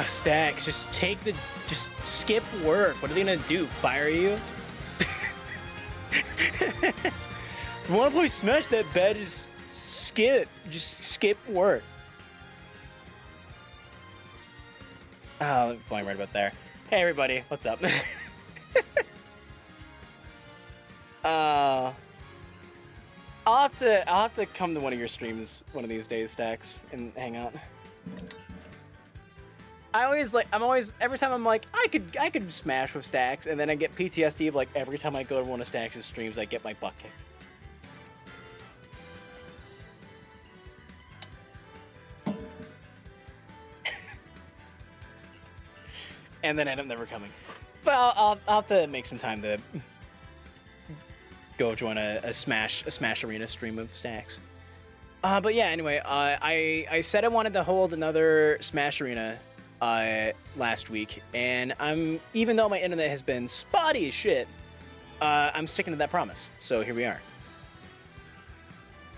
Ah, Stacks, just take the, just skip work. What are they gonna do? Fire you? you wanna play Smash that bad, just skip. Just skip work. Oh, going right about there. Hey everybody, what's up? uh, I'll have to I'll have to come to one of your streams one of these days, Stacks, and hang out. I always like I'm always every time I'm like I could I could smash with Stacks, and then I get PTSD of like every time I go to one of Stacks' streams, I get my butt kicked. and then end up never coming. But I'll, I'll, I'll have to make some time to go join a, a Smash a Smash Arena stream of Stacks. Uh, but yeah, anyway, uh, I I said I wanted to hold another Smash Arena uh, last week, and I'm even though my internet has been spotty as shit, uh, I'm sticking to that promise. So here we are.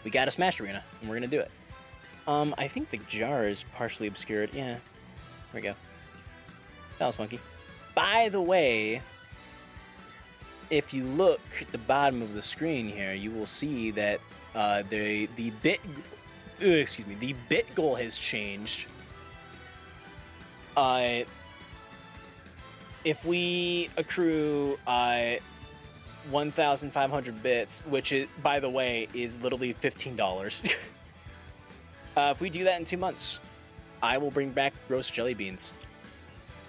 We got a Smash Arena, and we're gonna do it. Um, I think the jar is partially obscured. Yeah, here we go. That was funky. By the way, if you look at the bottom of the screen here, you will see that uh, the the bit excuse me the bit goal has changed. Uh, if we accrue uh, 1,500 bits, which is by the way is literally fifteen dollars. uh, if we do that in two months, I will bring back roast jelly beans.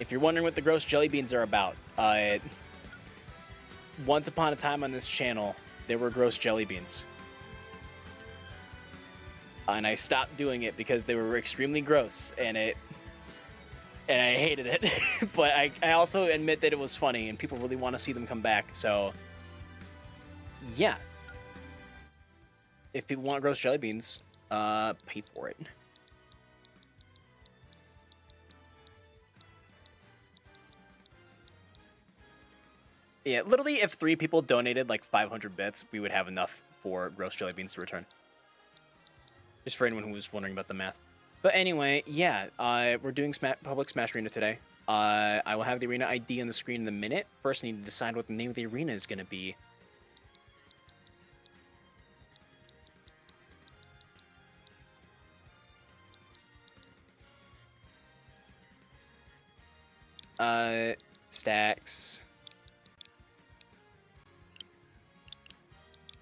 If you're wondering what the gross jelly beans are about, uh, once upon a time on this channel, there were gross jelly beans. And I stopped doing it because they were extremely gross and it and I hated it. but I, I also admit that it was funny and people really want to see them come back, so yeah. If people want gross jelly beans, uh pay for it. Yeah, literally, if three people donated like 500 bits, we would have enough for gross jelly beans to return. Just for anyone who was wondering about the math. But anyway, yeah, uh, we're doing Sma Public Smash Arena today. Uh, I will have the arena ID on the screen in a minute. First, I need to decide what the name of the arena is going to be. Uh, stacks.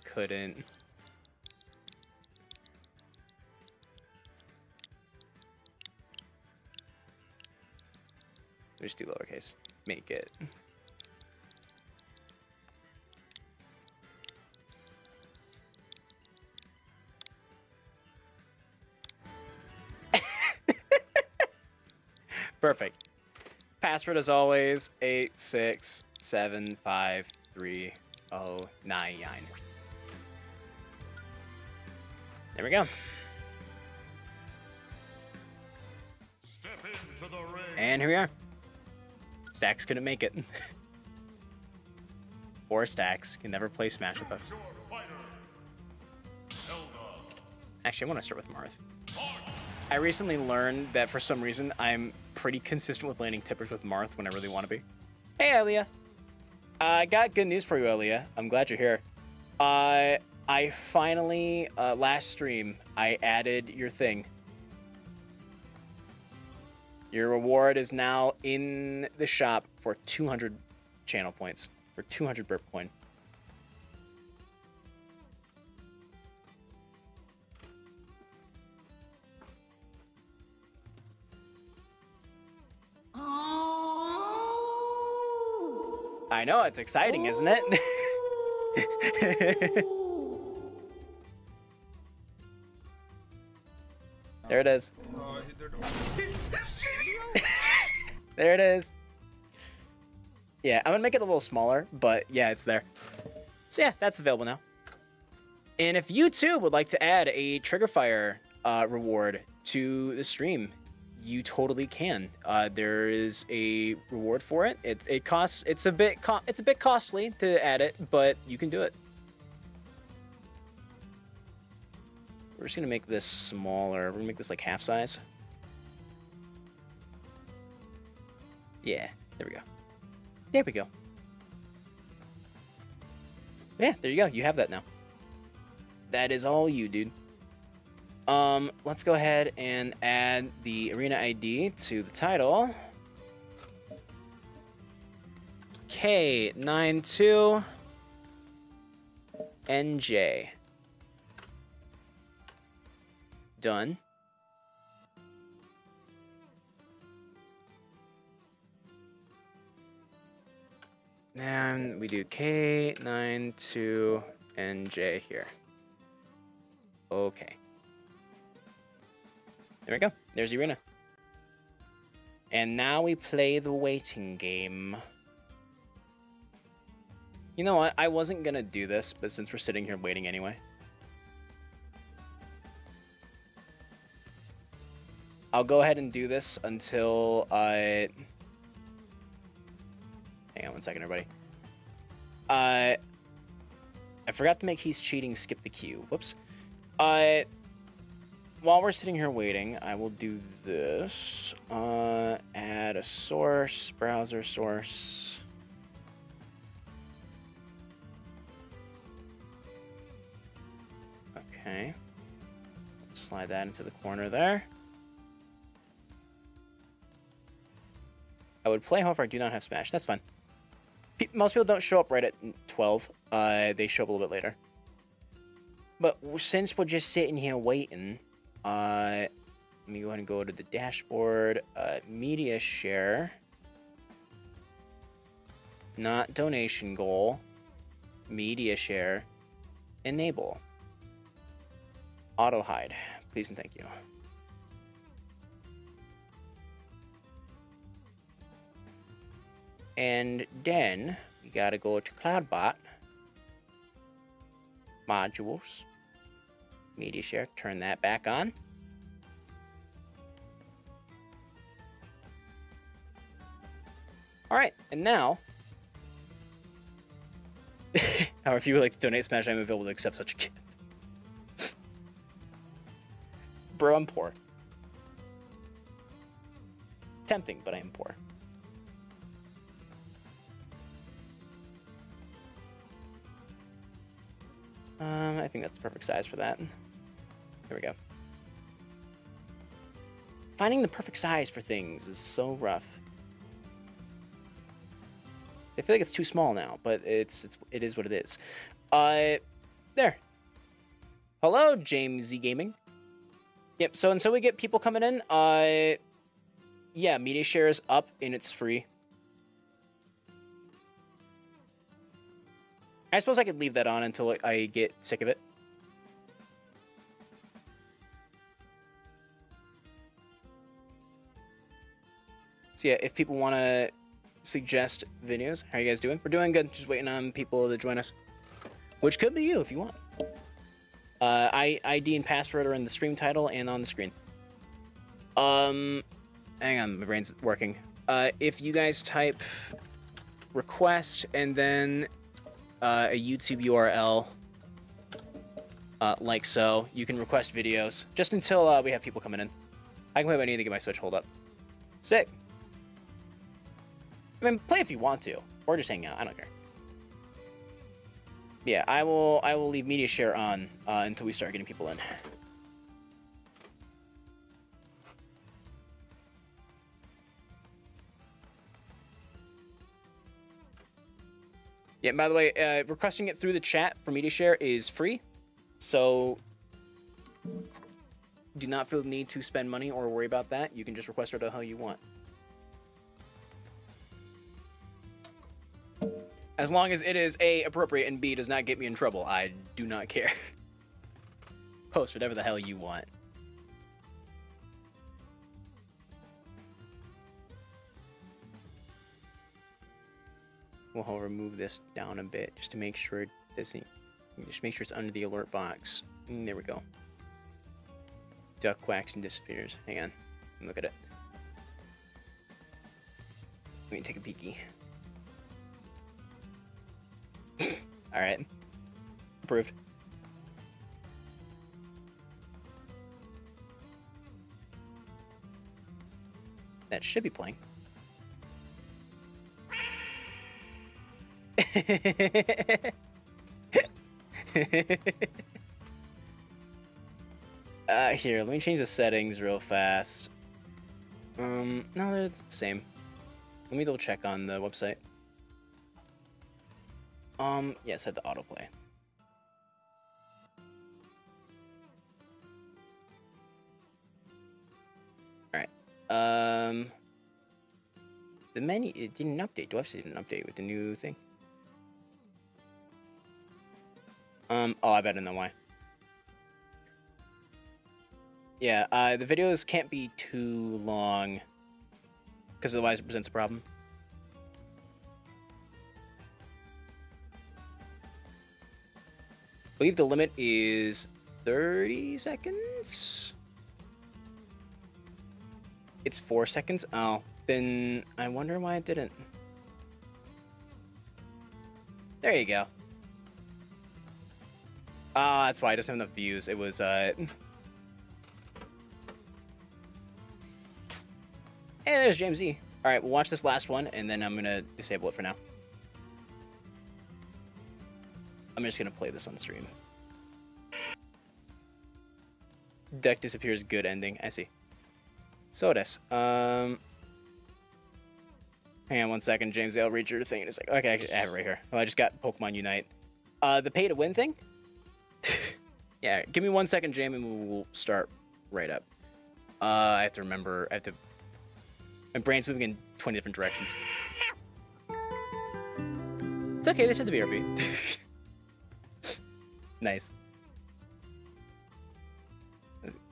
couldn't. Just do lowercase. Make it. Perfect. Password as always, eight six seven five three oh nine nine. There we go. And here we are. Stacks couldn't make it. Four Stacks can never play Smash with us. Actually, I want to start with Marth. I recently learned that for some reason I'm pretty consistent with landing tippers with Marth when I really want to be. Hey, Elia. I got good news for you, Elia. I'm glad you're here. Uh, I finally, uh, last stream, I added your thing. Your reward is now in the shop for 200 channel points, for 200 burp coin. I know, it's exciting, isn't it? There it is. there it is. Yeah, I'm gonna make it a little smaller, but yeah, it's there. So yeah, that's available now. And if you too would like to add a Trigger Fire uh, reward to the stream, you totally can. Uh, there is a reward for it. It it costs. It's a bit. It's a bit costly to add it, but you can do it. We're just gonna make this smaller. We're gonna make this like half size. Yeah, there we go. There we go. Yeah, there you go. You have that now. That is all you, dude. Um, let's go ahead and add the arena ID to the title. K92 Done. And we do K, 9, 2, and J here. Okay. There we go. There's the arena. And now we play the waiting game. You know what? I wasn't gonna do this, but since we're sitting here waiting anyway. I'll go ahead and do this until I... Hang on one second, everybody. Uh, I forgot to make he's cheating skip the queue. Whoops. Uh, while we're sitting here waiting, I will do this. Uh, add a source, browser source. Okay. Slide that into the corner there. I would play, however, I do not have Smash. That's fine. most people don't show up right at 12. Uh, they show up a little bit later. But since we're just sitting here waiting, uh, let me go ahead and go to the dashboard. Uh, media share. Not donation goal. Media share. Enable. Auto hide. Please and thank you. And then we gotta go to CloudBot. Modules. Media share, turn that back on. All right, and now, however, if you would like to donate Smash, I'm available to accept such a gift. Bro, I'm poor. Tempting, but I am poor. Um, I think that's the perfect size for that. There we go. Finding the perfect size for things is so rough. I feel like it's too small now, but it's, it's it is what it is. Uh, there. Hello, James Z Gaming. Yep. So until we get people coming in, uh, yeah, media share is up and it's free. I suppose I could leave that on until I get sick of it. So yeah, if people want to suggest videos, how are you guys doing? We're doing good. Just waiting on people to join us. Which could be you if you want. Uh, I ID and password are in the stream title and on the screen. Um, hang on, my brain's working. Uh, if you guys type request and then uh, a YouTube URL uh, like so. You can request videos just until uh, we have people coming in. I can play I need to get my Switch hold up. Sick. I mean, play if you want to, or just hang out. I don't care. Yeah, I will. I will leave media share on uh, until we start getting people in. Yeah, by the way, uh, requesting it through the chat for me to Share is free. So do not feel the need to spend money or worry about that. You can just request it the how you want. As long as it is A, appropriate, and B, does not get me in trouble, I do not care. Post whatever the hell you want. We'll remove this down a bit just to make sure it doesn't. Just make sure it's under the alert box. And there we go. Duck quacks and disappears. Hang on. Look at it. Let me take a peeky. Alright. Approved. That should be playing. uh, here, let me change the settings real fast. Um, no, they're the same. Let me double check on the website. Um, yeah, set the autoplay. Alright. Um, the menu, it didn't update. The website didn't update with the new thing. Um, oh, I bet I know why. Yeah, uh, the videos can't be too long, because otherwise it presents a problem. I believe the limit is 30 seconds? It's 4 seconds? Oh, then I wonder why it didn't. There you go. Ah, uh, that's why I just have enough views. It was, uh... Hey, there's James. Alright, we'll watch this last one, and then I'm gonna disable it for now. I'm just gonna play this on stream. Deck disappears, good ending. I see. So it is. Um... Hang on one second, James. I'll read your thing in a second. Okay, I have it right here. Well, I just got Pokemon Unite. Uh, the pay to win thing? Yeah, give me one second, Jamie, and we'll start right up. Uh, I have to remember, I have to... My brain's moving in 20 different directions. It's okay, they should the BRB. nice.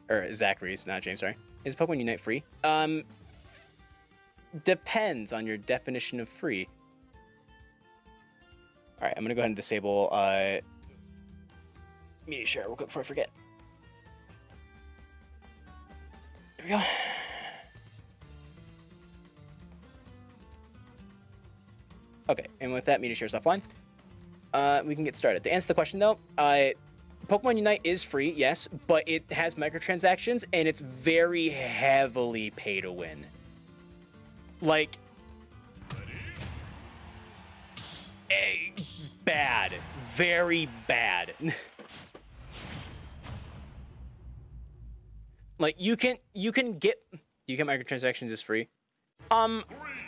Or Zachary's, not James, sorry. Is Pokemon Unite free? Um, depends on your definition of free. All right, I'm gonna go ahead and disable uh, media share real quick before I forget. There we go. Okay, and with that, media share is offline. Uh, we can get started. To answer the question though, uh, Pokemon Unite is free, yes, but it has microtransactions and it's very heavily pay to win. Like, a, bad, very bad. like you can you can get do you count microtransactions is free? Um,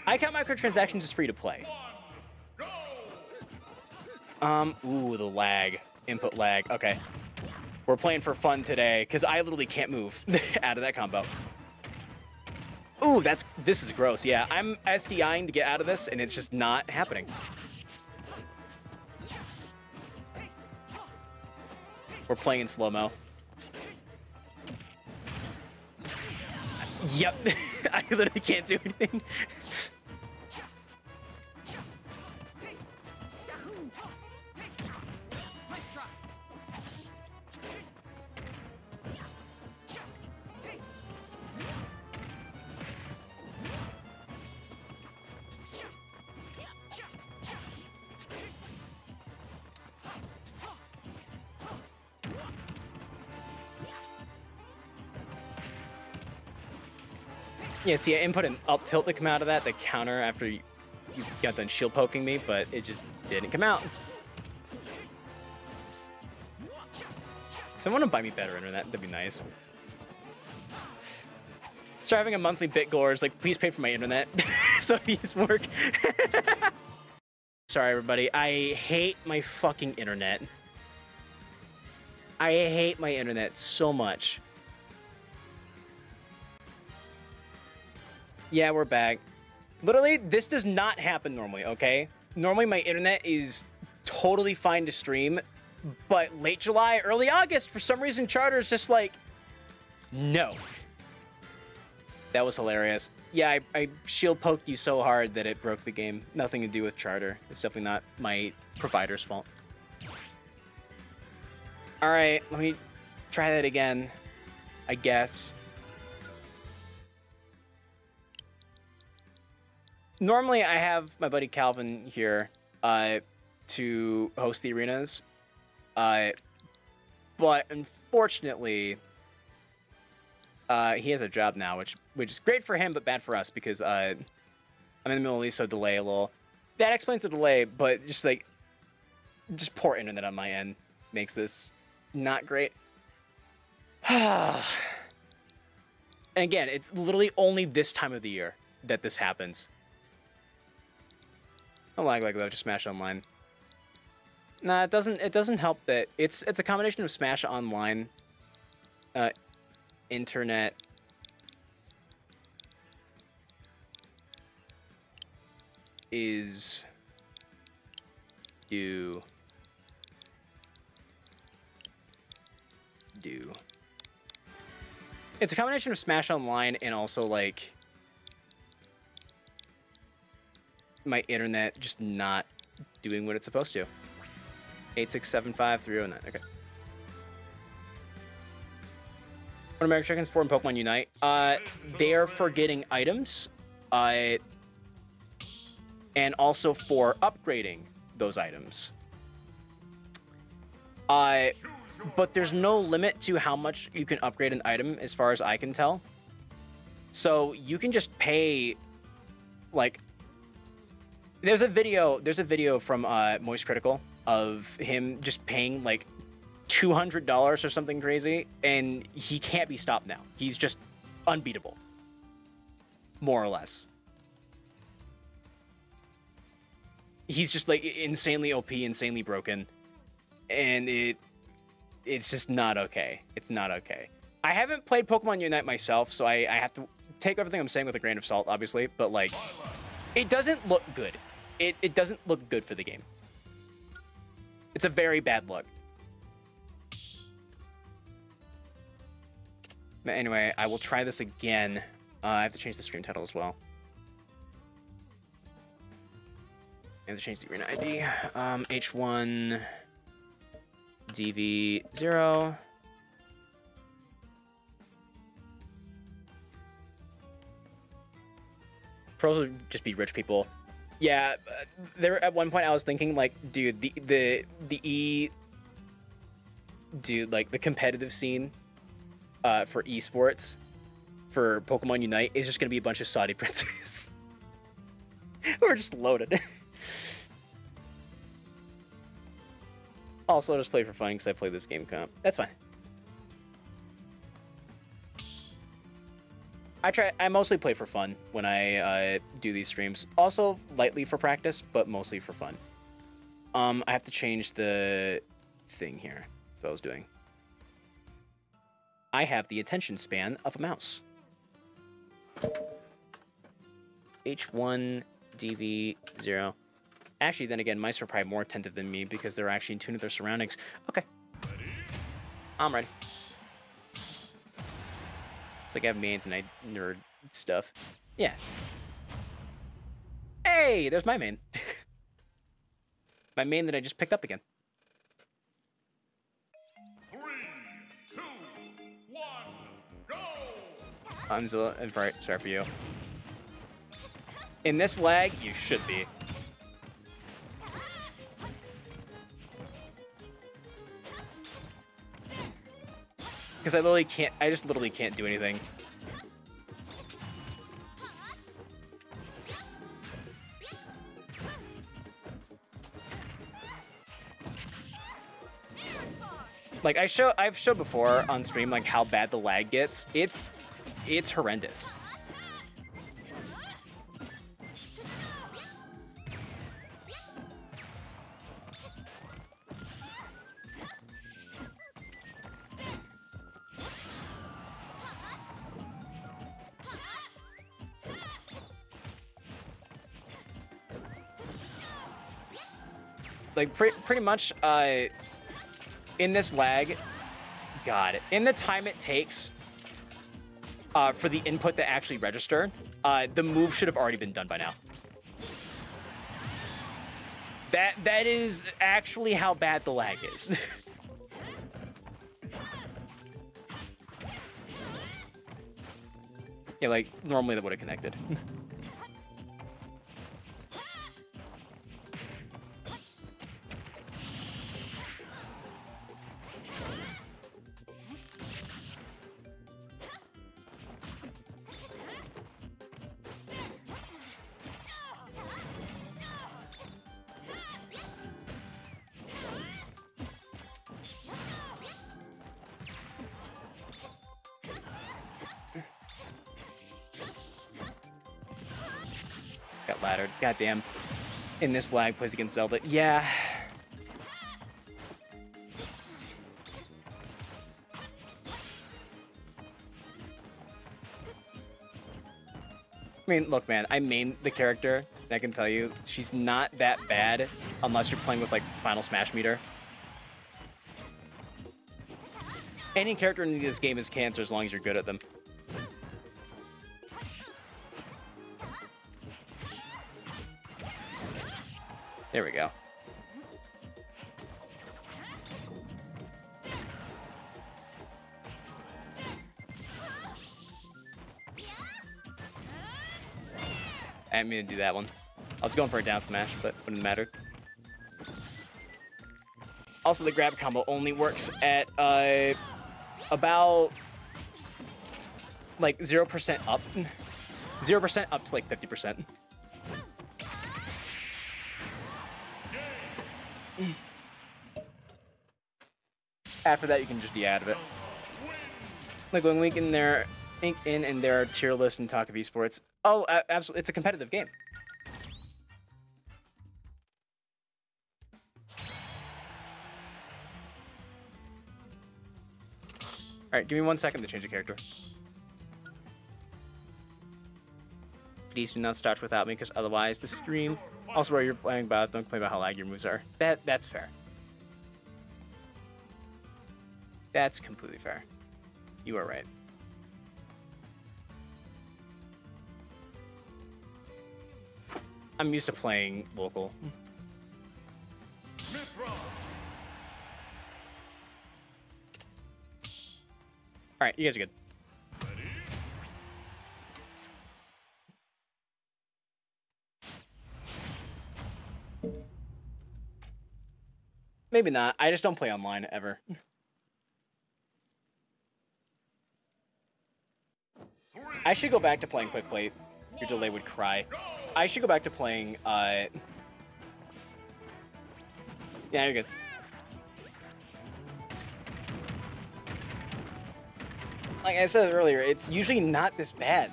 I count microtransactions as free to play. Um, ooh, the lag, input lag. Okay, we're playing for fun today because I literally can't move out of that combo. Ooh, that's this is gross. Yeah, I'm SDIing to get out of this, and it's just not happening. We're playing in slow-mo. Yep, I literally can't do anything. Yeah, see, I input an up tilt to come out of that, the counter after you, got done shield poking me, but it just didn't come out. Someone to buy me better internet, that'd be nice. Start having a monthly bit gores, like, please pay for my internet so these work. Sorry, everybody. I hate my fucking internet. I hate my internet so much. Yeah, we're back. Literally, this does not happen normally, okay? Normally, my internet is totally fine to stream, but late July, early August, for some reason, Charter is just like, no. That was hilarious. Yeah, I, I shield poked you so hard that it broke the game. Nothing to do with Charter. It's definitely not my provider's fault. All right, let me try that again, I guess. Normally I have my buddy Calvin here uh, to host the arenas, uh, but unfortunately, uh, he has a job now, which which is great for him but bad for us because uh, I'm in the middle of so delay a little. that explains the delay, but just like, just poor internet on my end makes this not great. and again, it's literally only this time of the year that this happens. I lag like that. Just Smash Online. Nah, it doesn't. It doesn't help that it's it's a combination of Smash Online, uh, internet, is do do. It's a combination of Smash Online and also like my internet just not doing what it's supposed to. 8675309. Okay. What American Chickens for Pokemon Unite? Uh, they are for getting items, uh, and also for upgrading those items. Uh, but there's no limit to how much you can upgrade an item, as far as I can tell. So you can just pay, like, there's a video. There's a video from uh, Moistcr1tikal of him just paying like two hundred dollars or something crazy, and he can't be stopped now. He's just unbeatable, more or less. He's just like insanely OP, insanely broken, and it it's just not okay. It's not okay. I haven't played Pokemon Unite myself, so I, I have to take everything I'm saying with a grain of salt, obviously. But like, it doesn't look good. It it doesn't look good for the game. It's a very bad look. But anyway, I will try this again. Uh, I have to change the stream title as well. I have to change the arena ID. Um, H1 DV0. Pros would just be rich people. Yeah, uh, there at one point I was thinking like, dude, the the the E, dude, like the competitive scene, uh, for esports, for Pokemon Unite is just gonna be a bunch of Saudi princes, who are just loaded. also, just play for fun because I play this game comp. That's fine. I try. I mostly play for fun when I uh, do these streams. Also lightly for practice, but mostly for fun. Um, I have to change the thing here. That's what I was doing. I have the attention span of a mouse. H1 DV0. Actually, then again, mice are probably more attentive than me because they're actually in tune with their surroundings. Okay. I'm ready. It's like I have mains and I nerd stuff. Yeah. Hey, there's my main. my main that I just picked up again. Three, two, one, go! I'm Zilla. I'm sorry for you. In this lag, you should be. Because I literally can't, I just literally can't do anything. Like I show, I've showed before on stream like how bad the lag gets. It's, it's horrendous. Like pre pretty much uh, in this lag, God, in the time it takes uh, for the input to actually register, uh, the move should have already been done by now. That that is actually how bad the lag is. yeah, like normally that would have connected. Goddamn. In this lag plays against Zelda. Yeah. I mean, look, man, I main the character, and I can tell you, she's not that bad unless you're playing with, like, Final Smash meter. Any character in this game is cancer as long as you're good at them. There we go. I didn't mean to do that one. I was going for a down smash, but wouldn't matter. Also, the grab combo only works at uh, about like 0% up. 0% up to like 50%. After that, you can just of it. Like when we in there, ink in and there are tier lists and talk of esports. Oh, absolutely, it's a competitive game. All right, give me one second to change the character. Please do not start without me, because otherwise the stream. Also, where you're playing about, don't complain about how lag your moves are. That that's fair. That's completely fair. You are right. I'm used to playing local. All right, you guys are good. Maybe not. I just don't play online ever. I should go back to playing Quick Play. Your delay would cry. I should go back to playing, uh... Yeah, you're good. Like I said earlier, it's usually not this bad.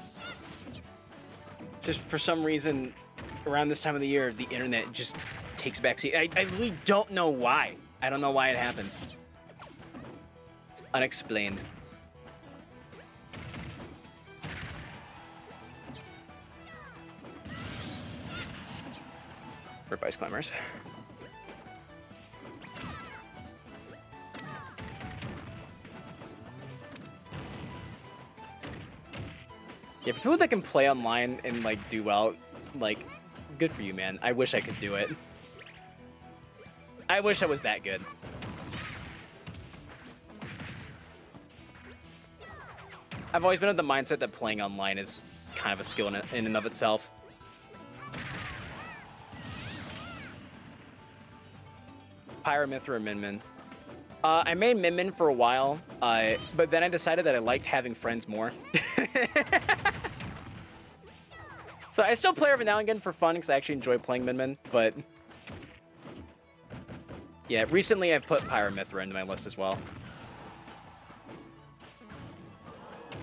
Just for some reason, around this time of the year, the internet just takes backseat. I, I really don't know why. I don't know why it happens. It's unexplained. Rip Ice Climbers. Yeah, for people that can play online and like do well, like, good for you, man. I wish I could do it. I wish I was that good. I've always been of the mindset that playing online is kind of a skill in, in and of itself. Pyra, or Min Min. Uh, I made Min Min for a while, uh, but then I decided that I liked having friends more. so I still play every now and again for fun because I actually enjoy playing Min Min, but... Yeah, recently I've put Pyra Mythra into my list as well.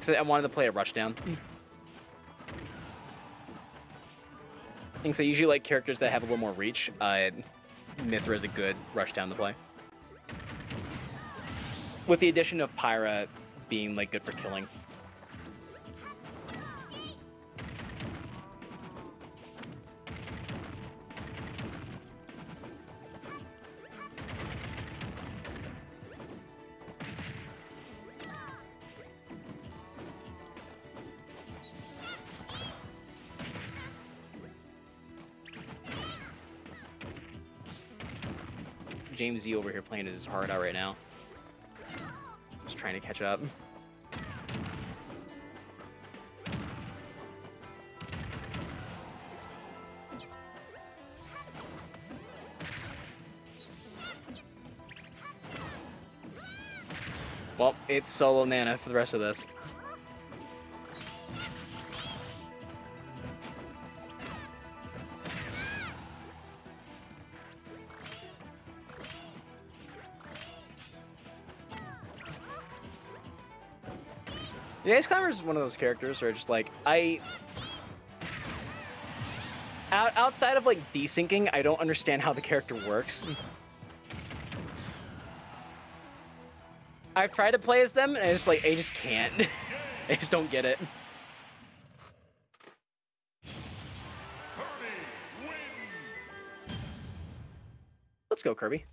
So I wanted to play a Rushdown. I think so. I usually like characters that have a little more reach. Uh, Mythra is a good rush down the play. With the addition of Pyra being like good for killing. James Z over here playing his heart out right now. Just trying to catch up. Well, it's solo Nana for the rest of this. Is one of those characters where just like I out, outside of like desyncing, I don't understand how the character works. I've tried to play as them, and I just like I just can't. I just don't get it. Let's go, Kirby.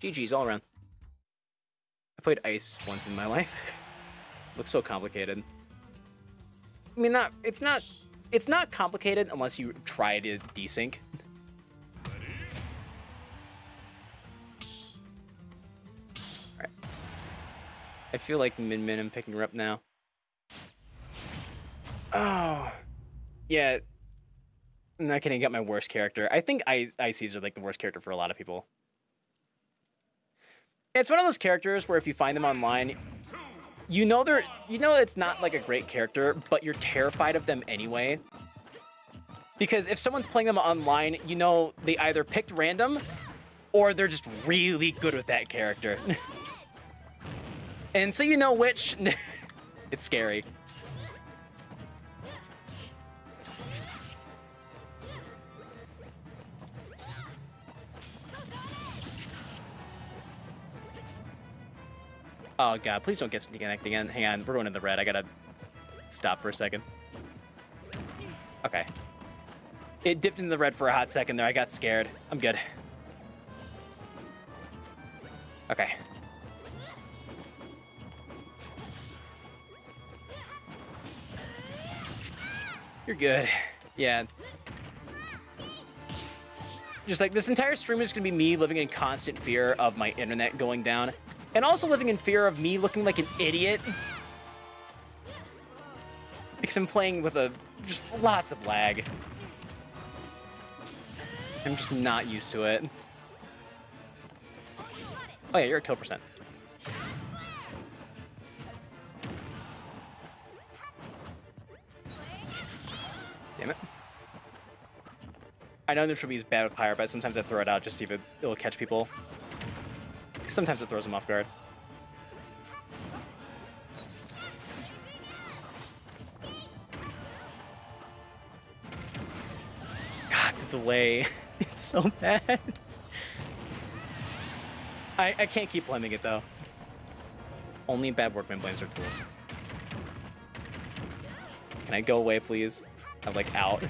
GG's all around. I played Ice once in my life. Looks so complicated. I mean, not it's not it's not complicated unless you try to desync. I feel like Min Min, I'm picking her up now. Oh. Yeah, I'm not gonna get my worst character. I think I Ices are like the worst character for a lot of people. It's one of those characters where if you find them online, you know they're you know it's not like a great character, but you're terrified of them anyway. Because if someone's playing them online, you know they either picked random or they're just really good with that character. and so you know which it's scary. Oh god, please don't get disconnected again. Hang on, we're going in the red. I gotta stop for a second. Okay. It dipped in the red for a hot second there. I got scared. I'm good. Okay. You're good. Yeah. Just like this entire stream is gonna be me living in constant fear of my internet going down. And also living in fear of me looking like an idiot. Because I'm playing with a just lots of lag. I'm just not used to it. Oh yeah, you're a kill percent. Damn it. I know neutral B is bad with Pyra, but sometimes I throw it out just to see if it, it'll catch people. Sometimes it throws them off guard. God, the delay. It's so bad. I, I can't keep blaming it though. Only bad workman blames their tools. Can I go away, please? I'm like out.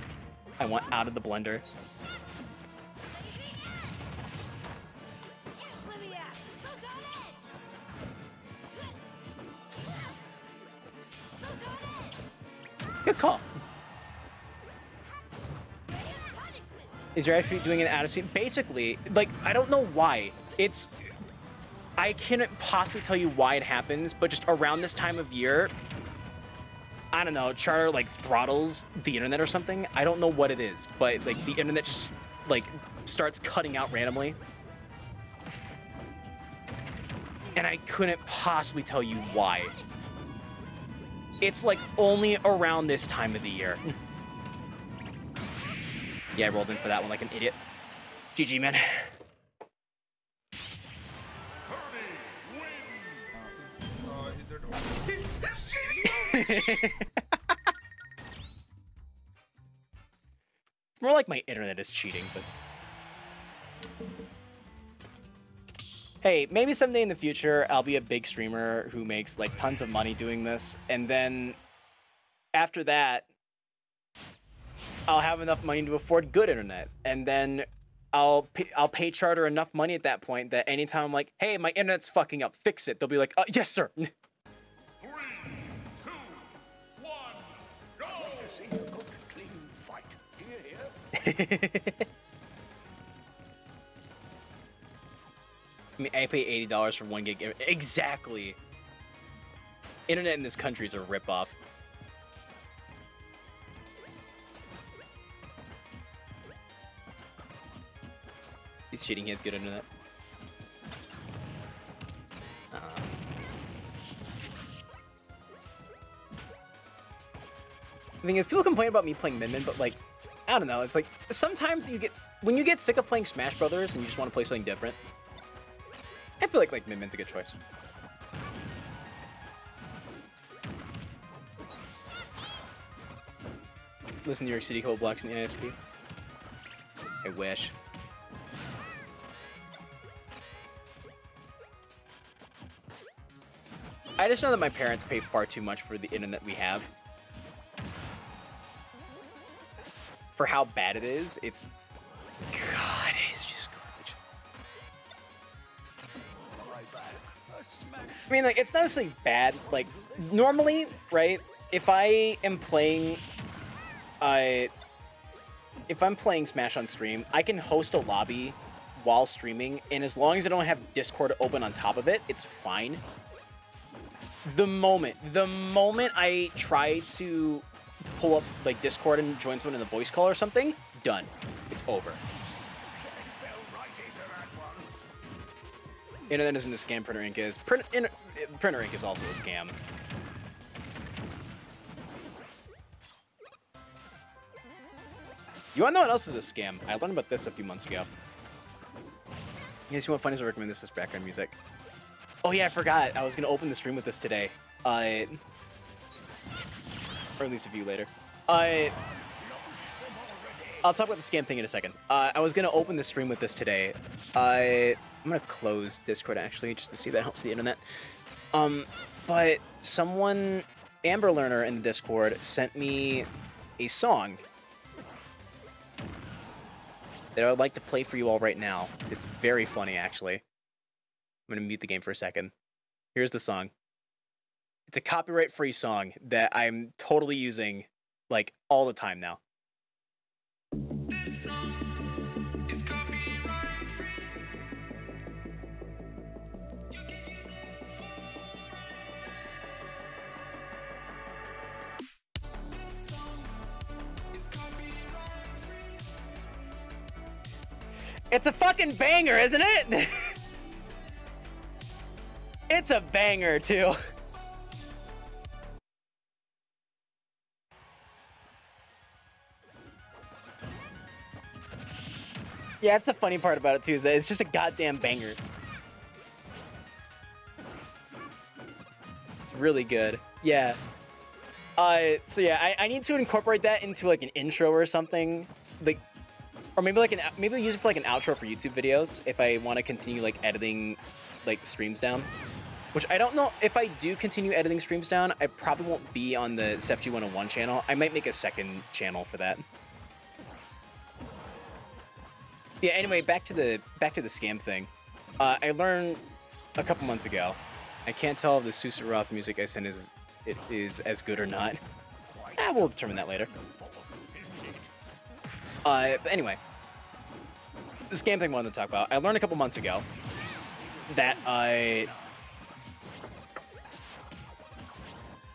I want out of the blender. Good call. Is your actually doing an out of scene? Basically, like I don't know why. It's I cannot possibly tell you why it happens, but just around this time of year, I don't know, Charter like throttles the internet or something. I don't know what it is, but like the internet just like starts cutting out randomly. And I couldn't possibly tell you why. It's like only around this time of the year. yeah, I rolled in for that one like an idiot. GG, man. Kirby wins. They're- He's cheating! It's more like my internet is cheating, but. Hey, maybe someday in the future I'll be a big streamer who makes like tons of money doing this, and then after that, I'll have enough money to afford good internet, and then I'll pay, I'll pay Charter enough money at that point that anytime I'm like, hey, my internet's fucking up, fix it, they'll be like, uh, yes, sir. Three, two, one, go. I mean, I pay eighty dollars for one gig. Exactly. Internet in this country is a ripoff. He's cheating. He has good internet. Uh, The thing is, people complain about me playing Min Min, but like, I don't know. It's like sometimes you get when you get sick of playing Smash Brothers and you just want to play something different. I feel like like Min Min's a good choice. listen to New York City Code Blocks in the NSP. I wish. I just know that my parents pay far too much for the internet we have. For how bad it is, it's I mean, like, it's not necessarily bad. Like, normally, right? If I am playing, I, if I'm playing Smash on stream, I can host a lobby while streaming, and as long as I don't have Discord open on top of it, it's fine. The moment, the moment I try to pull up like Discord and join someone in the voice call or something, done. It's over. Internet isn't a scam. Printer ink is. Print, inter, printer ink is also a scam. You wanna know what else is a scam? I learned about this a few months ago. Case you want funnies, I recommend this as background music. Oh yeah, I forgot. I was gonna open the stream with this today. Uh, or at least a view later. Uh, I'll talk about the scam thing in a second. Uh, I was gonna open the stream with this today. I I'm gonna close Discord actually, just to see if that helps the internet. Um, but someone, Amber Learner in the Discord, sent me a song that I would like to play for you all right now. It's very funny actually. I'm gonna mute the game for a second. Here's the song. It's a copyright-free song that I'm totally using like all the time now. It's a fucking banger, isn't it? it's a banger, too. Yeah, that's the funny part about it, too, is that it's just a goddamn banger. It's really good. Yeah. Uh, so yeah, I, I need to incorporate that into like an intro or something. Like or maybe like an maybe use it for like an outro for YouTube videos if I want to continue like editing like streams down. Which I don't know if I do continue editing streams down, I probably won't be on the SFG 101 channel. I might make a second channel for that. Yeah, anyway, back to the back to the scam thing. Uh, I learned a couple months ago. I can't tell if the Sephiroth music I sent is it is as good or not. Ah, we'll determine that later. Uh, but anyway, the scam thing I wanted to talk about. I learned a couple months ago that I,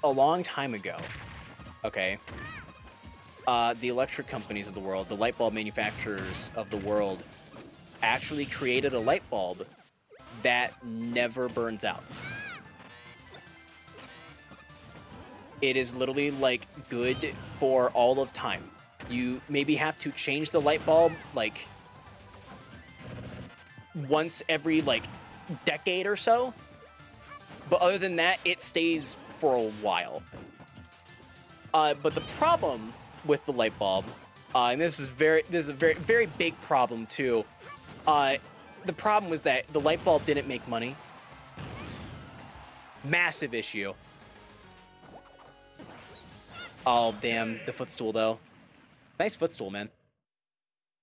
a long time ago, okay, uh, the electric companies of the world, the light bulb manufacturers of the world, actually created a light bulb that never burns out. It is literally like good for all of time. You maybe have to change the light bulb like once every like decade or so. But other than that, it stays for a while. Uh, but the problem with the light bulb, uh, and this is very this is a very very big problem too. Uh, the problem was that the light bulb didn't make money. Massive issue. Oh damn, the footstool though. Nice footstool, man.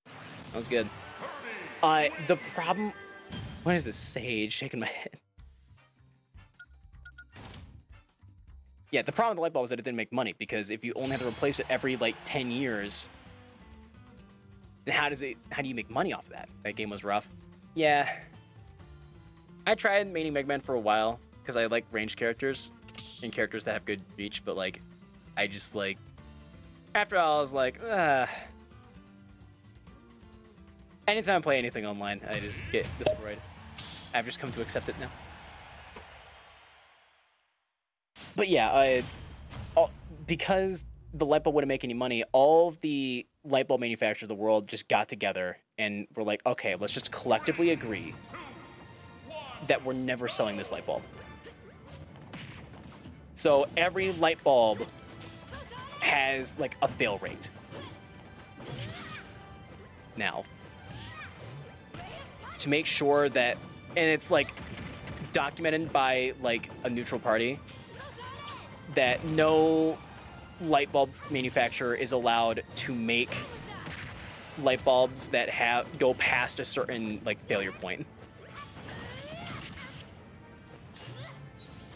That was good. Uh, the problem. What is this sage shaking my head? Yeah, the problem with the light bulb is that it didn't make money because if you only have to replace it every like 10 years, then how does it? How do you make money off of that? That game was rough. Yeah. I tried maining Mega Man for a while because I like ranged characters and characters that have good reach, but like, I just like after all, I was like, ah. Anytime I play anything online, I just get destroyed. I've just come to accept it now. But yeah, I, all, because the light bulb wouldn't make any money, all of the light bulb manufacturers of the world just got together and were like, okay, let's just collectively agree that we're never selling this light bulb. So every light bulb has like a fail rate. Now, to make sure that, and it's like documented by like a neutral party that no light bulb manufacturer is allowed to make light bulbs that have go past a certain like failure point.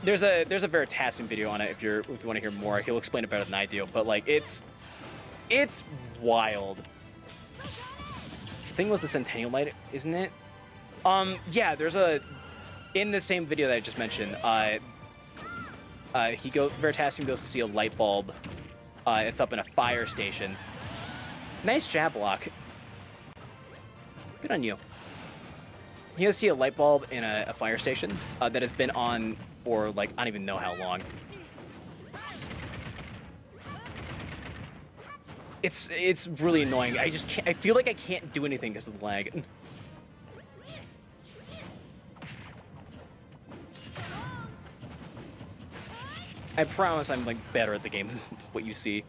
There's a there's a Veritasium video on it if you're if you want to hear more. He'll explain it better than I do, but like it's it's wild. Think it was the Centennial Light, isn't it? Um, yeah, there's a in the same video that I just mentioned. Uh, uh, he goes Veritasium goes to see a light bulb. Uh, it's up in a fire station. Nice jab block. Good on you. He goes to see a light bulb in a, a fire station uh, that has been on for like I don't even know how long. It's it's really annoying. I just can't. I feel like I can't do anything because of the lag. I promise I'm like better at the game than what you see.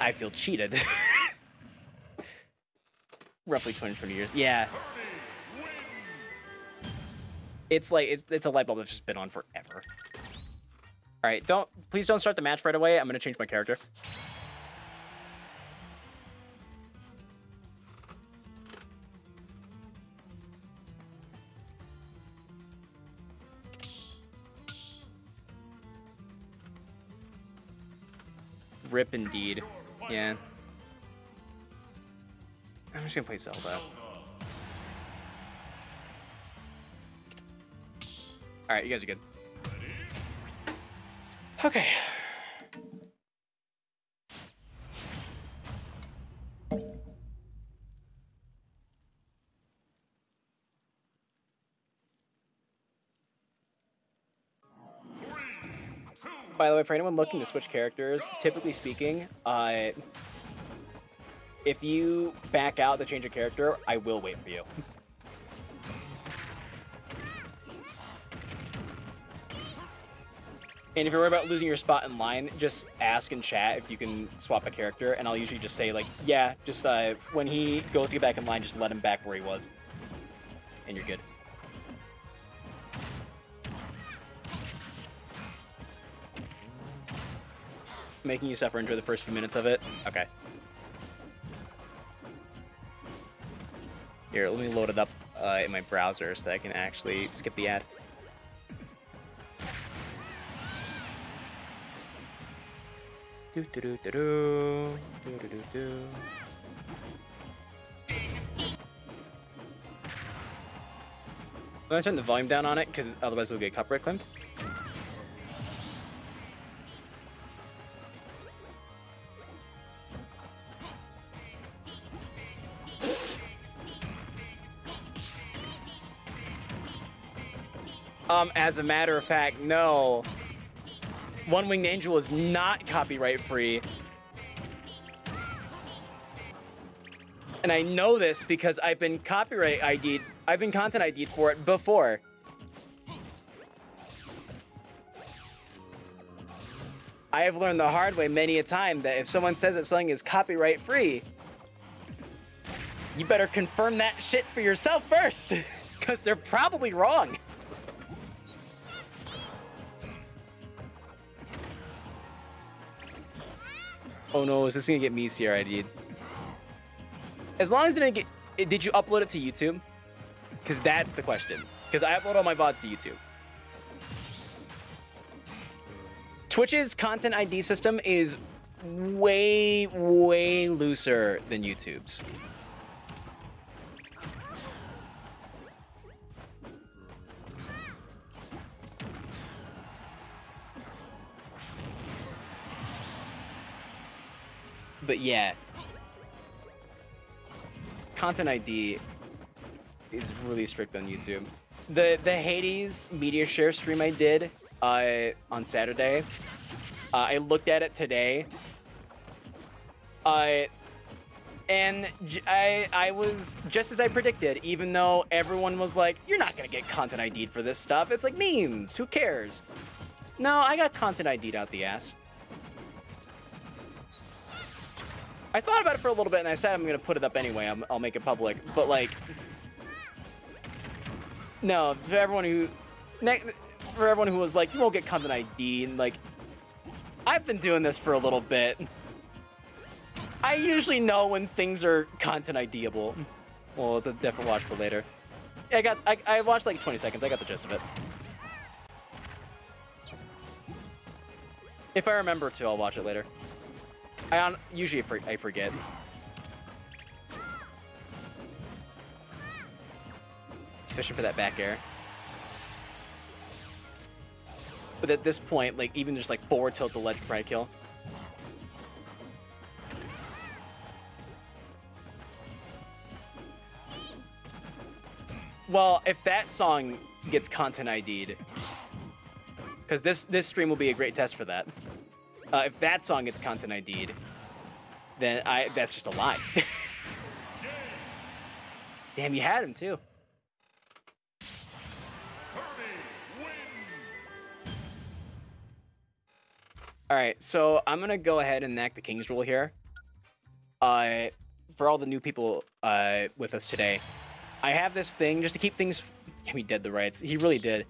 I feel cheated. Roughly 20, 20 years. Yeah. It's like it's it's a light bulb that's just been on forever. All right, don't please don't start the match right away. I'm gonna change my character. Rip indeed. Yeah. I'm just gonna play Zelda. Alright, you guys are good. Okay. By the way, for anyone looking to switch characters, typically speaking, uh, if you back out to change a character, I will wait for you. And if you're worried about losing your spot in line, just ask in chat if you can swap a character, and I'll usually just say like, yeah, just uh, when he goes to get back in line, just let him back where he was, and you're good. Making you suffer enjoy the first few minutes of it. Okay. Here, let me load it up uh, in my browser so I can actually skip the ad. Do do do do do do do do. I'm gonna turn the volume down on it because otherwise it'll get copyright claimed. Um, as a matter of fact, no. One Winged Angel is not copyright free. And I know this because I've been copyright ID'd, I've been content ID'd for it before. I have learned the hard way many a time that if someone says that something is copyright free, you better confirm that shit for yourself first, because they're probably wrong. Oh no, is this gonna get me CRID'd? As long as it didn't get, did you upload it to YouTube? Because that's the question. Because I upload all my VODs to YouTube. Twitch's content ID system is way, way looser than YouTube's. But yeah, content ID is really strict on YouTube. The the Hades media share stream I did uh, on Saturday, uh, I looked at it today. Uh, And I, I was just as I predicted, even though everyone was like, you're not to get content ID'd for this stuff. It's like memes. Who cares? No, I got content ID'd out the ass. I thought about it for a little bit and I said I'm going to put it up anyway. I'm, I'll make it public. But, like, no, for everyone who, for everyone who was like, you won't get content ID, and like, I've been doing this for a little bit. I usually know when things are content IDable. Well, it's a different watch for later. I got, I, I watched like 20 seconds. I got the gist of it. If I remember to, I'll watch it later. I usually for, I forget. Fishing for that back air. But at this point, like even just like forward tilt the ledge probably kill. Well, if that song gets content ID'd, because this this stream will be a great test for that. Uh, if that song gets content ID'd, then I that's just a lie. Damn, you had him too. All right, so I'm gonna go ahead and enact the king's rule here. Uh, for all the new people uh, with us today, I have this thing just to keep things. He did the rights. He really did.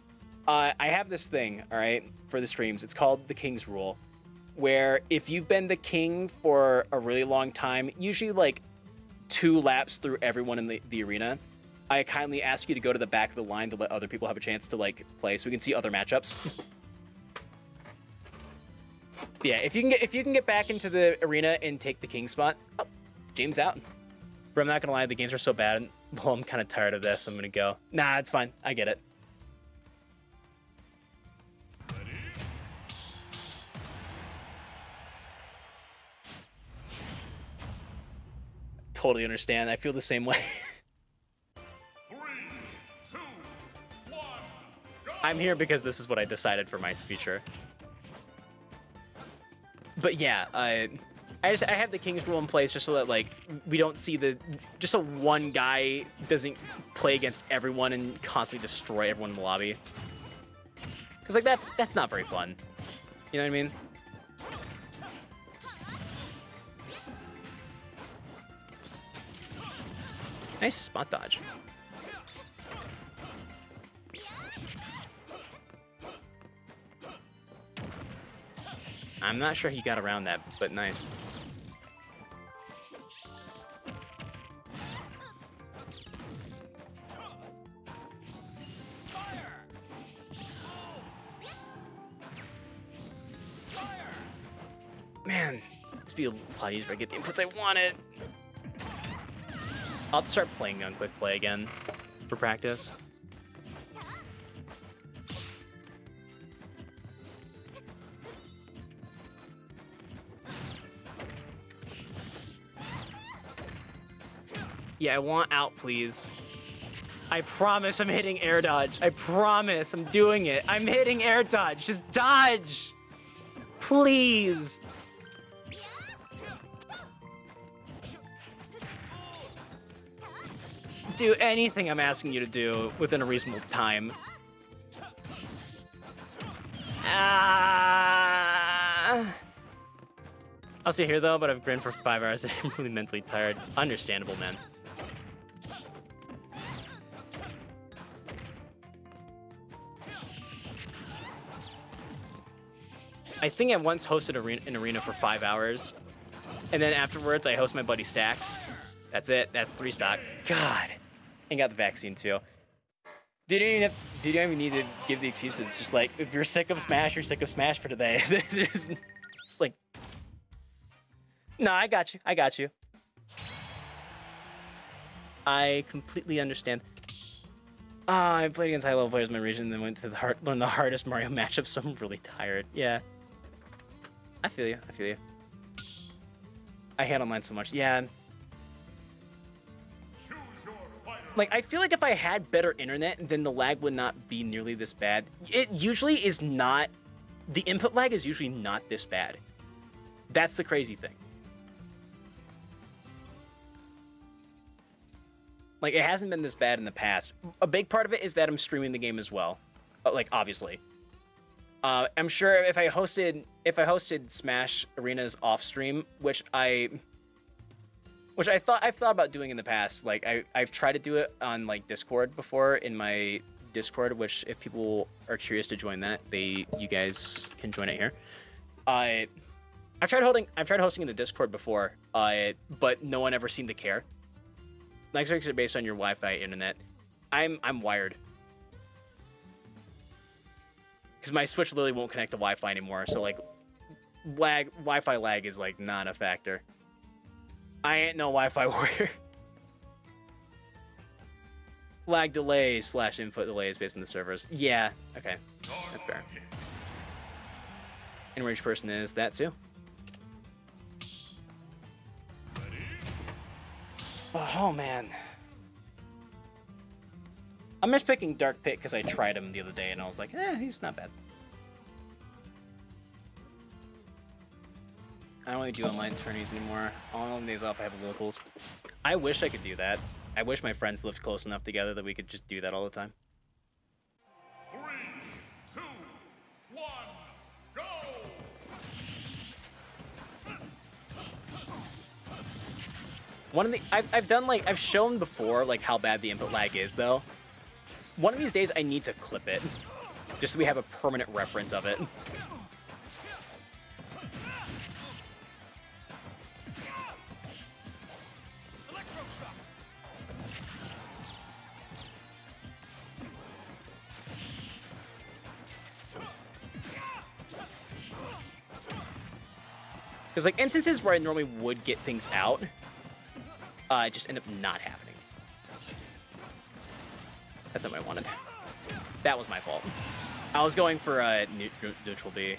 Uh, I have this thing, all right, for the streams. It's called the king's rule, where if you've been the king for a really long time, usually like two laps through everyone in the, the arena, I kindly ask you to go to the back of the line to let other people have a chance to like play, so we can see other matchups. Yeah, if you can get if you can get back into the arena and take the king spot, oh, James out. But I'm not gonna lie, the games are so bad. Well, I'm kind of tired of this. I'm gonna go. Nah, it's fine. I get it. Totally understand. I feel the same way. Three, two, one. I'm here because this is what I decided for my future. But yeah, uh, I just I have the king's rule in place just so that like we don't see the just so one guy doesn't play against everyone and constantly destroy everyone in the lobby. Cause like that's that's not very fun. You know what I mean? Nice spot dodge. I'm not sure he got around that, but nice. Man, this would be a lot easier if I get the inputs I wanted. I'll have to start playing on quick play again for practice. Yeah, I want out, please. I promise I'm hitting air dodge. I promise I'm doing it. I'm hitting air dodge. Just dodge. Please. Do anything I'm asking you to do within a reasonable time. Ah. I'll stay here though, but I've grinned for five hours and I'm really mentally tired. Understandable, man. I think I once hosted an arena for five hours, and then afterwards I host my buddy Stacks. That's it. That's three stock. God, and got the vaccine too. Did you even did even need to give the excuses? Just like if you're sick of Smash, you're sick of Smash for today. There's, it's like, no, I got you. I got you. I completely understand. Uh, I played against high level players in my region, and then went to the hard, the hardest Mario matchups, so I'm really tired. Yeah. I feel you. I feel you. I hate online so much. Yeah. Like, I feel like if I had better internet, then the lag would not be nearly this bad. It usually is not. The input lag is usually not this bad. That's the crazy thing. Like it hasn't been this bad in the past. A big part of it is that I'm streaming the game as well. Uh, Like obviously. Uh, I'm sure if I hosted if I hosted Smash Arenas off stream, which I which I thought I've thought about doing in the past. Like I I've tried to do it on like Discord before in my Discord, which if people are curious to join that, they you guys can join it here. I I've tried holding I've tried hosting in the Discord before, uh, but no one ever seemed to care. Netflix are based on your Wi-Fi internet. I'm I'm wired because my Switch literally won't connect to Wi-Fi anymore. So like, lag Wi-Fi lag is like not a factor. I ain't no Wi-Fi warrior. lag delays slash input delays based on the servers. Yeah, okay, that's fair. Enraged person is that too. Oh man. I'm just picking Dark Pit because I tried him the other day and I was like, eh, he's not bad. I don't really do online tourneys anymore. All days off, I have locals. I wish I could do that. I wish my friends lived close enough together that we could just do that all the time. Three, two, one, go! One of the I've, I've done like I've shown before like how bad the input lag is though. One of these days I need to clip it, just so we have a permanent reference of it. There's like instances where I normally would get things out, uh, just end up not happening. That's not what I wanted. That was my fault. I was going for uh, neut- neutral B.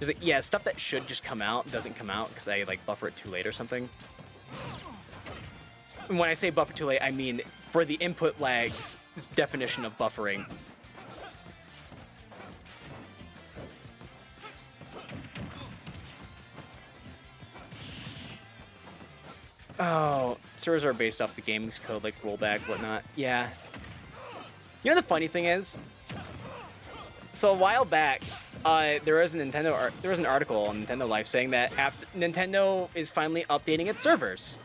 Like, yeah, stuff that should just come out doesn't come out because I like buffer it too late or something. And when I say buffer too late, I mean for the input lags definition of buffering. Oh, servers are based off the game's code, like rollback, whatnot. Yeah. You know the funny thing is, so a while back, uh, there was a Nintendo ar- there was an article on Nintendo Life saying that after Nintendo is finally updating its servers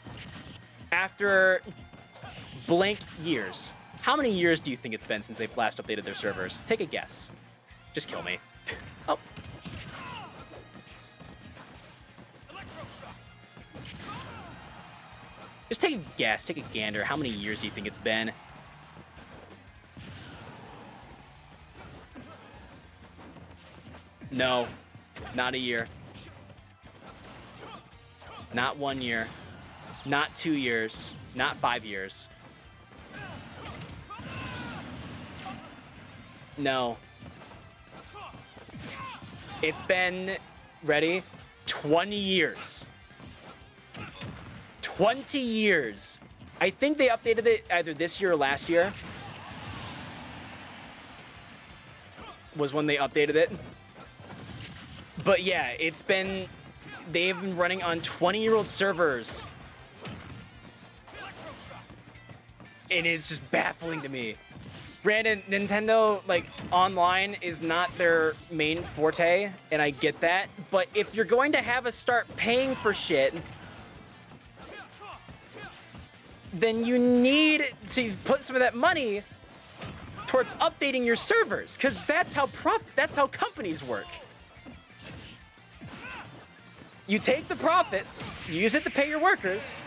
after blank years. How many years do you think it's been since they've last updated their servers? Take a guess. Just kill me. Oh. Just take a guess, take a gander. How many years do you think it's been? No, not a year. Not one year. Not two years. Not five years. No. It's been, ready? 20 years. 20 years. I think they updated it either this year or last year. Was when they updated it. But yeah, it's been they've been running on 20-year-old servers. And it's just baffling to me. Brandon, Nintendo like online is not their main forte, and I get that. But if you're going to have us start paying for shit, then you need to put some of that money towards updating your servers, because that's how prof that's how companies work. You take the profits, you use it to pay your workers.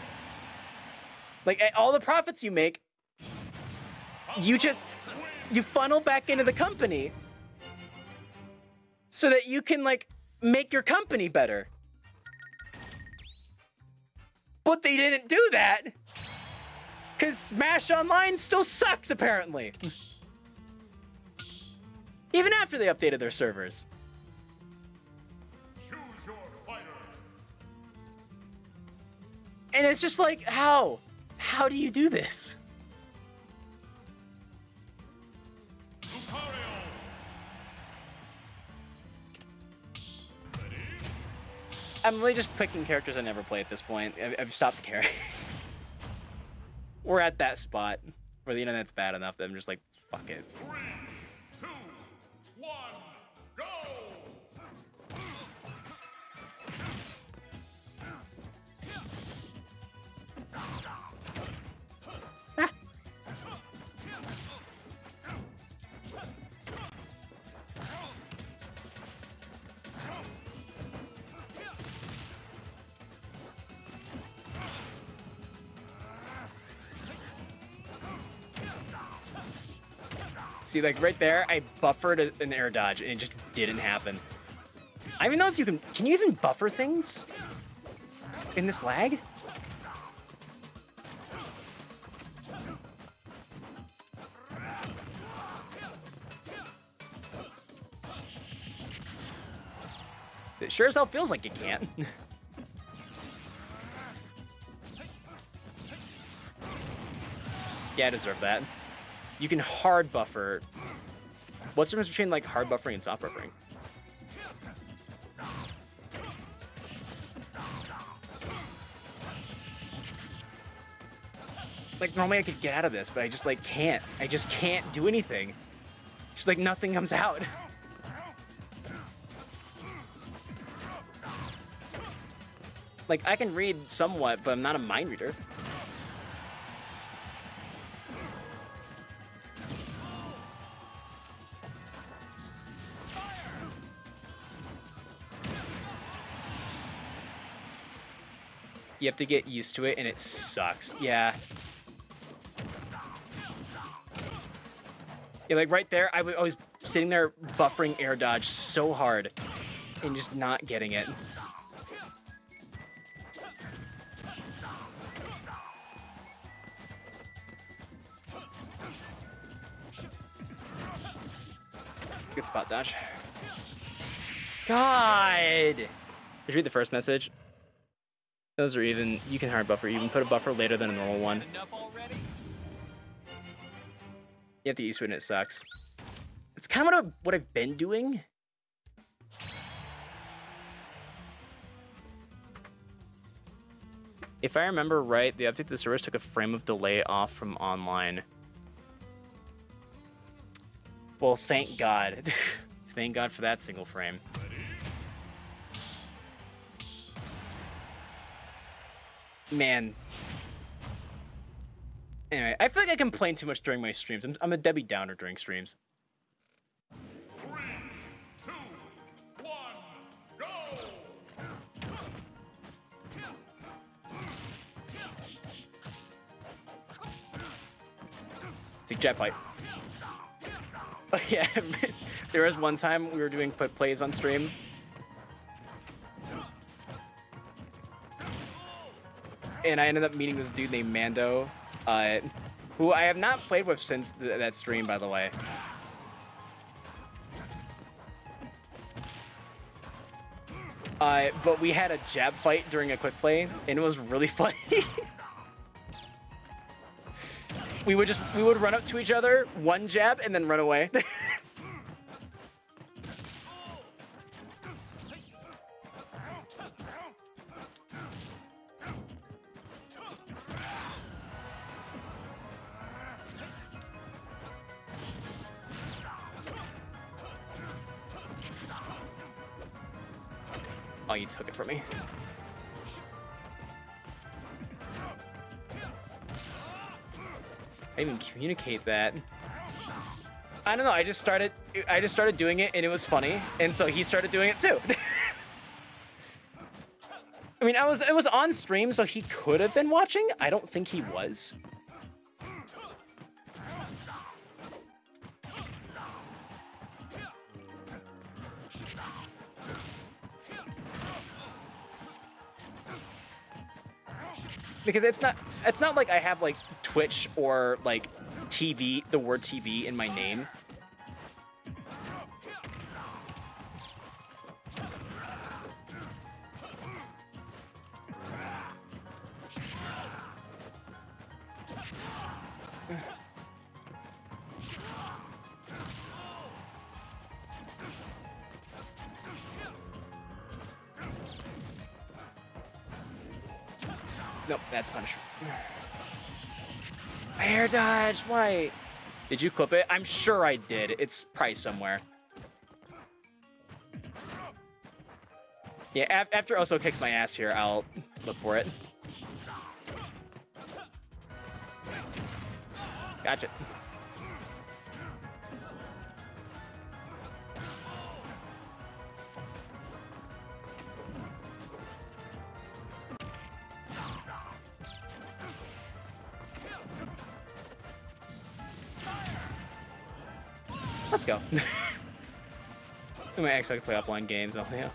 Like eh, all the profits you make, you just you funnel back into the company so that you can like make your company better. But they didn't do that because Smash Online still sucks apparently. Even after they updated their servers. Choose your fighter. And it's just like, how? How do you do this? I'm really just picking characters I never play at this point. I've, I've stopped caring. We're at that spot where the internet's bad enough that I'm just like, fuck it. See, like right there, I buffered a- an air dodge and it just didn't happen. I don't even know if you can. Can you even buffer things in this lag? It sure as hell feels like you can't. yeah, I deserve that. You can hard buffer. What's the difference between like hard buffering and soft buffering? Like normally I could get out of this, but I just like can't. I just can't do anything. Just like nothing comes out. Like I can read somewhat, but I'm not a mind reader. You have to get used to it, and it sucks. Yeah. Yeah, like right there, I wa- I was sitting there buffering air dodge so hard and just not getting it. Good spot dodge. God! Did you read the first message? Those are even. You can hard buffer. You can put a buffer later than a normal one. You have to it and it sucks. It's kind of what, I, what I've been doing. If I remember right, the update to the service took a frame of delay off from online. Well, thank God. thank God for that single frame. Man. Anyway, I feel like I complain too much during my streams. I'm, I'm a Debbie Downer during streams. Three, two, one, jet fight. Oh yeah, there was one time we were doing put plays on stream. And I ended up meeting this dude named Mando, uh, who I have not played with since th- that stream, by the way. Uh, but we had a jab fight during a quick play, and it was really funny. we would just we would run up to each other, one jab, and then run away. from me. I even communicate that. I don't know. I just started. I just started doing it, and it was funny, and so he started doing it too. I mean, I was it was on stream, so he could have been watching. I don't think he was. Because it's not it's not like I have like Twitch or like TV, the word TV in my name. Air dodge, why? Did you clip it? I'm sure I did. It's probably somewhere. Yeah, af after Oso kicks my ass here, I'll look for it. Gotcha. Go. might expect to play offline games, oh yeah.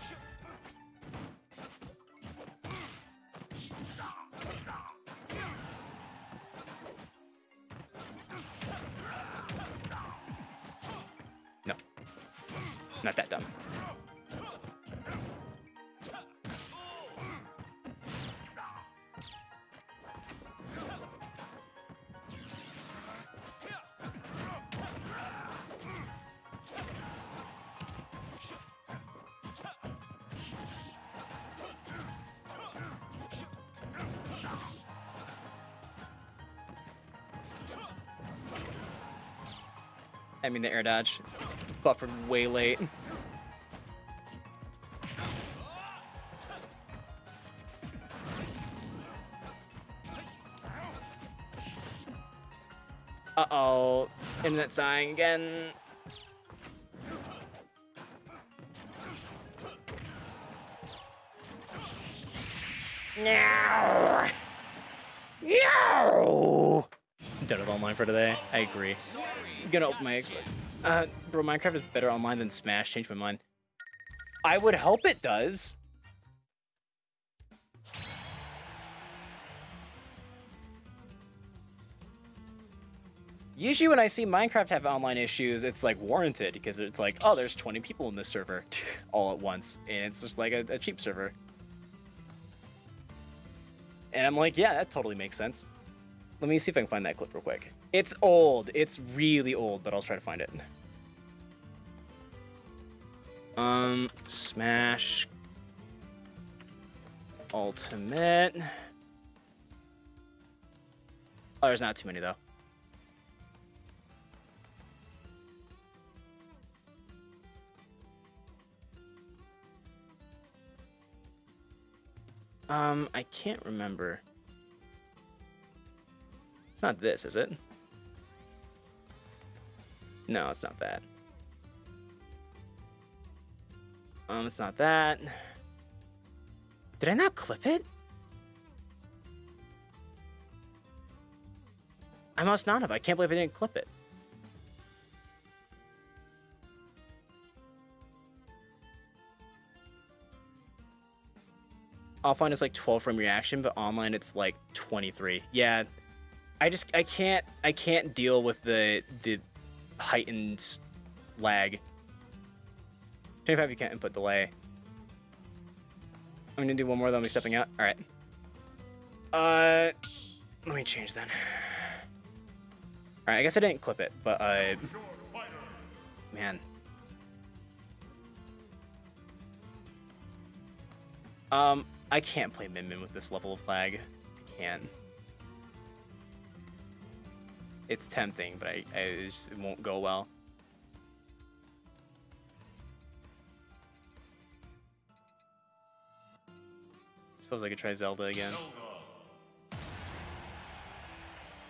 Mean the air dodge. It's buffered way late. Uh-oh. Internet's dying again. No! No! Done it online for today. I agree. Gonna open my Xbox. Uh, bro, Minecraft is better online than Smash. Change my mind. I would hope it does. Usually when I see Minecraft have online issues, it's like warranted because it's like, oh, there's 20 people in this server all at once, and it's just like a, a cheap server. And I'm like, yeah, that totally makes sense. Let me see if I can find that clip real quick. It's old. It's really old, but I'll try to find it. Um, Smash Ultimate. Oh, there's not too many though. Um, I can't remember. It's not this, is it? No, it's not that. Um, it's not that. Did I not clip it? I must not have. I can't believe I didn't clip it. Offline is like 12 frame reaction, but online it's like 23. Yeah, I just I can't I can't deal with the the heightened lag. 25 you can't input delay. I'm gonna do one more then I'll be stepping out. Alright. Uh let me change then. Alright, I guess I didn't clip it, but uh man. Um, I can't play Min Min with this level of lag. I can't. It's tempting, but I, I it, just, it won't go well. Suppose I could try Zelda again.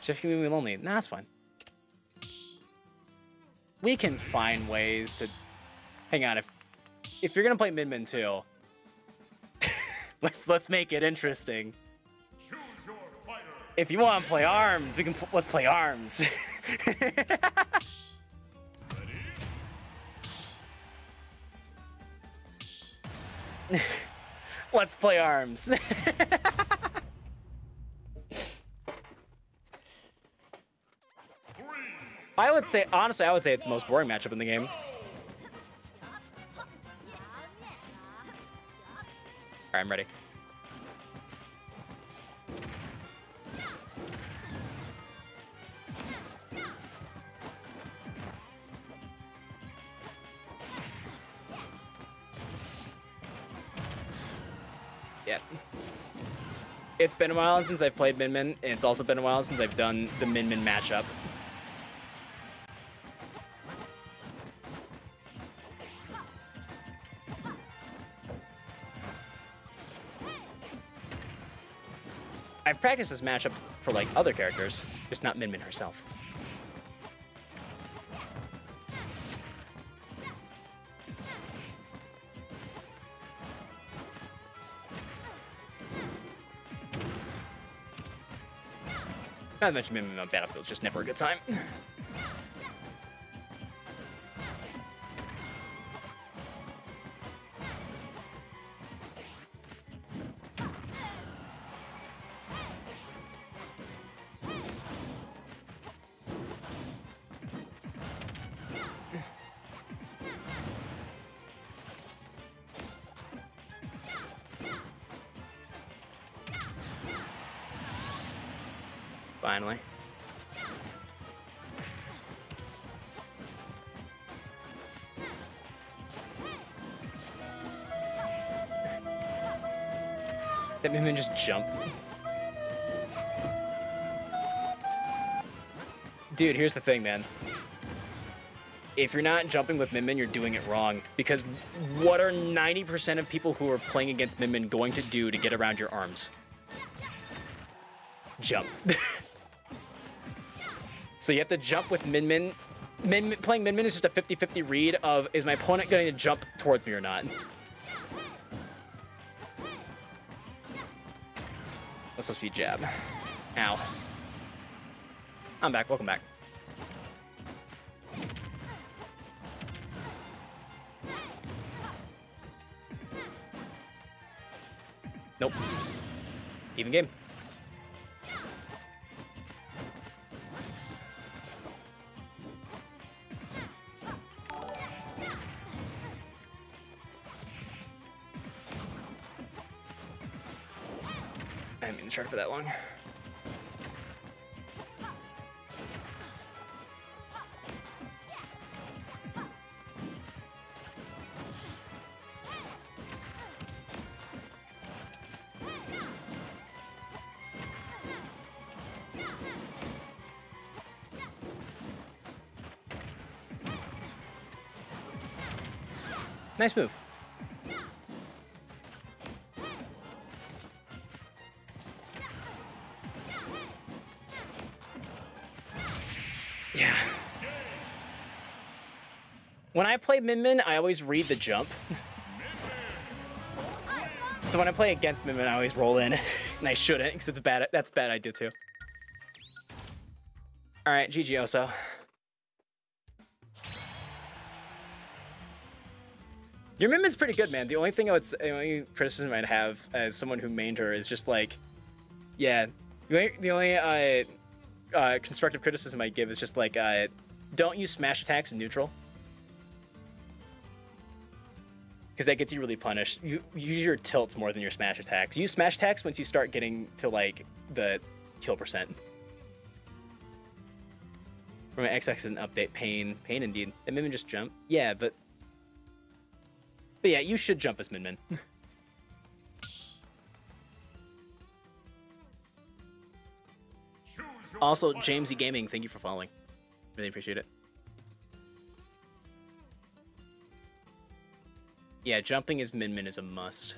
Jeff, you made me lonely. Nah, that's fine. We can find ways to. Hang on, if if you're gonna play Min Min 2, let's let's make it interesting. If you want to play arms, we can pl- let's play arms. let's play arms. I would say honestly, I would say it's the most boring matchup in the game. Alright, I'm ready. Yep. It's been a while since I've played Min Min, and it's also been a while since I've done the Min Min matchup. I've practiced this matchup for like other characters, just not Min Min herself. Not to mention Min Min Battlefield, it's just never a good time. Min Min just jump. Dude, here's the thing, man. If you're not jumping with Min Min, you're doing it wrong. Because what are 90% of people who are playing against Min Min going to do to get around your arms? Jump. so you have to jump with Min Min. Playing Min Min is just a 50-50 read of is my opponent going to jump towards me or not. That's supposed to be jab. Ow. I'm back. Welcome back. Nope. Even game. Didn't mean to try for that long. Nice move. Play Min Min, I always read the jump. so when I play against Min Min, I always roll in, and I shouldn't because it's a bad. That's a bad idea too. All right, GG Oso. Your Min Min's pretty good, man. The only thing I would say, the only criticism I'd have as someone who mained her is just like, yeah, the only, the only uh, uh, constructive criticism I give is just like, uh, don't use smash attacks in neutral. Because that gets you really punished. You, you use your tilts more than your smash attacks. Use smash attacks once you start getting to like the kill percent. From an XX is update. Pain. Pain indeed. And Min Min just jump. Yeah, but but yeah, you should jump as Min Min. Choose your also. Jamesy Gaming, thank you for following. Really appreciate it. Yeah, jumping as Min Min is a must.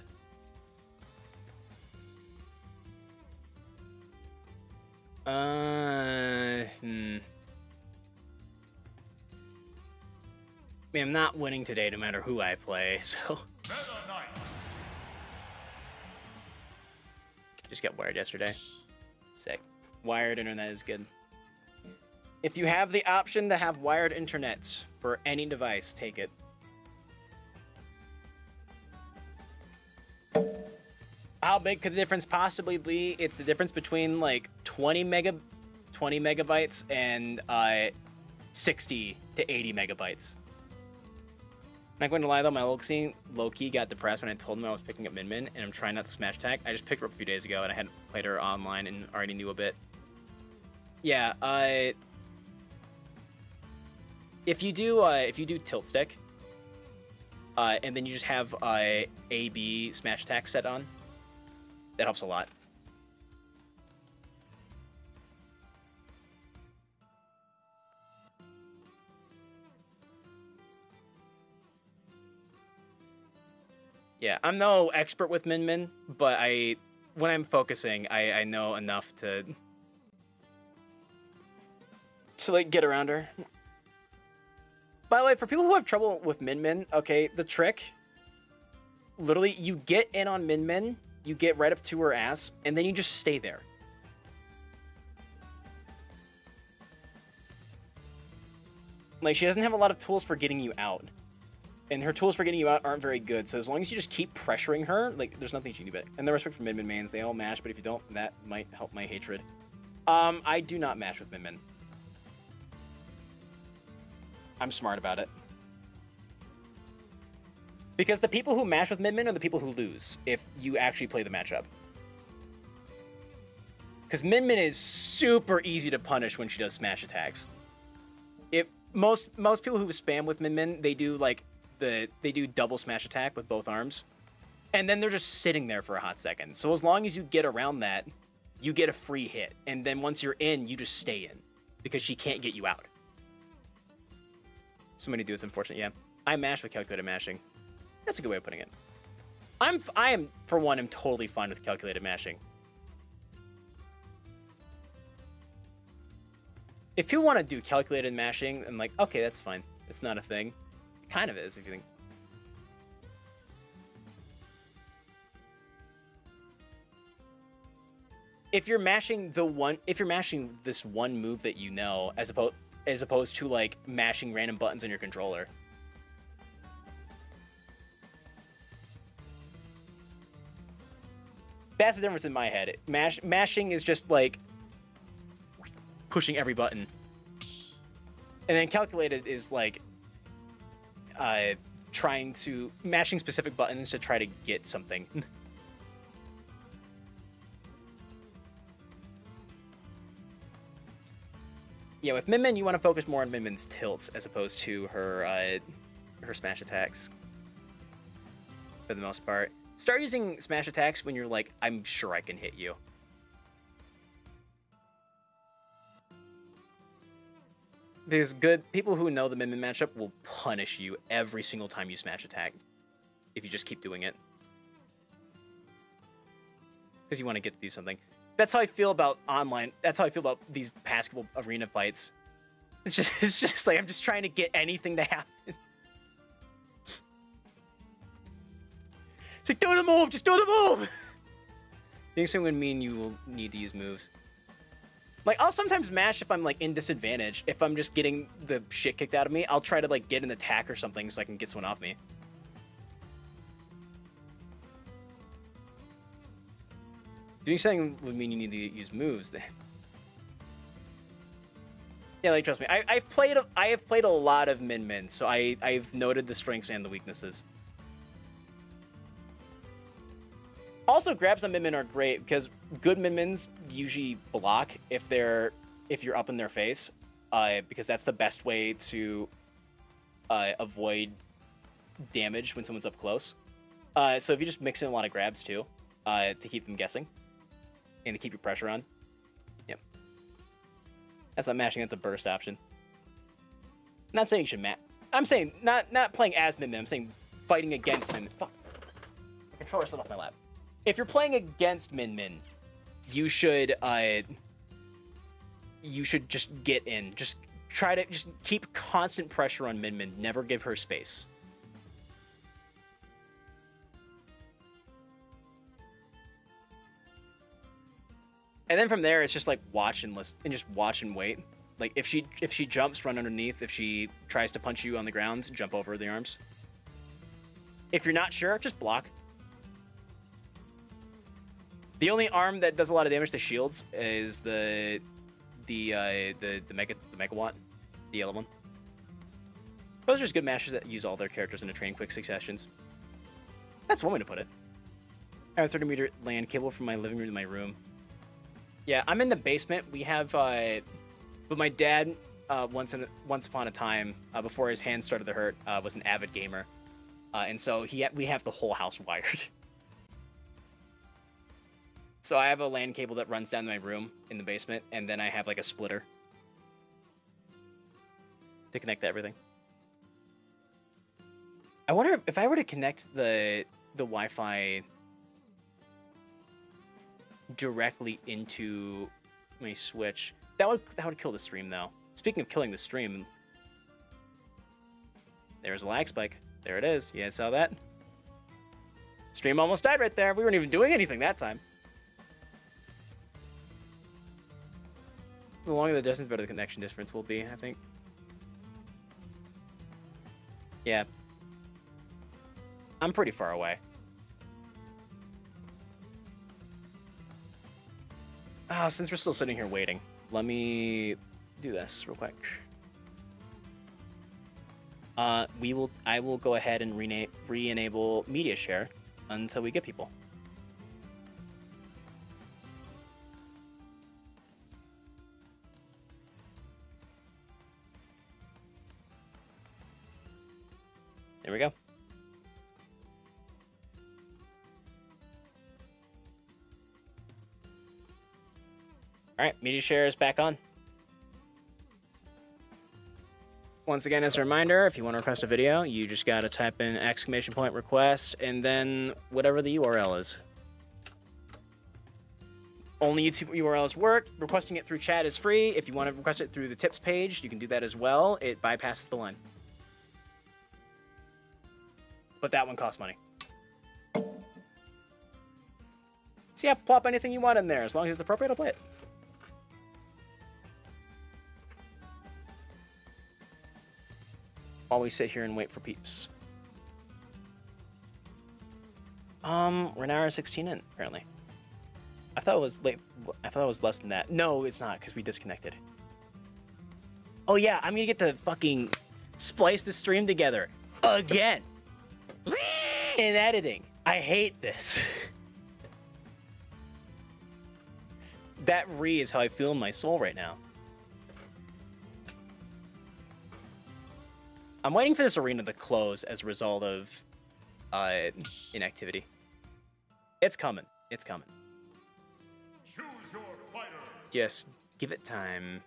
Uh, hmm. I mean, I'm not winning today no matter who I play, so just got wired yesterday. Sick. Wired internet is good. If you have the option to have wired internet for any device, take it. How big could the difference possibly be? It's the difference between like 20 mega, 20 megabytes and uh, 60 to 80 megabytes. I'm not going to lie though, my Loki, Loki got depressed when I told him I was picking up Min Min, and I'm trying not to smash attack. I just picked her up a few days ago, and I hadn't played her online and already knew a bit. Yeah, uh, if you do uh, if you do tilt stick, uh, and then you just have uh, AB smash attack set on. That helps a lot. Yeah, I'm no expert with Min Min, but I, when I'm focusing, I, I know enough to, to like get around her. By the way, for people who have trouble with Min Min, okay, the trick literally you get in on Min Min, you get right up to her ass, and then you just stay there. Like she doesn't have a lot of tools for getting you out. And her tools for getting you out aren't very good. So as long as you just keep pressuring her, like there's nothing she can do about it. And the respect for Min Min mains, they all mash, but if you don't, that might help my hatred. Um, I do not mash with Min Min. I'm smart about it. Because the people who mash with Min are the people who lose if you actually play the matchup. Because Min Min is super easy to punish when she does smash attacks. If most most people who spam with Min Min, they do like the they do double smash attack with both arms, and then they're just sitting there for a hot second. So as long as you get around that, you get a free hit, and then once you're in, you just stay in because she can't get you out. So many do it's unfortunate. Yeah, I mash with calculated mashing. That's a good way of putting it. I'm I am for one I'm totally fine with calculated mashing. If you want to do calculated mashing, I'm like, okay, that's fine. It's not a thing. It kind of is if you think. If you're mashing the one, if you're mashing this one move that you know, as opposed as opposed to like mashing random buttons on your controller, that's the difference in my head. Mash mashing is just like pushing every button. And then calculated is like uh trying to mashing specific buttons to try to get something. yeah, with Min Min, you want to focus more on Min Min's tilts as opposed to her uh, her smash attacks. For the most part, start using smash attacks when you're like, I'm sure I can hit you. Because good people who know the Min Min matchup will punish you every single time you smash attack. If you just keep doing it. Because you want to get to do something. That's how I feel about online. That's how I feel about these couple arena fights. It's just, it's just like I'm just trying to get anything to happen. It's like, do the move, just do the move. Being someone would mean you will need to use moves. Like, I'll sometimes mash if I'm, like, in disadvantage. If I'm just getting the shit kicked out of me, I'll try to, like, get an attack or something so I can get someone off me. Doing something would mean you need to use moves. Then. Yeah, like trust me, I, I've played a, I have played a lot of Min Min, so I I've noted the strengths and the weaknesses. Also, grabs on Min Min are great because good Min Mins usually block if they're if you're up in their face, uh, because that's the best way to uh, avoid damage when someone's up close. Uh, so if you just mix in a lot of grabs too, uh, to keep them guessing, and to keep your pressure on. Yep. That's not mashing. That's a burst option. I'm not saying you should match. I'm saying not not playing as Min Min. I'm saying fighting against Min Min. Fuck. My controller slid off my lap. If you're playing against Min Min, you should uh you should just get in. Just try to just keep constant pressure on Min Min. Never give her space. And then from there, it's just like watch and listen, and just watch and wait. Like if she if she jumps, run underneath. If she tries to punch you on the ground, jump over the arms. If you're not sure, just block. The only arm that does a lot of damage to shields is the the uh, the the mega the megawatt, the yellow one. Those are just good mashers that use all their characters in a train quick successions. That's one way to put it. I have a 30 meter LAN cable from my living room to my room. Yeah, I'm in the basement. We have, uh, but my dad, uh, once in, once upon a time, uh, before his hands started to hurt, uh, was an avid gamer, uh, and so he we have the whole house wired. so I have a LAN cable that runs down to my room in the basement, and then I have like a splitter to connect to everything. I wonder if I were to connect the the Wi-Fi directly into my Switch. That would that would kill the stream though. Speaking of killing the stream, there's a lag spike. There it is. You guys saw that? Stream almost died right there. We weren't even doing anything that time. The longer the distance, better the connection difference will be, I think. Yeah. I'm pretty far away. Ah, since we're still sitting here waiting, let me do this real quick. Uh, we will. I will go ahead and re-enable media share until we get people. There we go. All right, media share is back on. Once again, as a reminder, if you want to request a video, you just got to type in exclamation point request and then whatever the URL is. Only YouTube URLs work. Requesting it through chat is free. If you want to request it through the tips page, you can do that as well. It bypasses the line. But that one costs money. So yeah, plop anything you want in there. As long as it's appropriate, I'll play it. While we sit here and wait for peeps. Um, we're an hour and 16 in, apparently. I thought it was late. I thought it was less than that. No, it's not, because we disconnected. Oh yeah, I'm gonna get to fucking splice the stream together again. In editing. I hate this. that re is how I feel in my soul right now. I'm waiting for this arena to close as a result of uh, inactivity. It's coming. It's coming. Choose your fighter. Just give it time.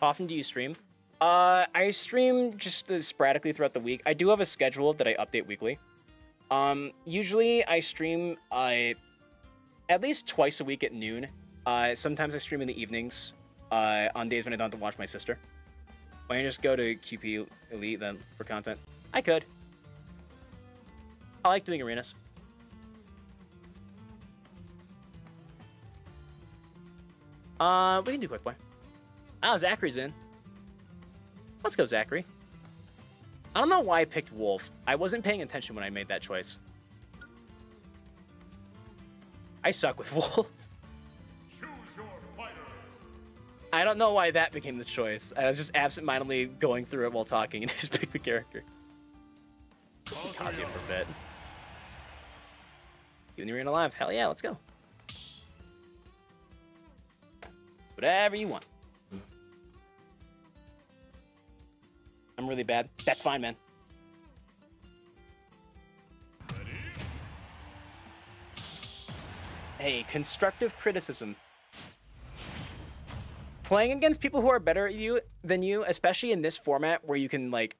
How often do you stream? Uh, I stream just uh, sporadically throughout the week. I do have a schedule that I update weekly. Um, usually I stream uh, at least twice a week at noon. Uh, sometimes I stream in the evenings uh, on days when I don't have to watch my sister. Why don't you just go to QP Elite then for content? I could. I like doing arenas. Uh, we can do quick boy. Oh, Zachary's in. Let's go, Zachary. I don't know why I picked Wolf. I wasn't paying attention when I made that choice. I suck with Wolf. I don't know why that became the choice. I was just absentmindedly going through it while talking and I just picked the character. Kazuya for a bit. Keeping the arena alive. Hell yeah, let's go. Whatever you want. I'm really bad. That's fine, man. Hey, constructive criticism. Playing against people who are better at you than you, especially in this format where you can like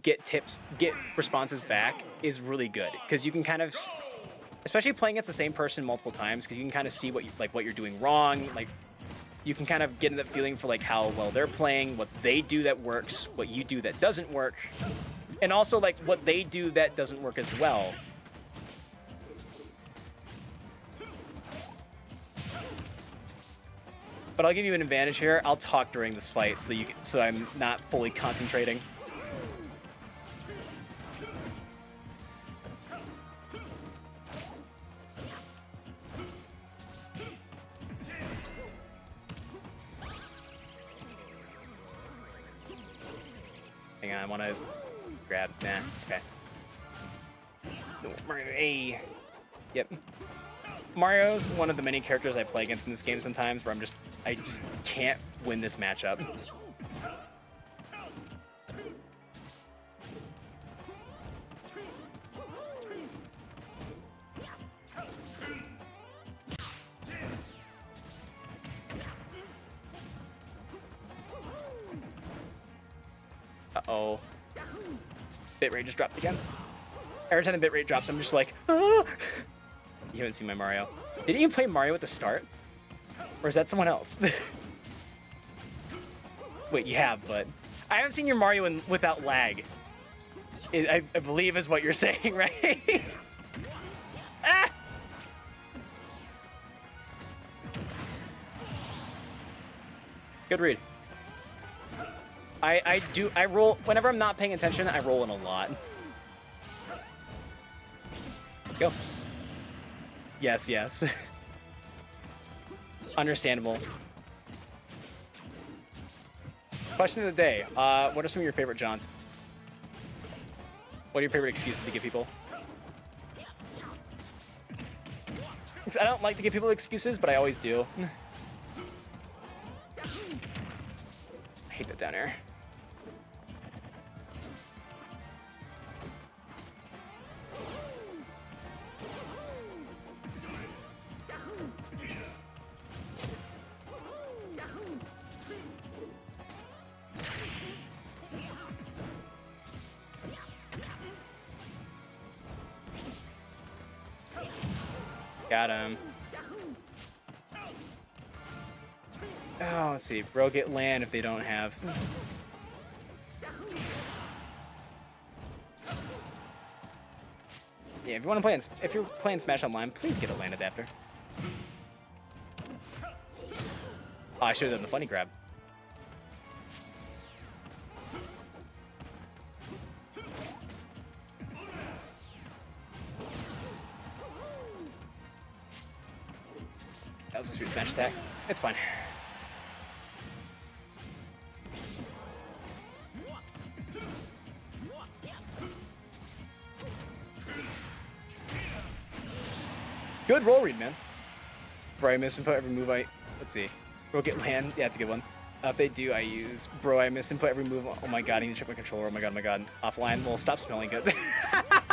get tips, get responses back, is really good because you can kind of, especially playing against the same person multiple times, because you can kind of see what you like what you're doing wrong, like you can kind of get that feeling for like how well they're playing, what they do that works, what you do that doesn't work, and also like what they do that doesn't work as well. But I'll give you an advantage here. I'll talk during this fight so you can, so I'm not fully concentrating. Hang on, I want to grab. Nah, okay. Hey. Yep. Mario's one of the many characters I play against in this game sometimes where I'm just, I just can't win this matchup. Uh-oh. Bitrate just dropped again. Every time the bitrate drops, I'm just like, ah! You haven't seen my Mario. Didn't you play Mario at the start? Or is that someone else? Wait, you have, but... I haven't seen your Mario in, without lag. I, I, I believe is what you're saying, right? ah! Good read. I, I do, I roll, whenever I'm not paying attention, I roll in a lot. Let's go. Yes, yes. Understandable. Question of the day. Uh, what are some of your favorite Johns? What are your favorite excuses to give people? I don't like to give people excuses, but I always do. I hate that down air. Got him. Oh, let's see. Bro, get LAN if they don't have. Yeah, if you want to play, if you're playing Smash Online, please get a LAN adapter. Oh, I should have done the funny grab. That was a sweet smash attack. It's fine. Good roll read, man. Bro, I miss input every move I... Let's see. Bro, get LAN. Yeah, it's a good one. Uh, if they do, I use... Bro, I miss input every move. Oh my god, I need to check my controller. Oh my god, oh my god. Offline. Well, stop smelling good.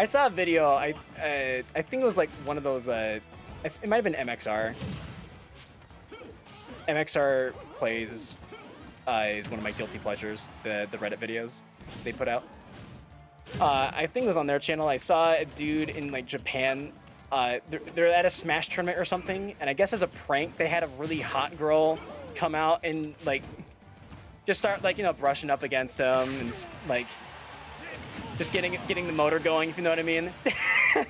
I saw a video. I uh, I think it was like one of those. Uh, it might have been MXR. MXR plays is, uh, is one of my guilty pleasures. The the Reddit videos they put out. Uh, I think it was on their channel. I saw a dude in like Japan. Uh, they're, they're at a Smash tournament or something, and I guess as a prank, they had a really hot girl come out and like just start like you know brushing up against him and like just getting getting the motor going, if you know what I mean.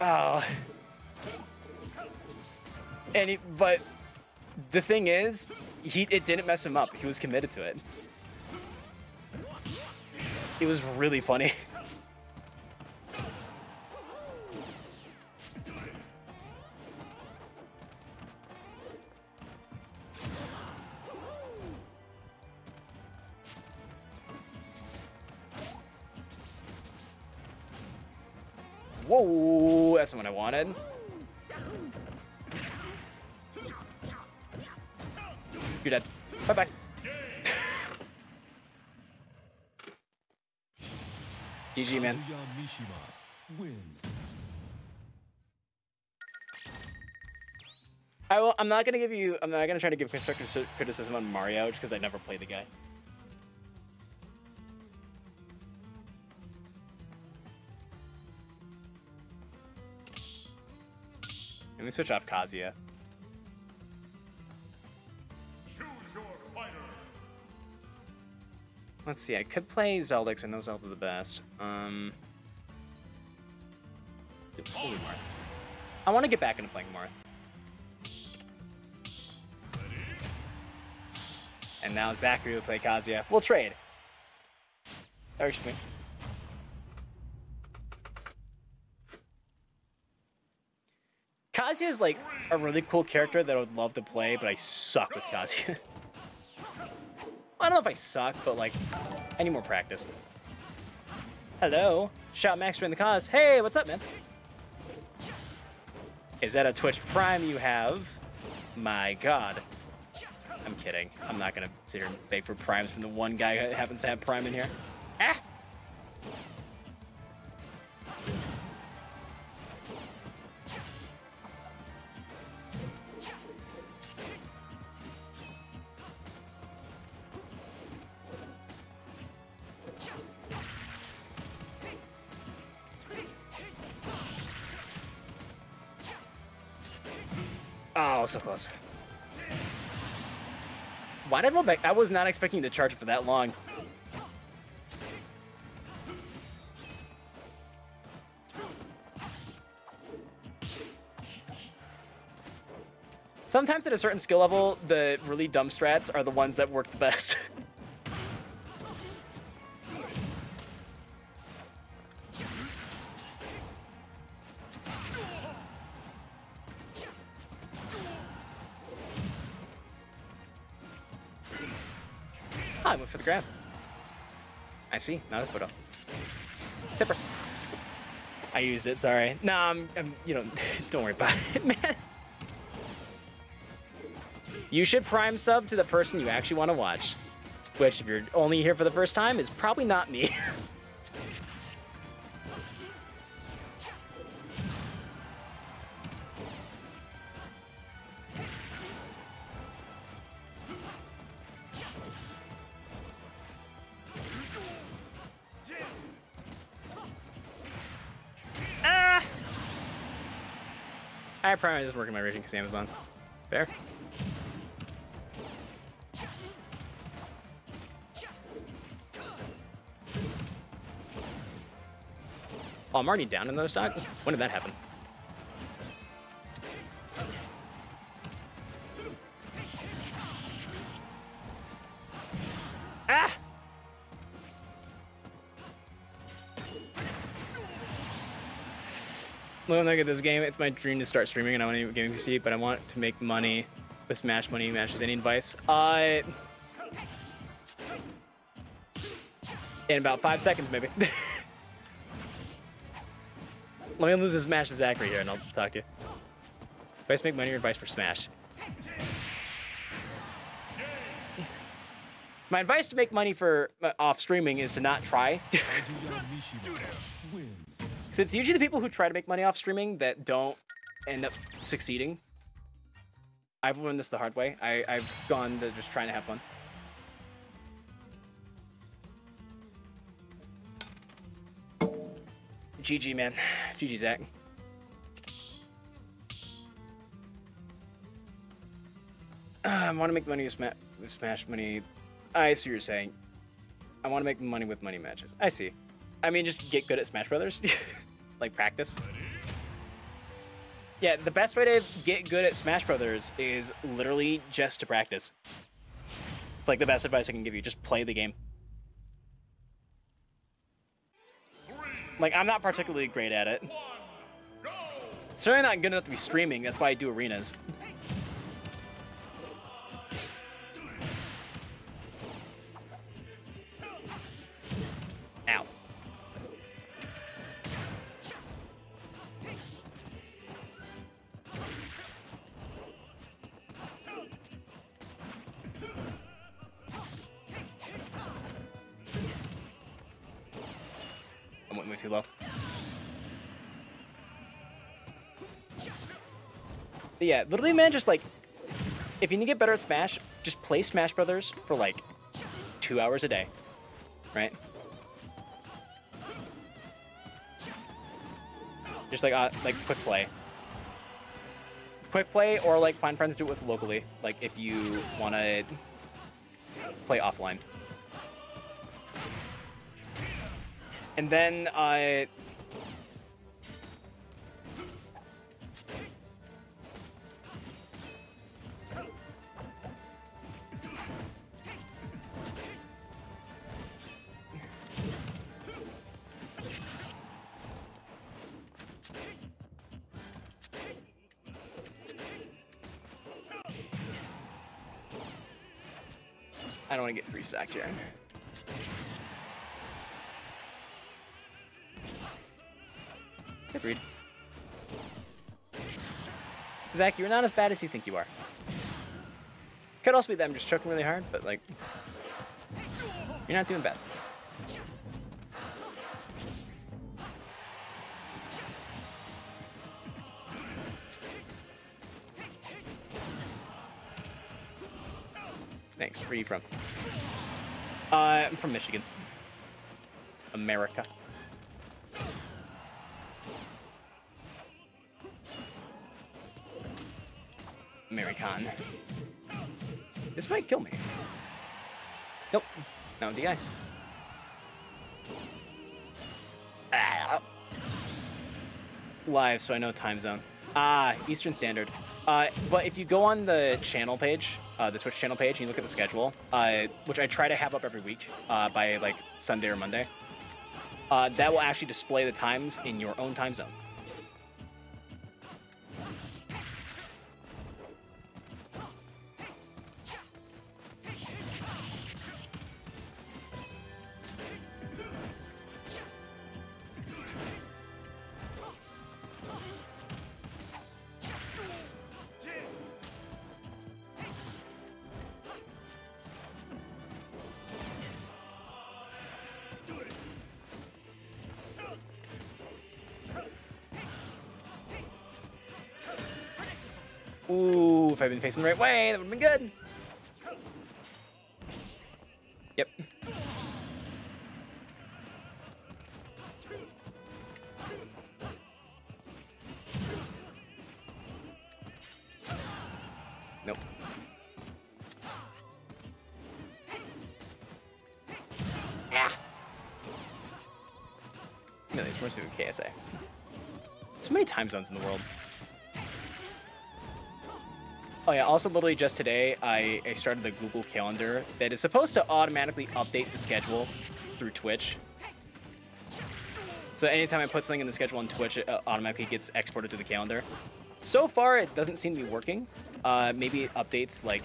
oh. And but the thing is, he it didn't mess him up. He was committed to it. It was really funny. Whoa, that's what I wanted. You're dead. Bye bye. GG, man. Kazuya Mishima wins. I will, I'm not gonna give you. I'm not gonna try to give constructive criticism on Mario just because I never played the guy. Me switch off Kazuya. Choose your fighter. Let's see. I could play Zelda because I know Zelda the best. Um. I want to get back into playing Marth. And now Zachary will play Kazuya. We'll trade. Or excuse me. Kazuya is like a really cool character that I would love to play, but I suck with Kazuya. I don't know if I suck, but like, I need more practice. Hello, Shout Max in the cause. Hey, what's up, man? Is that a Twitch Prime you have? My God. I'm kidding. I'm not gonna sit here and beg for primes from the one guy that happens to have prime in here. Ah! Oh, so close. Why did I back? I was not expecting to charge for that long. Sometimes at a certain skill level, the really dumb strats are the ones that work the best. see, not a photo. Tipper. I used it, sorry. No, I'm, I'm you know, don't worry about it, man. You should prime sub to the person you actually want to watch. Which, if you're only here for the first time, is probably not me. probably just working my rating because Amazon. Fair. Oh, I'm already down in those stock? When did that happen? When I at this game, it's my dream to start streaming and I want to gaming PC, but I want to make money with Smash Money Matches. Any advice? Uh, in about five seconds, maybe. Let me lose this Smash to Zachary here, and I'll talk to you. Advice make money or advice for Smash? My advice to make money for uh, off streaming is to not try. Because it's usually the people who try to make money off streaming that don't end up succeeding. I've learned this the hard way. I, I've gone to just trying to have fun. GG, man. GG, Zach. Uh, I want to make money with, with Smash Money. I see what you're saying. I want to make money with money matches. I see. I mean, just get good at Smash Brothers. like, practice. Yeah, the best way to get good at Smash Brothers is literally just to practice. It's like the best advice I can give you. Just play the game. Like, I'm not particularly great at it. Certainly not good enough to be streaming. That's why I do arenas. Too low. But yeah, literally, man, just like, if you need to get better at Smash, just play Smash Brothers for like two hours a day, right? Just like, uh, like quick play. Quick play, or like find friends to do it with locally, like if you want to play offline. And then, I. I don't want to get three stacked here. Read. Zach, you're not as bad as you think you are. Could also be that I'm just choking really hard, but like, you're not doing bad. Thanks. Where are you from? Uh, I'm from Michigan. America. American. This might kill me. Nope. No, DI. Ah. Live, so I know time zone. Ah, Eastern Standard. Uh, but if you go on the channel page, uh, the Twitch channel page, and you look at the schedule, uh, which I try to have up every week uh, by like Sunday or Monday, uh, that will actually display the times in your own time zone. If I'd been facing the right way, that would have been good. Yep. Nope. Ah. No, there's more to KSA. So many time zones in the world. Oh yeah, also literally just today, I, I started the Google Calendar that is supposed to automatically update the schedule through Twitch. So anytime I put something in the schedule on Twitch, it uh, automatically gets exported to the calendar. So far, it doesn't seem to be working. Uh, maybe it updates like...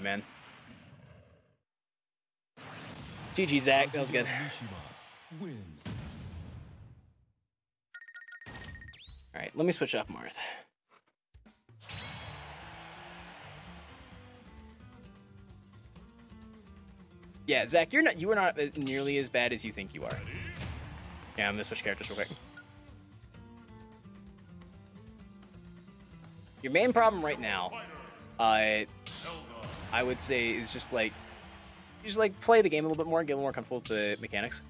Grab, man. GG, Zach. That was good. Wins. All right, let me switch up Marth. Yeah, Zach, you're not. You are not nearly as bad as you think you are. Yeah, I'm gonna switch characters real quick. Your main problem right now, uh, I would say, is just like, just like play the game a little bit more, and get a little more comfortable with the mechanics.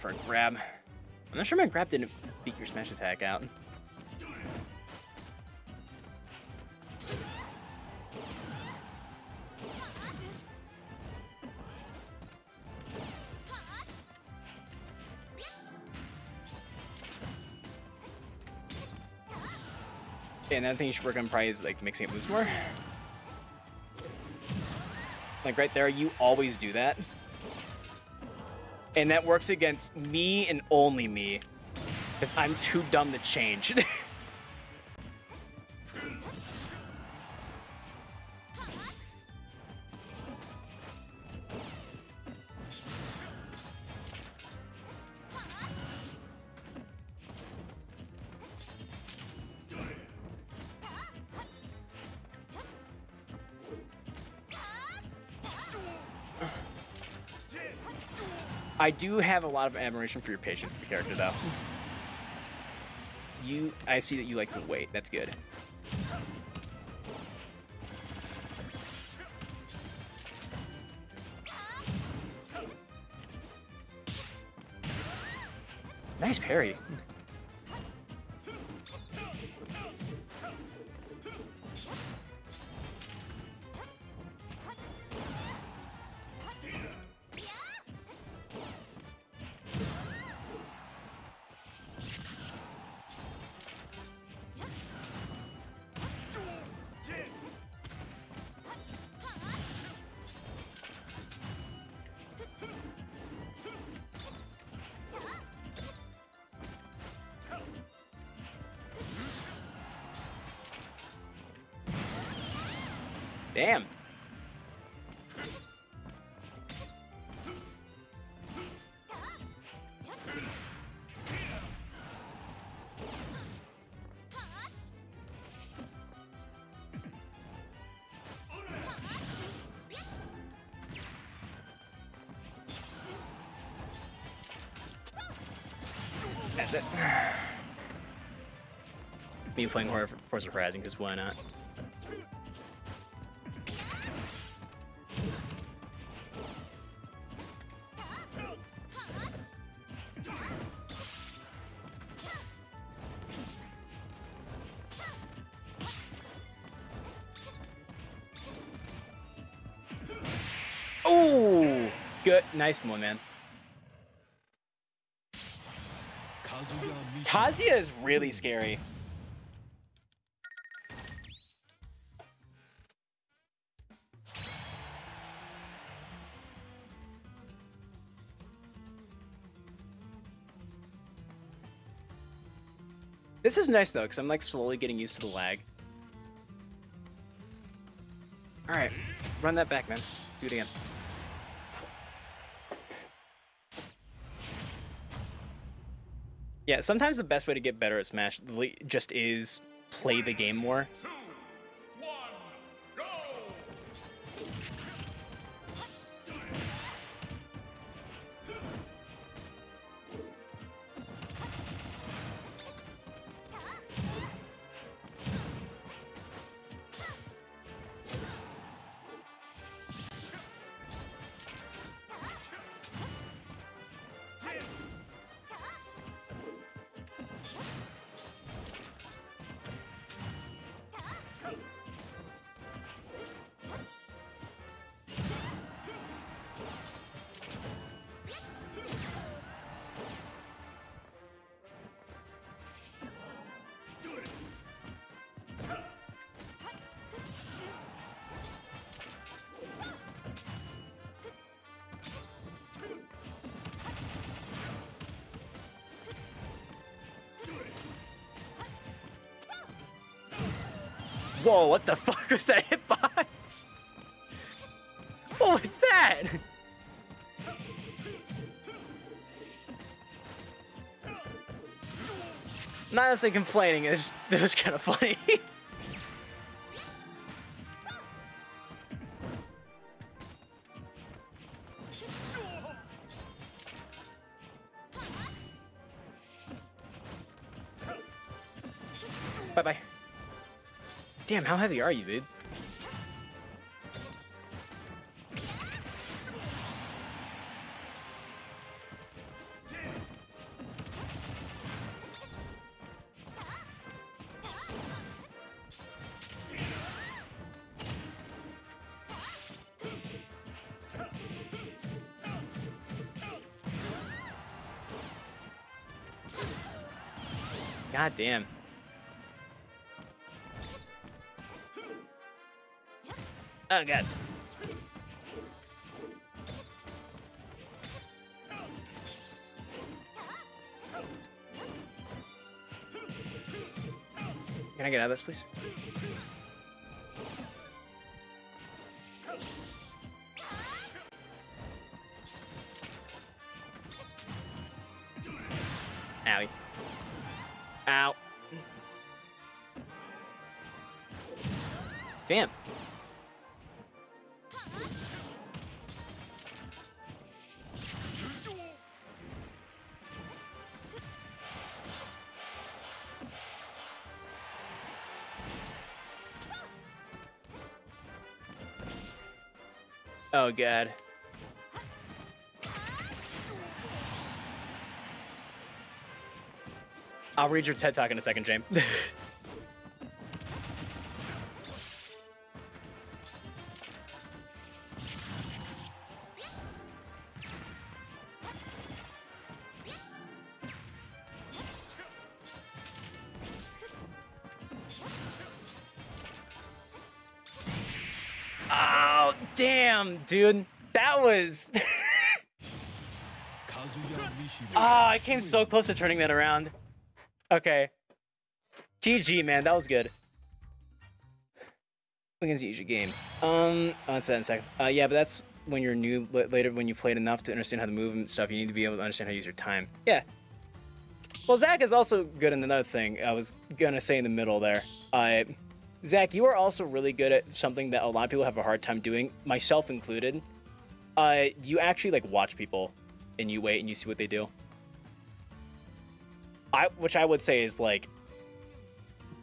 For a grab. I'm not sure my grab didn't beat your smash attack out. Okay, another thing you should work on probably is like mixing it moves more. Like right there, you always do that. And that works against me and only me. Because I'm too dumb to change. I do have a lot of admiration for your patience with the character, though. You, I see that you like to wait. That's good. Nice parry. Me playing Horror Force of Horizon, because why not? Oh, good, nice one, man. Kazuya is really scary. This is nice though, because I'm like slowly getting used to the lag. Alright, run that back, man. Do it again. Yeah, sometimes the best way to get better at Smash just is play the game more. Whoa, what the fuck was that hitbox? What was that? Not necessarily complaining, it's, it was kind of funny. Damn, how heavy are you, dude? God damn. Can I get out of this, please? Oh god. I'll read your TED Talk in a second, James. dude. That was. Ah, I came so close to turning that around. Okay. GG, man. That was good. Use your game. Um, oh, that's that in a second. Uh, yeah, but that's when you're new. Later, when you played enough to understand how to move and stuff, you need to be able to understand how to use your time. Yeah. Well, Zach is also good in another thing. I was gonna say in the middle there. Uh, Zach, you are also really good at something that a lot of people have a hard time doing, myself included. Uh, you actually like watch people, and you wait and you see what they do. I, which I would say is like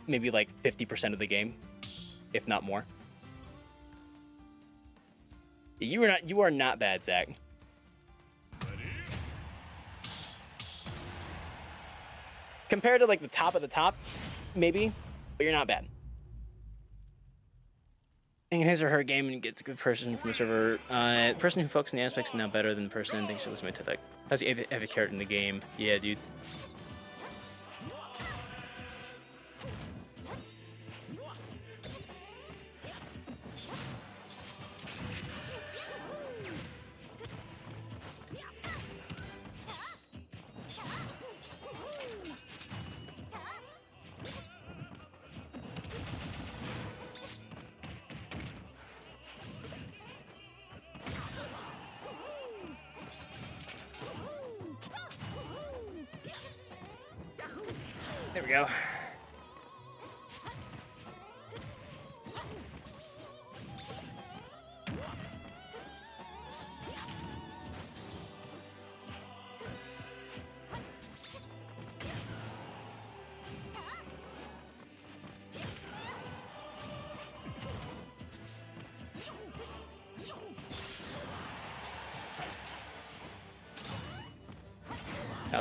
maybe like 50% of the game, if not more. You are not you are not bad, Zach. Compared to like the top of the top, maybe, but you're not bad. In his or her game and gets a good person from the server. Uh, the person who focuses on the aspects is now better than the person thinks listening to my Talk. How's the a carrot in the game? Yeah, dude.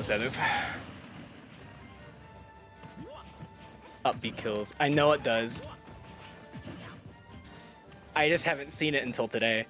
That was move. Upbeat kills. I know it does. I just haven't seen it until today.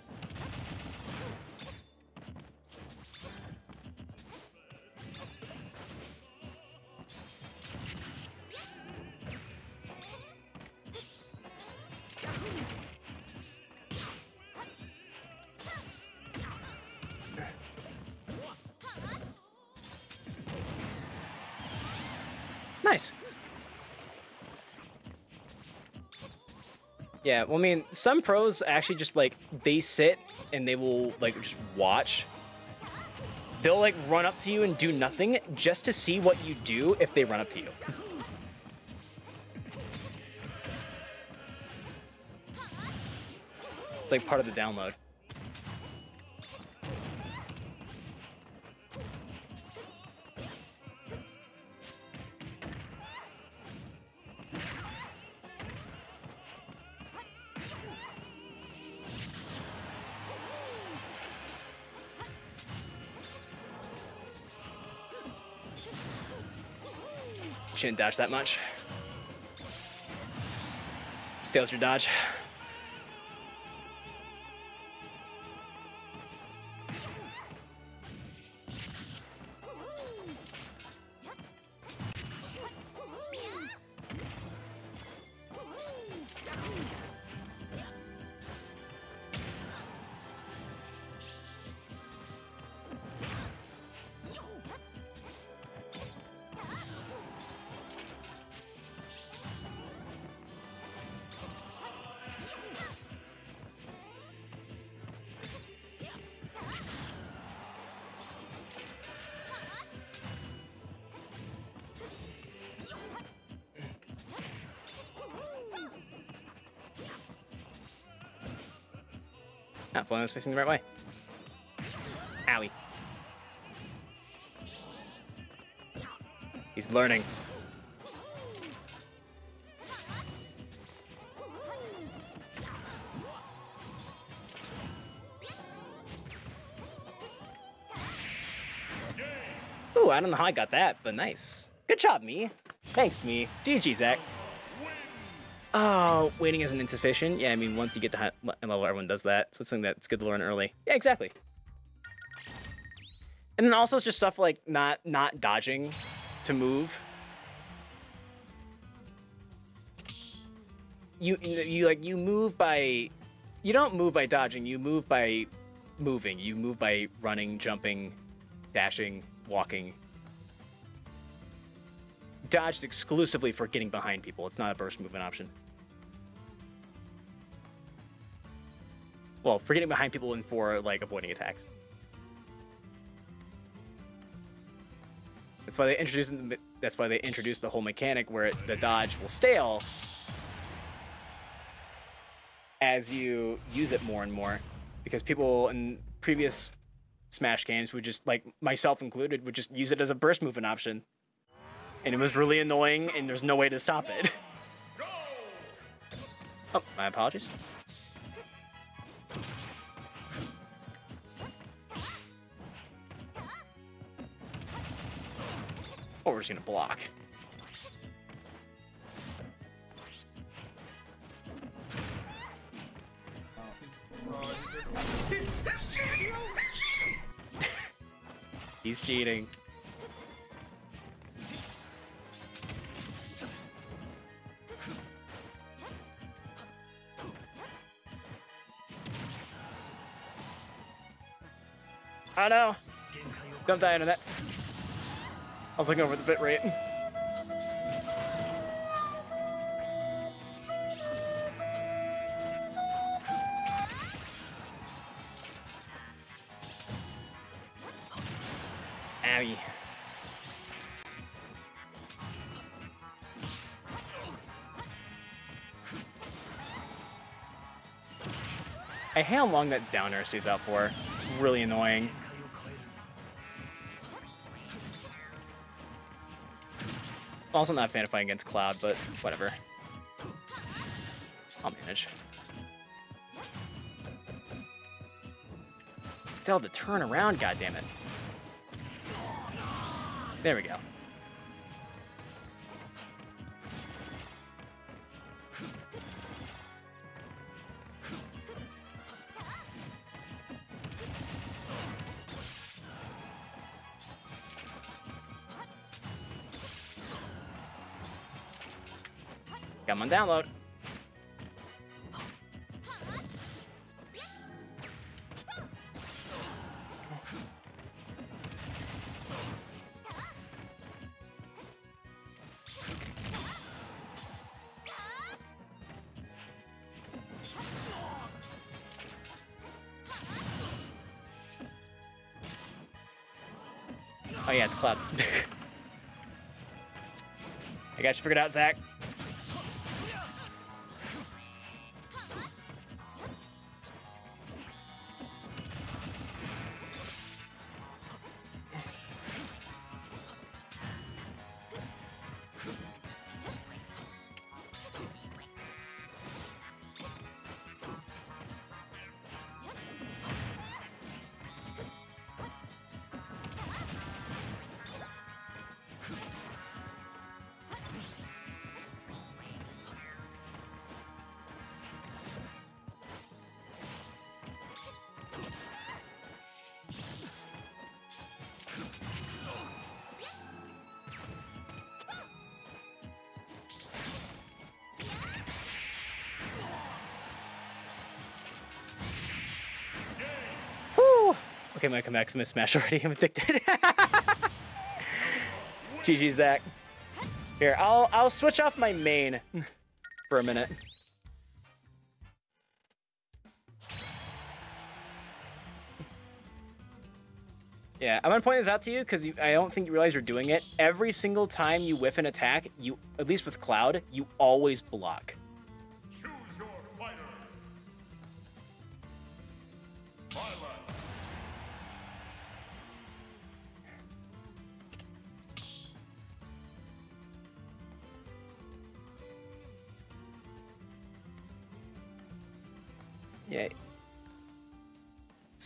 Yeah, well, I mean, some pros actually just like they sit and they will like just watch. They'll like run up to you and do nothing just to see what you do if they run up to you. It's like part of the download. Shouldn't dodge that much. Steals your dodge. Not Flamingo's facing the right way. Owie. He's learning. Ooh, I don't know how I got that, but nice. Good job, me. Thanks, me. GG, Zach. Oh, waiting isn't insufficient. Yeah, I mean, once you get the high level, everyone does that. So it's something that's good to learn early. Yeah, exactly. And then also it's just stuff like not not dodging to move. You you like you move by you don't move by dodging, you move by moving. You move by running, jumping, dashing, walking. Dodged exclusively for getting behind people. It's not a burst movement option. Well, for getting behind people and for like avoiding attacks. That's why they introduced. That's why they introduced the whole mechanic where it, the dodge will stale as you use it more and more, because people in previous Smash games would just like myself included would just use it as a burst movement option, and it was really annoying, and there's no way to stop it. Oh, my apologies. Oh, we're just gonna block. He's cheating. Oh no! Don't die, internet. I was looking over the bit rate. Owie. I hate how long that down air stays out for. It's really annoying. Also not a fan of fighting against Cloud, but whatever. I'll manage. Tell to turn around, goddammit. There we go. Got 'em on download. Oh yeah, it's Cloud. I got you figured out, Zach. Okay, my comeback's gonna smash already. I'm addicted. GG, Zach. Here, I'll I'll switch off my main for a minute. Yeah, I'm gonna point this out to you because I don't think you realize you're doing it. Every single time you whiff an attack, you at least with Cloud, you always block.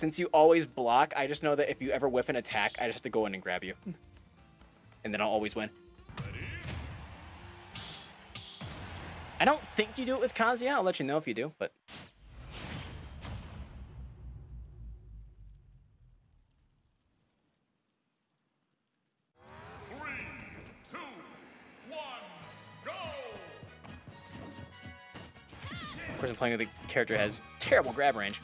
Since you always block, I just know that if you ever whiff an attack, I just have to go in and grab you. and then I'll always win. I don't think you do it with Kazuya. I'll let you know if you do, but... person playing with a character has terrible grab range.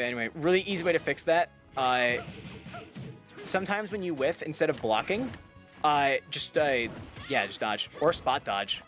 Yeah, anyway, really easy way to fix that. Uh, sometimes when you whiff, instead of blocking, uh, just, uh, yeah, just dodge. Or spot dodge.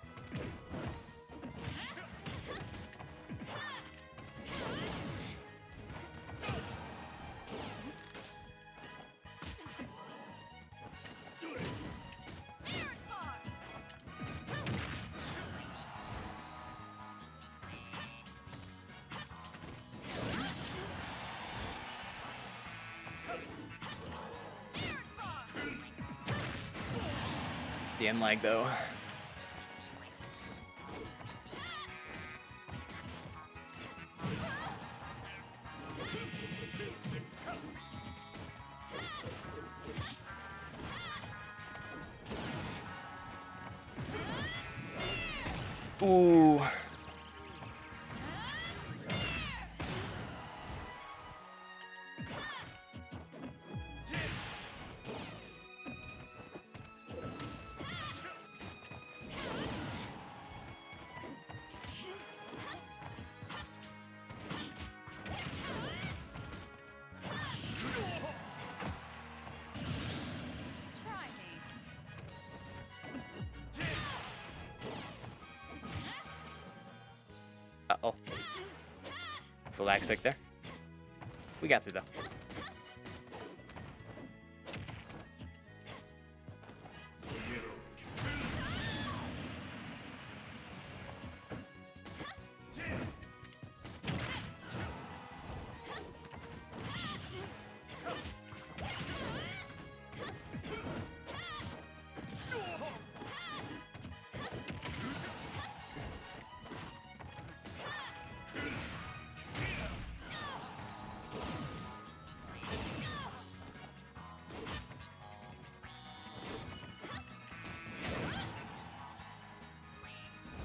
Lag, though. Axe pick there. We got through, though.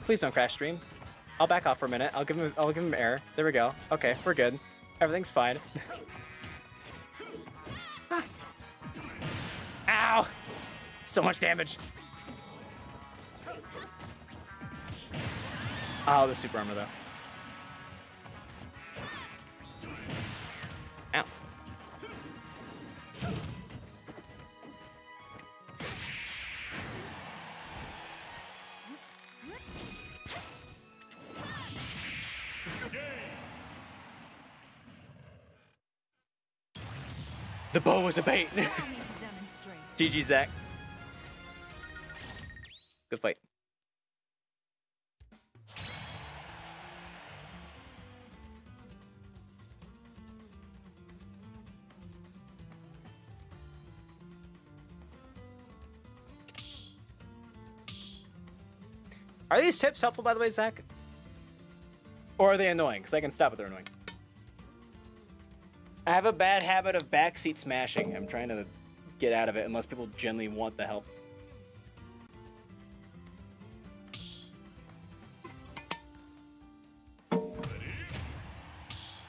Please don't crash stream. I'll back off for a minute. I'll give him I'll give him air. There we go. Okay, we're good. Everything's fine. Ow! So much damage. Oh, the super armor though. Bow was a bait. GG, Zach. Good fight. Are these tips helpful, by the way, Zach? Or are they annoying? Because I can stop if they're annoying. I have a bad habit of backseat smashing. I'm trying to get out of it unless people genuinely want the help.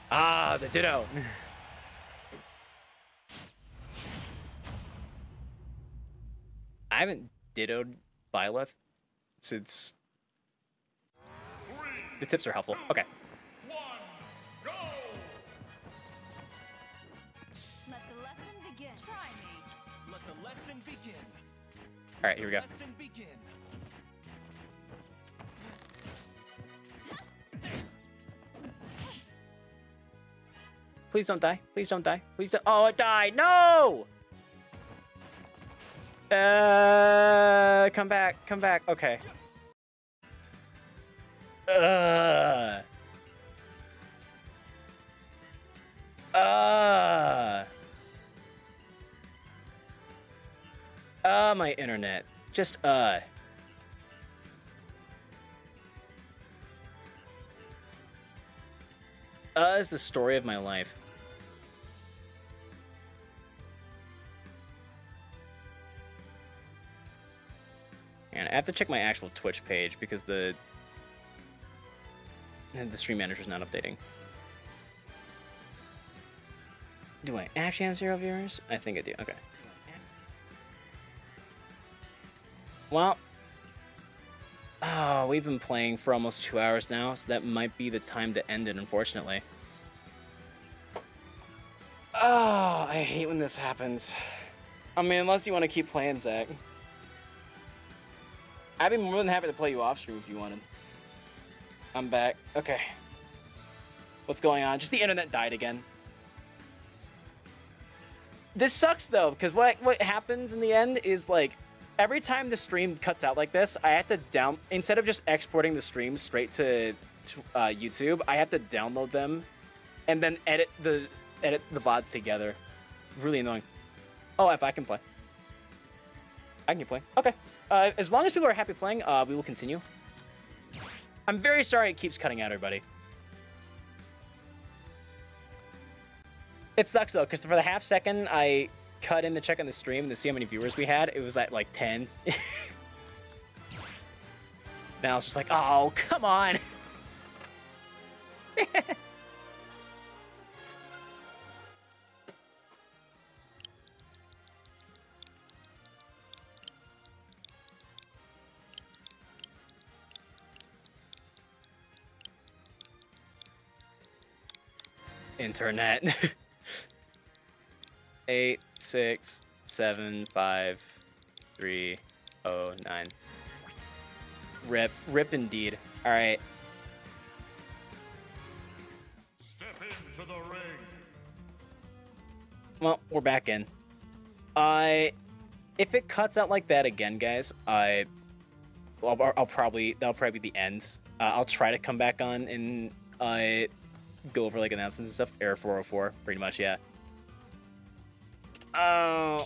Ah, the ditto. I haven't dittoed Byleth since the tips are helpful. Okay. All right, here we go. Please don't die. Please don't die. Please don't. Oh, it died. No! Uh, come back. Come back. Okay. Uh. Uh. Uh, my internet. Just uh. Uh is the story of my life. And I have to check my actual Twitch page because the the stream manager's not updating. Do I actually have zero viewers? I think I do. Okay. Well, oh, we've been playing for almost two hours now, so that might be the time to end it, unfortunately. Oh, I hate when this happens. I mean, unless you want to keep playing, Zach. I'd be more than happy to play you off stream if you wanted. I'm back. Okay. What's going on? Just the internet died again. This sucks though, because what what happens in the end is like every time the stream cuts out like this, I have to down instead of just exporting the stream straight to, to uh, YouTube, I have to download them and then edit the edit the vods together. It's really annoying. Oh, if I can play, I can play. Okay. Uh, as long as people are happy playing, uh, we will continue. I'm very sorry it keeps cutting out, everybody. It sucks though, because for the half second I cut in to check on the stream and to see how many viewers we had, it was at like 10. now it's just like, oh, come on. Internet. Eight, six, seven, five, three, oh, nine. Rip, rip indeed. All right. Step into the ring. Well, we're back in. I, if it cuts out like that again, guys, I, I'll, I'll probably that'll probably be the end. Uh, I'll try to come back on and uh, go over like announcements and stuff. Air 404, pretty much, yeah. Oh.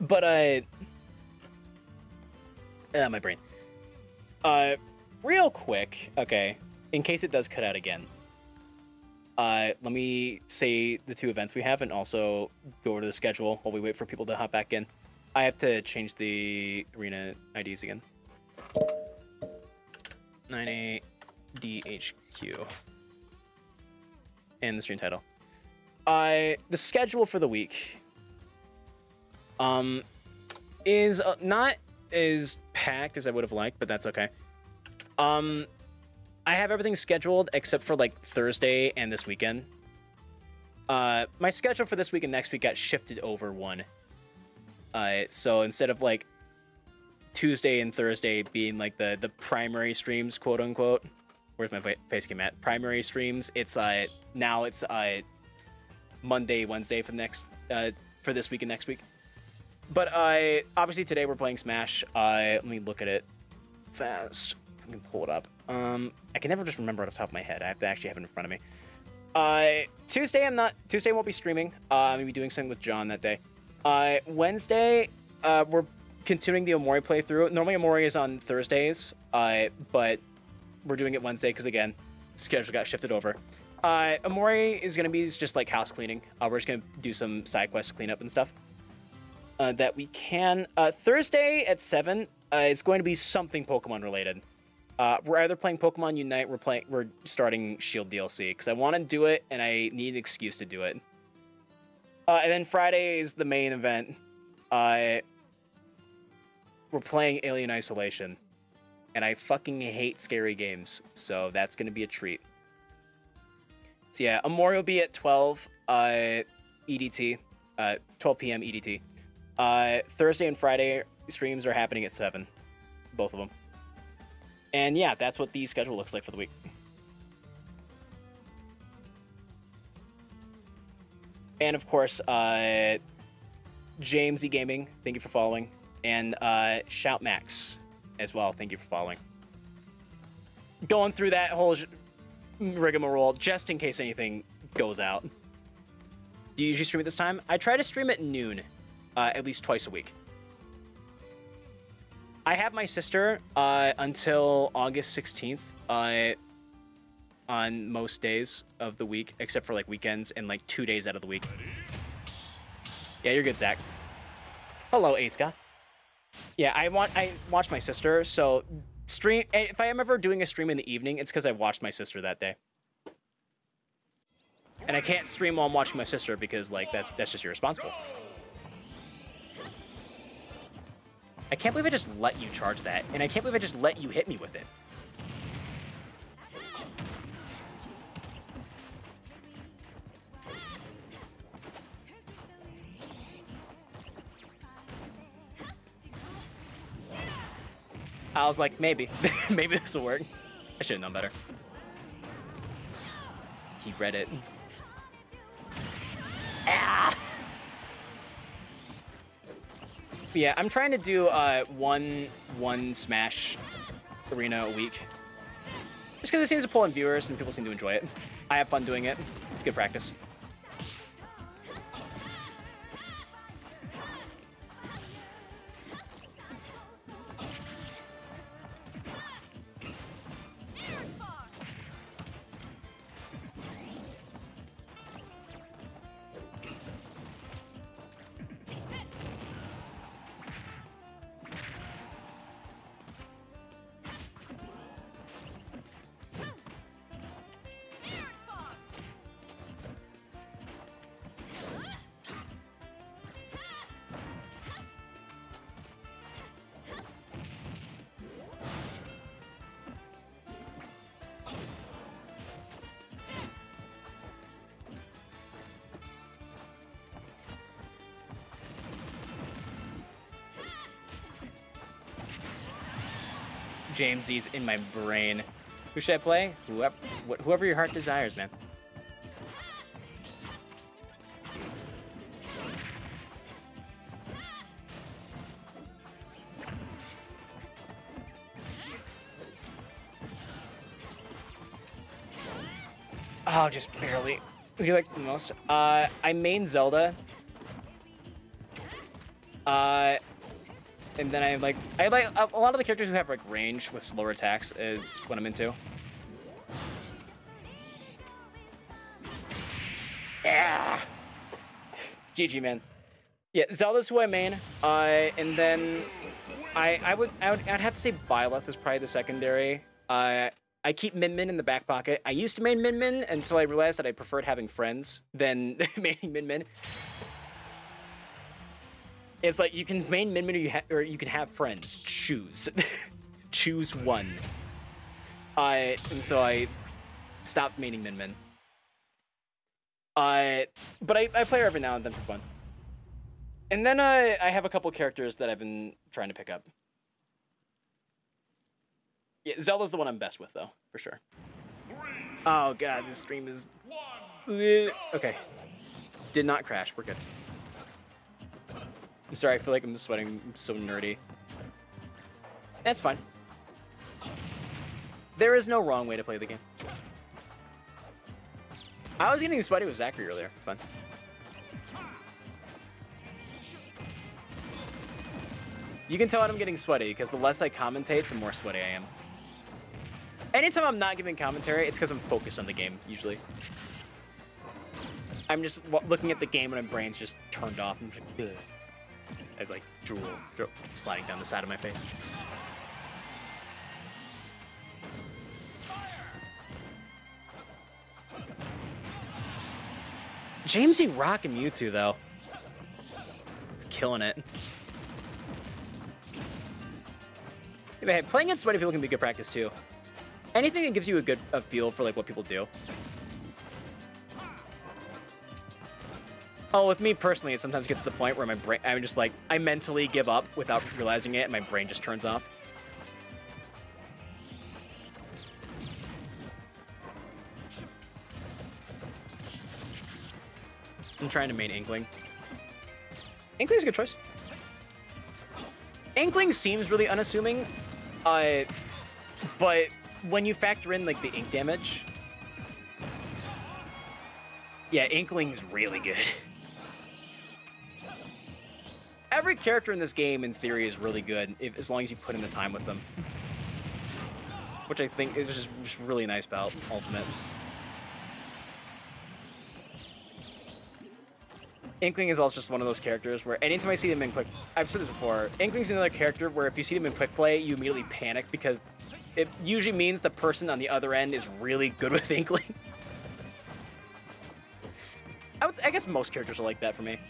But I. Uh, my brain. Uh, real quick, okay, in case it does cut out again. Uh, let me say the two events we have and also go over the schedule while we wait for people to hop back in. I have to change the arena IDs again. 98DHQ. And the stream title. I the schedule for the week um is uh, not as packed as I would have liked, but that's okay. Um I have everything scheduled except for like Thursday and this weekend. Uh my schedule for this week and next week got shifted over one. Uh so instead of like Tuesday and Thursday being like the the primary streams, quote unquote. Where's my fa- face cam at? Primary streams. It's uh now it's uh Monday, Wednesday for the next uh, for this week and next week. But I uh, obviously today we're playing Smash. Uh, let me look at it fast. I can pull it up. Um, I can never just remember off the top of my head. I have to actually have it in front of me. Uh, Tuesday I'm not. Tuesday won't be streaming. Uh, I'm gonna be doing something with John that day. Uh, Wednesday uh, we're continuing the Omori playthrough. Normally Omori is on Thursdays, uh, but we're doing it Wednesday because again, schedule got shifted over. Uh, Omori is gonna be just like house cleaning. Uh, we're just gonna do some side quest cleanup and stuff. Uh, that we can. Uh, Thursday at seven uh, is going to be something Pokemon related. Uh, we're either playing Pokemon Unite, we're playing, we're starting Shield DLC because I want to do it and I need an excuse to do it. And then Friday is the main event. We're playing Alien Isolation, and I fucking hate scary games, so that's gonna be a treat. So yeah, Omori will be at 12 uh, EDT, uh, 12 p.m. EDT. Uh, Thursday and Friday streams are happening at 7, both of them. And yeah, that's what the schedule looks like for the week. And of course, uh, James Gaming, thank you for following. And uh, Shout Max as well, thank you for following. Going through that whole rigmarole just in case anything goes out. Do you usually stream at this time? I try to stream at noon, uh, at least twice a week. I have my sister uh, until August 16th uh, on most days of the week, except for like weekends and like two days out of the week. Yeah, you're good, Zach. Hello, guy. Yeah, I want I watch my sister. So stream if I am ever doing a stream in the evening, it's because I watched my sister that day. And I can't stream while I'm watching my sister because like that's that's just irresponsible. I can't believe I just let you charge that, and I can't believe I just let you hit me with it. I was like, maybe, maybe this will work. I should have known better. He read it. Ah! Yeah, I'm trying to do uh, one one Smash arena a week. Just because it seems to pull in viewers and people seem to enjoy it. I have fun doing it. It's good practice. Jamesy's in my brain. Who should I play? Whoever, whoever your heart desires, man. Oh, just barely. Who do you like the most? Uh, I main Zelda. Uh, and then I like I like a, lot of the characters who have like range with slower attacks is what I'm into. Yeah. GG man. Yeah, Zelda's who I main. Uh, and then I I would I would I'd have to say Byleth is probably the secondary. Uh, I keep Min Min in the back pocket. I used to main Min Min until I realized that I preferred having friends than maining Min Min. It's like you can main Min Min or you, ha- or you can have friends. Choose. Choose one. I and so I stopped maining Min Min. I but I, I play her every now and then for fun. And then I I have a couple characters that I've been trying to pick up. Yeah, Zelda's the one I'm best with though, for sure. Oh god, this stream is okay. Did not crash. We're good. I'm sorry, I feel like I'm sweating. I'm so nerdy. That's fine. There is no wrong way to play the game. I was getting sweaty with Zachary earlier. It's fine. You can tell I'm getting sweaty because the less I commentate, the more sweaty I am. Anytime I'm not giving commentary, it's because I'm focused on the game, usually. I'm just looking at the game and my brain's just turned off. I'm just like. I have like drool, drool sliding down the side of my face. Jamesy rocking Mewtwo though. It's killing it. Hey, playing against sweaty people can be good practice too. Anything that gives you a good a feel for like what people do. Oh, with me personally, it sometimes gets to the point where my brain, I'm just like, I mentally give up without realizing it, and my brain just turns off. I'm trying to main Inkling. Inkling's a good choice. Inkling seems really unassuming, uh, but when you factor in like the ink damage, yeah, Inkling's really good. Every character in this game, in theory, is really good if, as long as you put in the time with them. Which I think is just, just really nice about Ultimate. Inkling is also just one of those characters where anytime I see them in quick, I've said this before. Inkling's another character where if you see them in quick play, you immediately panic because it usually means the person on the other end is really good with Inkling. I would, I guess most characters are like that for me.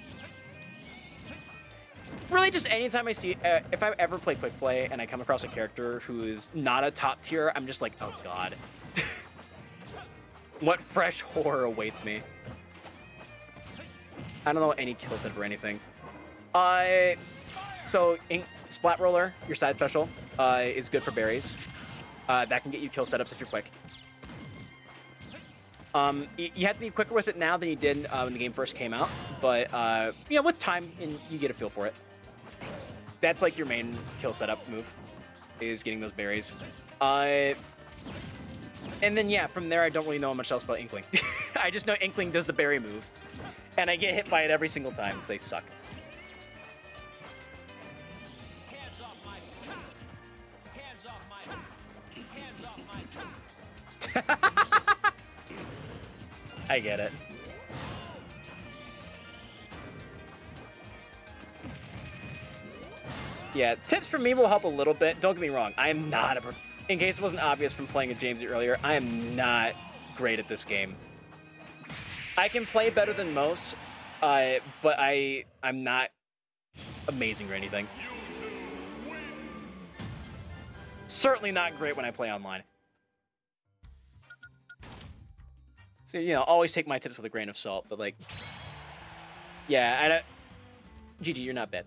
Really, just anytime I see, uh, if I ever play quick play and I come across a character who is not a top tier, I'm just like, oh god. what fresh horror awaits me? I don't know any kill set or anything. Uh, so ink, Splat Roller, your side special, uh, is good for berries. Uh, that can get you kill setups if you're quick. Um, you have to be quicker with it now than you did uh, when the game first came out, but uh, you know, with time, and you get a feel for it. That's like your main kill setup move, is getting those berries. Uh, and then yeah, from there I don't really know much else about Inkling. I just know Inkling does the berry move, and I get hit by it every single time because they suck. Hands off my Hands off my Hands off my I get it. Yeah, tips from me will help a little bit. Don't get me wrong. I am not a. In case it wasn't obvious from playing a Jamesy earlier, I am not great at this game. I can play better than most, uh, but I I'm not amazing or anything. Certainly not great when I play online. So you know, always take my tips with a grain of salt. But like, yeah, I don't. GG, you're not bad.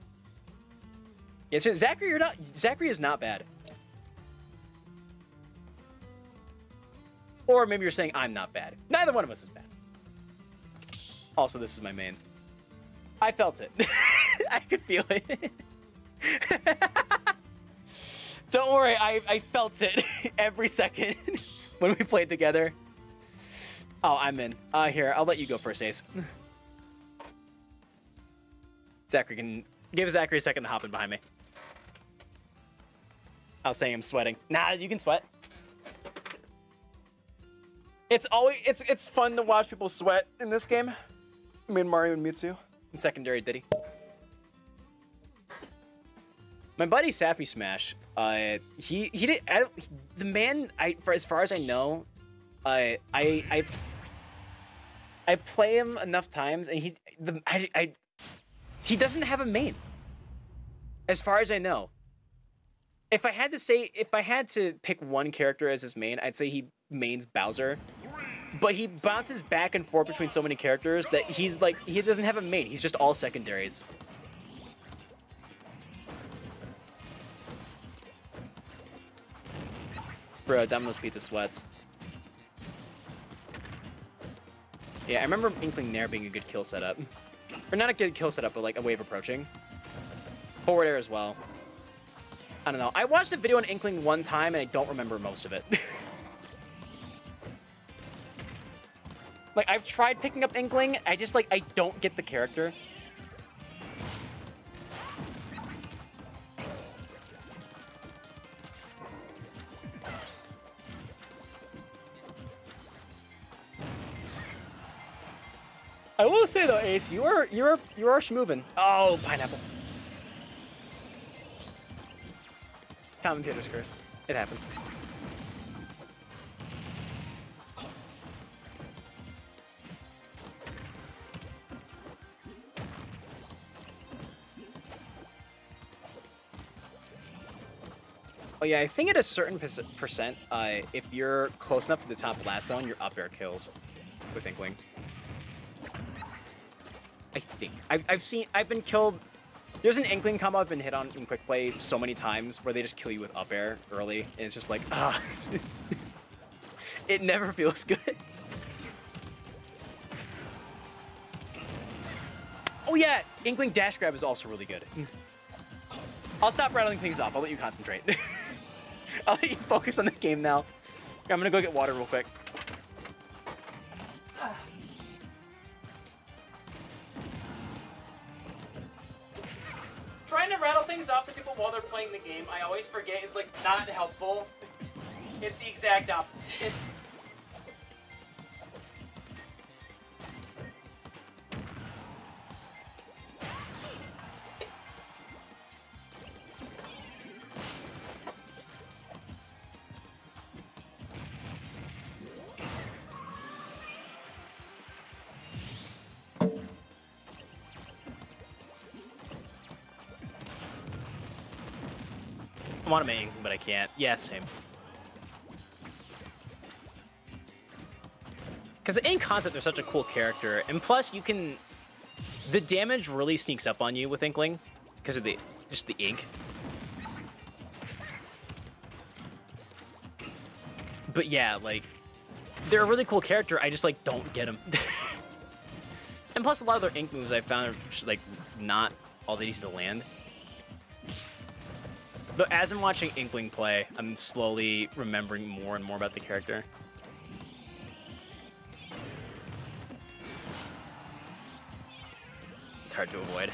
Yes, yeah, so Zachary, you're not. Zachary is not bad. Or maybe you're saying I'm not bad. Neither one of us is bad. Also, this is my main. I felt it. I could feel it. Don't worry, I, I felt it every second when we played together. Oh, I'm in. Uh, here, I'll let you go first, Ace. Zachary can give Zachary a second to hop in behind me. I was saying I'm sweating. Nah, you can sweat. It's always it's it's fun to watch people sweat in this game. I mean Mario and Mewtwo. And secondary Diddy. My buddy Sappy Smash, uh, he he did I don't, the man. I for as far as I know, uh, I I I play him enough times, and he the I, I he doesn't have a main. As far as I know, if I had to say, if I had to pick one character as his main, I'd say he mains Bowser. But he bounces back and forth between so many characters that he's like he doesn't have a main. He's just all secondaries. Bro, Domino's Pizza sweats. Yeah, I remember Inkling Nair being a good kill setup. Or not a good kill setup, but like a wave approaching. Forward air as well. I don't know. I watched a video on Inkling one time and I don't remember most of it. like, I've tried picking up Inkling, I just, like, I don't get the character. I will say though, Ace, you are you are you are schmoving. Oh, pineapple. Commentator's curse. It happens. Oh yeah, I think at a certain percent, uh, if you're close enough to the top blast zone, your up air kills with Inkling. I think. I've, I've seen, I've been killed. There's an Inkling combo I've been hit on in quick play so many times where they just kill you with up air early, and it's just like, ah. it never feels good. Oh yeah, Inkling dash grab is also really good. I'll stop rattling things off. I'll let you concentrate. I'll let you focus on the game now. I'm gonna go get water real quick. People while they're playing the game, I always forget is like not helpful. It's the exact opposite. want to make Inkling, but I can't. Yeah, same. Because in concept, they're such a cool character, and plus you can, the damage really sneaks up on you with Inkling because of the just the ink. But yeah, like they're a really cool character. I just like don't get them. and plus, a lot of their ink moves I found are just like not all that easy to land. But as I'm watching Inkling play, I'm slowly remembering more and more about the character. It's hard to avoid.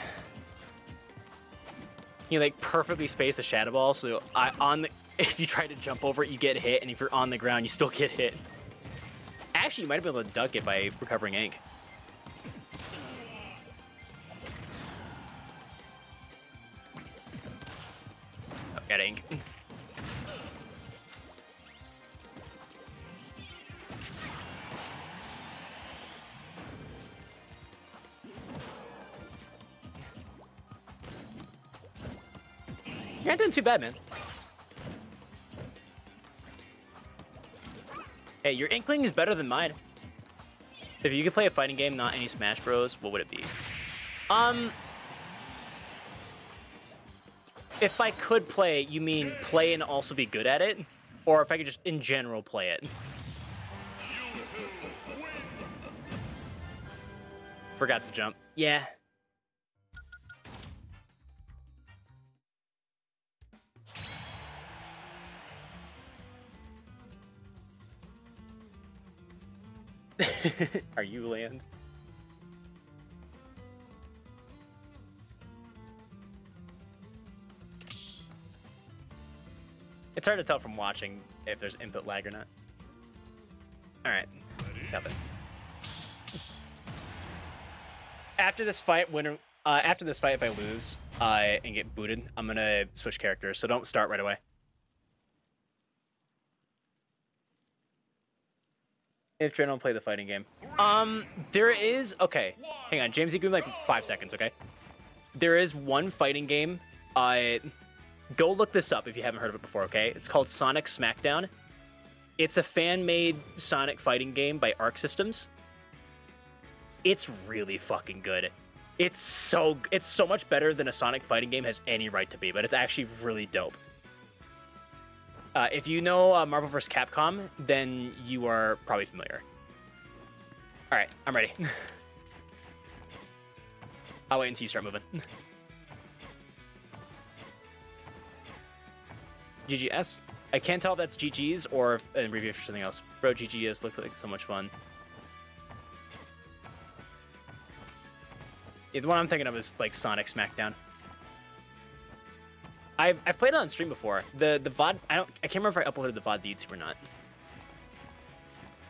You like perfectly space the shadow ball, so I on the if you try to jump over it, you get hit, and if you're on the ground, you still get hit. Actually, you might have been able to duck it by recovering ink. Doing too bad, man. Hey, your Inkling is better than mine. If you could play a fighting game, not any Smash Bros, what would it be? Um, if I could play, you mean play and also be good at it? Or if I could just, in general, play it? Forgot to jump. Yeah. Are you land? It's hard to tell from watching if there's input lag or not. All right, let's have it. After this fight, winner. Uh, after this fight, if I lose uh, and get booted, I'm gonna switch characters. So don't start right away. If Trent don't play the fighting game. Um, there is okay. Hang on, James, you give me like five seconds, okay? There is one fighting game. Uh, go look this up if you haven't heard of it before, okay? It's called Sonic Smackdown. It's a fan-made Sonic fighting game by Arc Systems. It's really fucking good. It's so it's so much better than a Sonic fighting game has any right to be, but it's actually really dope. Uh, if you know uh, Marvel vs. Capcom, then you are probably familiar. All right, I'm ready. I'll wait until you start moving. GGS. I can't tell if that's GG's or a review for something else. Bro, GGS looks like so much fun. Yeah, the one I'm thinking of is like Sonic Smackdown. I've, I've played it on stream before. The the VOD, I don't I can't remember if I uploaded the VOD to YouTube or not.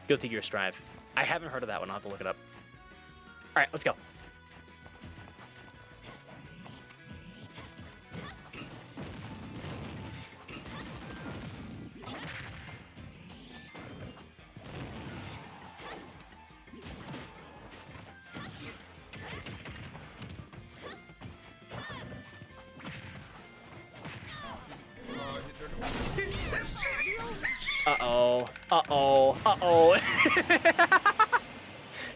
Guilty Gear Strive. I haven't heard of that one. I'll have to look it up. All right, let's go. Uh-oh. Uh-oh.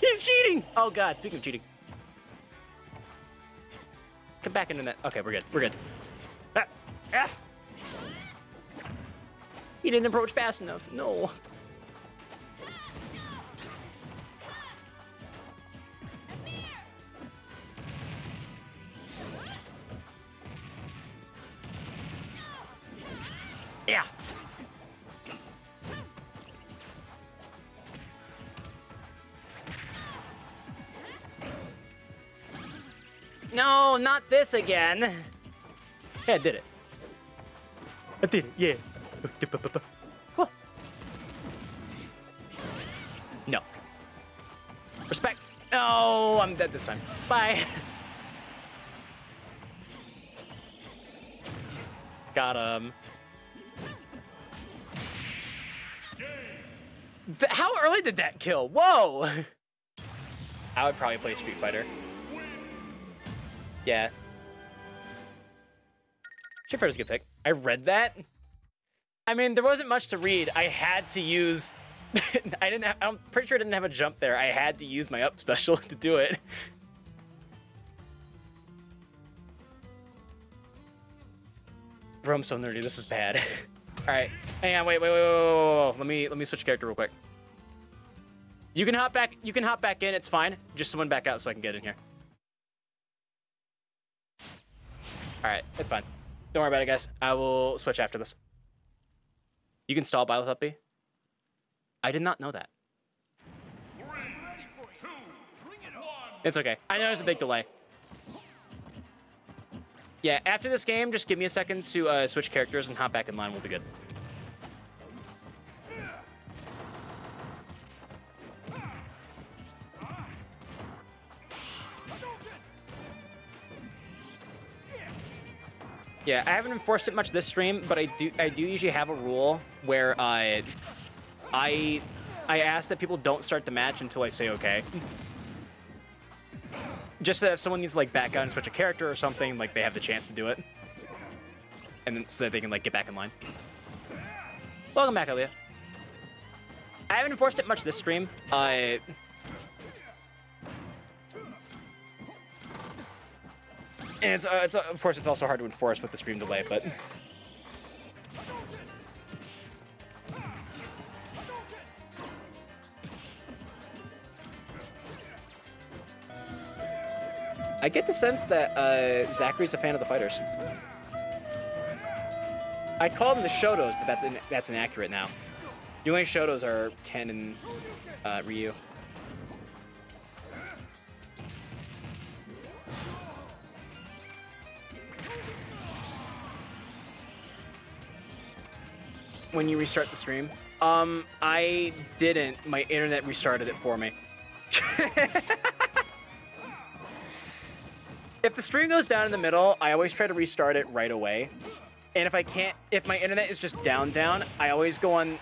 He's cheating! Oh god, speaking of cheating. Come back into that. Okay, we're good. We're good. Ah, ah. He didn't approach fast enough. No. This again. Yeah, I did it. I did it, yeah. No. Respect. No, I'm dead this time. Bye. Got him. Th- How early did that kill? Whoa! I would probably play Street Fighter. Yeah. Fighter's a good pick. I read that. I mean, there wasn't much to read. I had to use. I didn't. Have, I'm pretty sure I didn't have a jump there. I had to use my up special to do it. Bro, I'm so nerdy. This is bad. All right, hang on. Wait, wait, wait, wait, wait, wait, wait. Let me let me switch character real quick. You can hop back. You can hop back in. It's fine. Just someone back out so I can get in here. All right, it's fine. Don't worry about it, guys. I will switch after this. You can stall by with up B. I did not know that. It's okay. I know there's a big delay. Yeah, after this game, just give me a second to uh, switch characters and hop back in line. We'll be good. Yeah, I haven't enforced it much this stream, but I do I do usually have a rule where uh, I I ask that people don't start the match until I say okay. Just so that if someone needs to like back out and switch a character or something, like they have the chance to do it. And then so that they can like get back in line. Welcome back, Aaliyah. I haven't enforced it much this stream. Uh, and it's, uh, it's uh, of course it's also hard to enforce with the stream delay, but I get the sense that uh, Zachary's a fan of the fighters. I call them the Shotos, but that's in, that's inaccurate now. The only Shotos are Ken and uh, Ryu. When you restart the stream, um, I didn't. My internet restarted it for me. if the stream goes down in the middle, I always try to restart it right away. And if I can't, if my internet is just down, down, I always go on,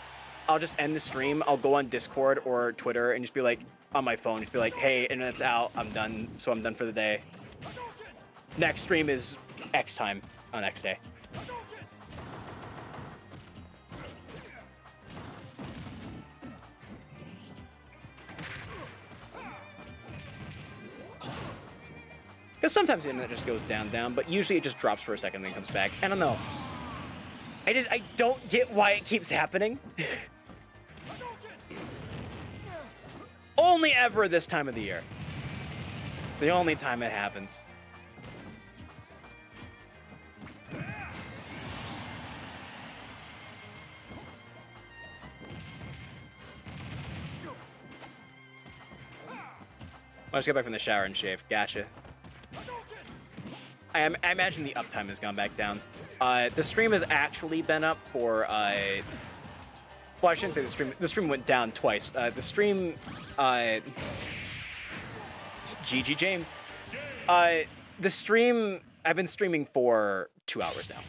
I'll just end the stream. I'll go on Discord or Twitter and just be like, on my phone, just be like, hey, internet's out. I'm done. So I'm done for the day. Next stream is X time on X day. Because sometimes the internet just goes down, down, but usually it just drops for a second and then comes back. I don't know. I just, I don't get why it keeps happening. only ever this time of the year. It's the only time it happens. I'll just get back from the shower and shave. Gotcha. I, I imagine the uptime has gone back down. Uh, the stream has actually been up for. Uh, well, I shouldn't say the stream. The stream went down twice. Uh, the stream. Uh, GG James. Uh, the stream. I've been streaming for two hours now.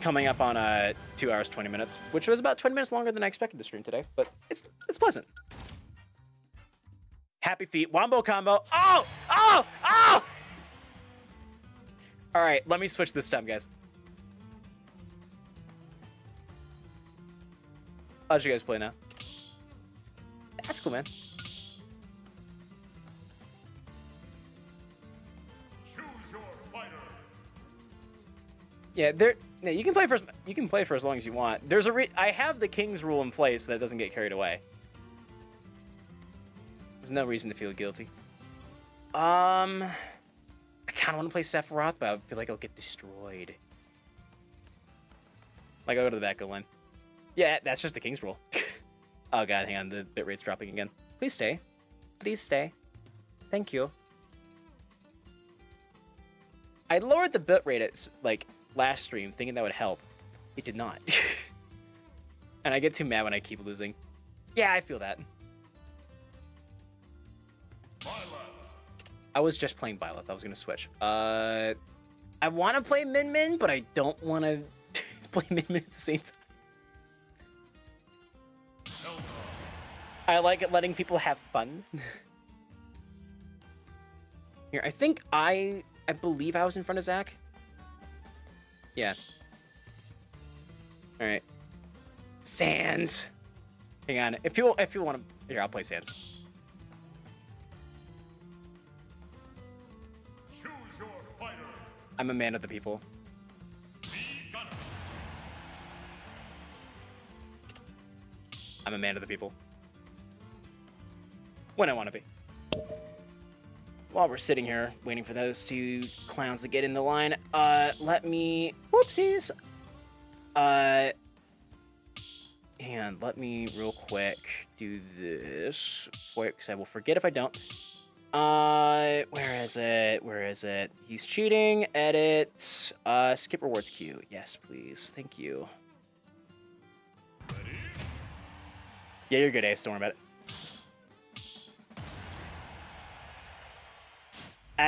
Coming up on uh, two hours twenty minutes, which was about twenty minutes longer than I expected to stream today, but it's it's pleasant. Happy feet, wombo combo. Oh, oh, oh! All right, let me switch this time, guys. I'll let you guys play now. That's cool, man. Choose your fighter. Yeah, there. Yeah, you can play for as- you can play for as long as you want. There's a re- I have the king's rule in place that doesn't get carried away. No reason to feel guilty. Um, I kind of want to play Sephiroth, but I feel like I'll get destroyed. Like I'll go to the back of the line. Yeah, that's just the king's rule. oh god, hang on, the bitrate's dropping again. Please stay. Please stay. Thank you. I lowered the bitrate at like last stream, thinking that would help. It did not. and I get too mad when I keep losing. Yeah, I feel that. I was just playing Byleth. I was gonna switch. Uh, I want to play Min Min, but I don't want to play Min Min at the same time. I like letting people have fun. Here, I think I, I believe I was in front of Zach. Yeah. All right. Sans. Hang on. If you if you want to, here I'll play Sans. I'm a man of the people. I'm a man of the people. When I want to be. While we're sitting here waiting for those two clowns to get in the line, uh, let me. Whoopsies. Uh. And let me real quick do this because I will forget if I don't. Uh, where is it? Where is it? He's cheating. Edit. Uh, skip rewards queue. Yes, please. Thank you. Yeah, you're good, Ace. Don't worry about it.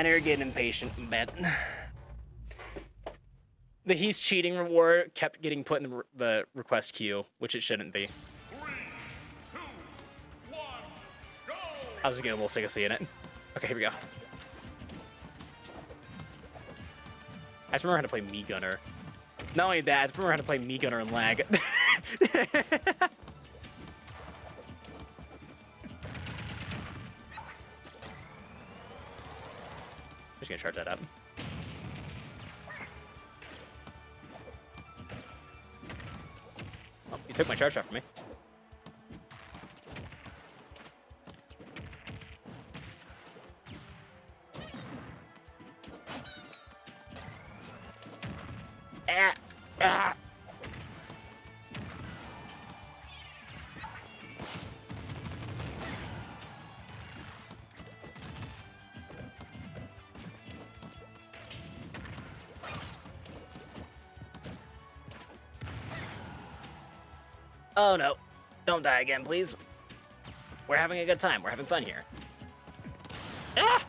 Know you're getting impatient, but the he's cheating reward kept getting put in the, re- the request queue, which it shouldn't be. Three, two, one, go! I was getting a little sick of seeing it. Okay, here we go. I just remember how to play Mii Gunner. Not only that, I just remember how to play Mii Gunner and lag. just gonna charge that up. Oh, you took my charge shot from me. Don't die again, please. We're having a good time. We're having fun here. Ah!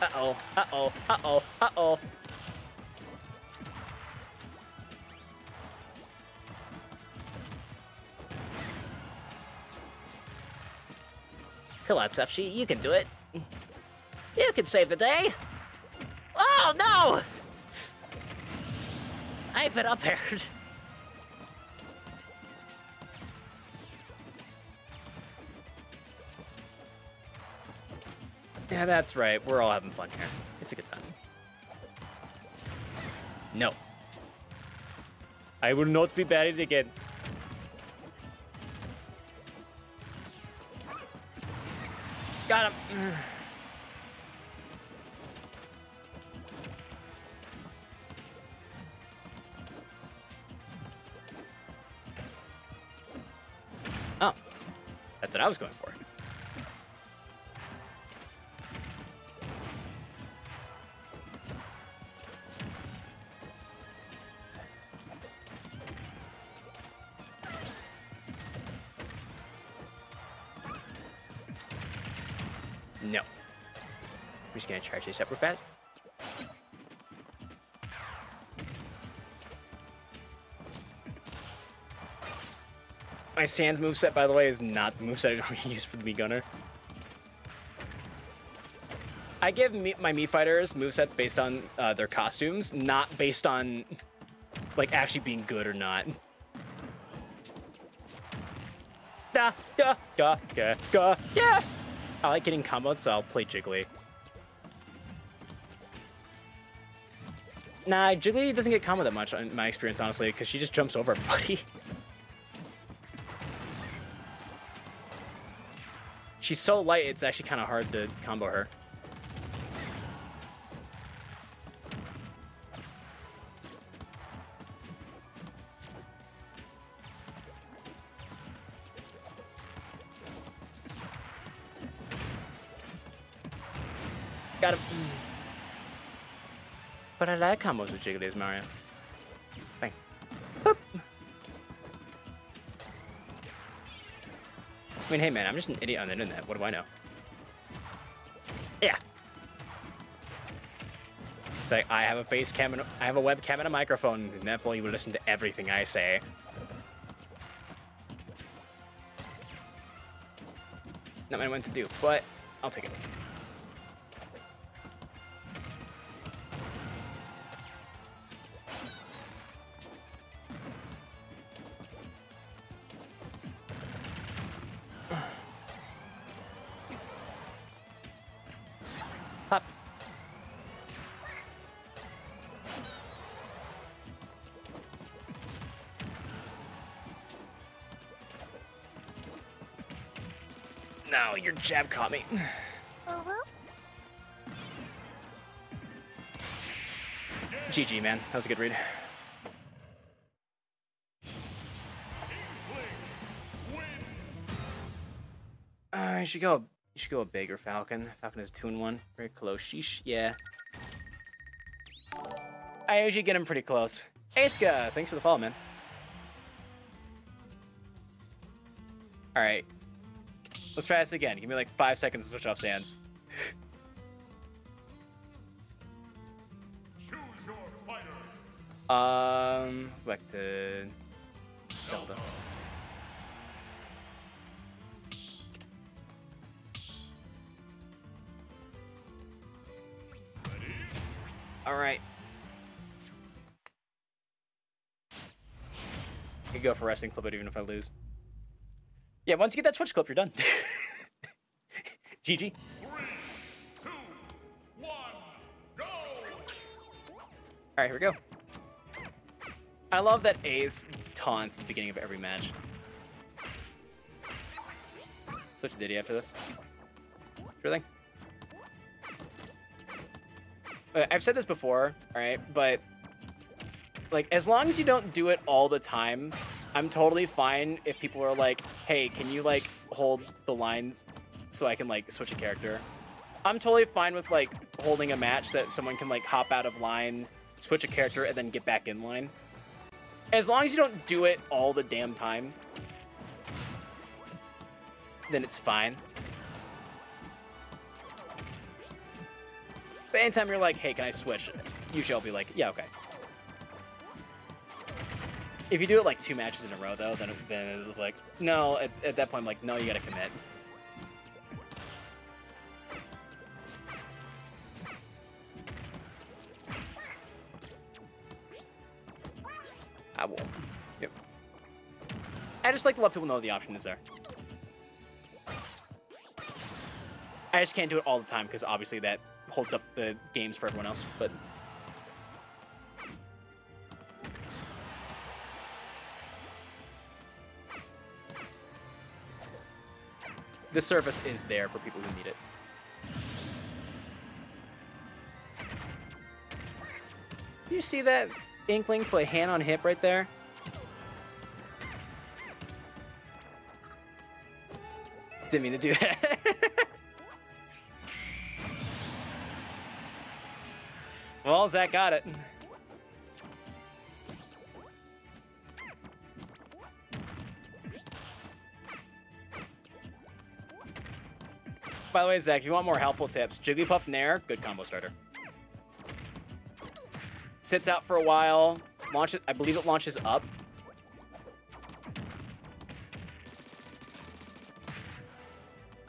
Uh-oh, uh-oh, uh-oh, uh-oh. Come on, Sefchi, you can do it. You can save the day. Oh, no! I've been up there. Yeah, that's right. We're all having fun here. It's a good time. No. I will not be buried again. Gonna charge this up real fast. My Sans moveset, by the way, is not the moveset I normally use for the Mii Gunner. I give me, my Mii fighters movesets based on uh, their costumes, not based on like actually being good or not. Da da da da da yeah. I like getting comboed, so I'll play Jiggly. Nah, Jiggly doesn't get combo that much in my experience, honestly, because she just jumps over everybody. She's so light, it's actually kind of hard to combo her. But I like combos with Jiggly's Mario. Bang. Boop. I mean, hey man, I'm just an idiot on the internet. What do I know? Yeah. It's like I have a face cam and I have a webcam and a microphone, and therefore you will listen to everything I say. Not many what to do, but I'll take it. Your jab caught me. GG, man. That was a good read. Uh, you should go. You should go a bigger Falcon. Falcon is two and one. Very close. Sheesh. Yeah. I usually get him pretty close. Aska, thanks for the follow, man. All right. Let's try this again. Give me like five seconds to switch off Sans. Um, back to Zelda. All right. I could go for wrestling clip it even if I lose. Yeah, once you get that Twitch clip, you're done. GG. All right, here we go. I love that Ace taunts at the beginning of every match. Switch to Diddy after this. Sure thing. Uh, I've said this before, all right, but like as long as you don't do it all the time, I'm totally fine if people are like, "Hey, can you like hold the lines so I can like switch a character?" I'm totally fine with like holding a match that someone can like hop out of line, switch a character, and then get back in line. As long as you don't do it all the damn time, then it's fine. But anytime you're like, hey, can I switch? Usually I'll be like, yeah, okay. If you do it like two matches in a row, though, then, it, then it's like, no, at, at that point, I'm like, no, you gotta commit. I will. Yep. I just like to let people know the option is there. I just can't do it all the time because obviously that holds up the games for everyone else. But this service is there for people who need it. You see that Inkling play hand on hip right there? Didn't mean to do that. well, Zach got it. By the way, Zach, if you want more helpful tips, Jigglypuff Nair, good combo starter. Sits out for a while, launches, I believe it launches up.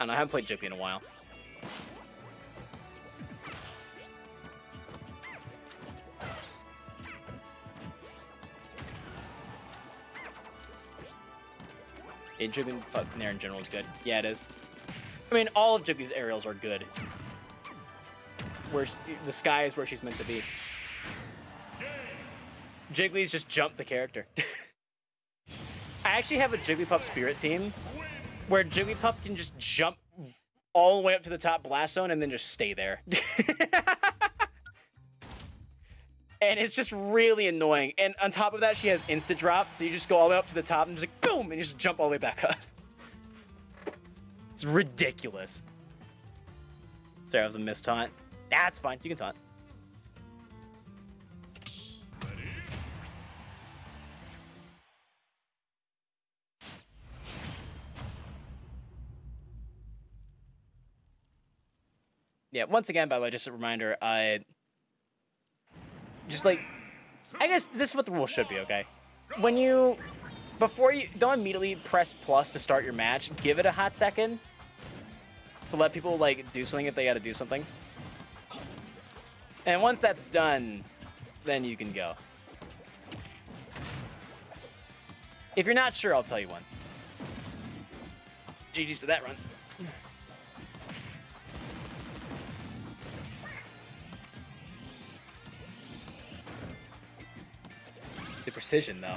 I don't know, I haven't played Jiggly in a while. Yeah, Jigglypuff Nair in general is good. Yeah, it is. I mean, all of Jiggly's aerials are good. It's where sh- the sky is where she's meant to be. Jiggly's just jump the character. I actually have a Jigglypuff Spirit team where Jigglypuff can just jump all the way up to the top blast zone and then just stay there. and it's just really annoying. And on top of that, she has instant drop, so you just go all the way up to the top and just like boom, and you just jump all the way back up. It's ridiculous. Sorry, I was a missed taunt. That's fine. You can taunt. Yeah, once again, by the way, just a reminder, uh, just like, I guess this is what the rule should be, okay? When you, before you, don't immediately press plus to start your match. Give it a hot second to let people like do something if they got to do something. And once that's done, then you can go. If you're not sure, I'll tell you one. GG's to that run. The precision, though.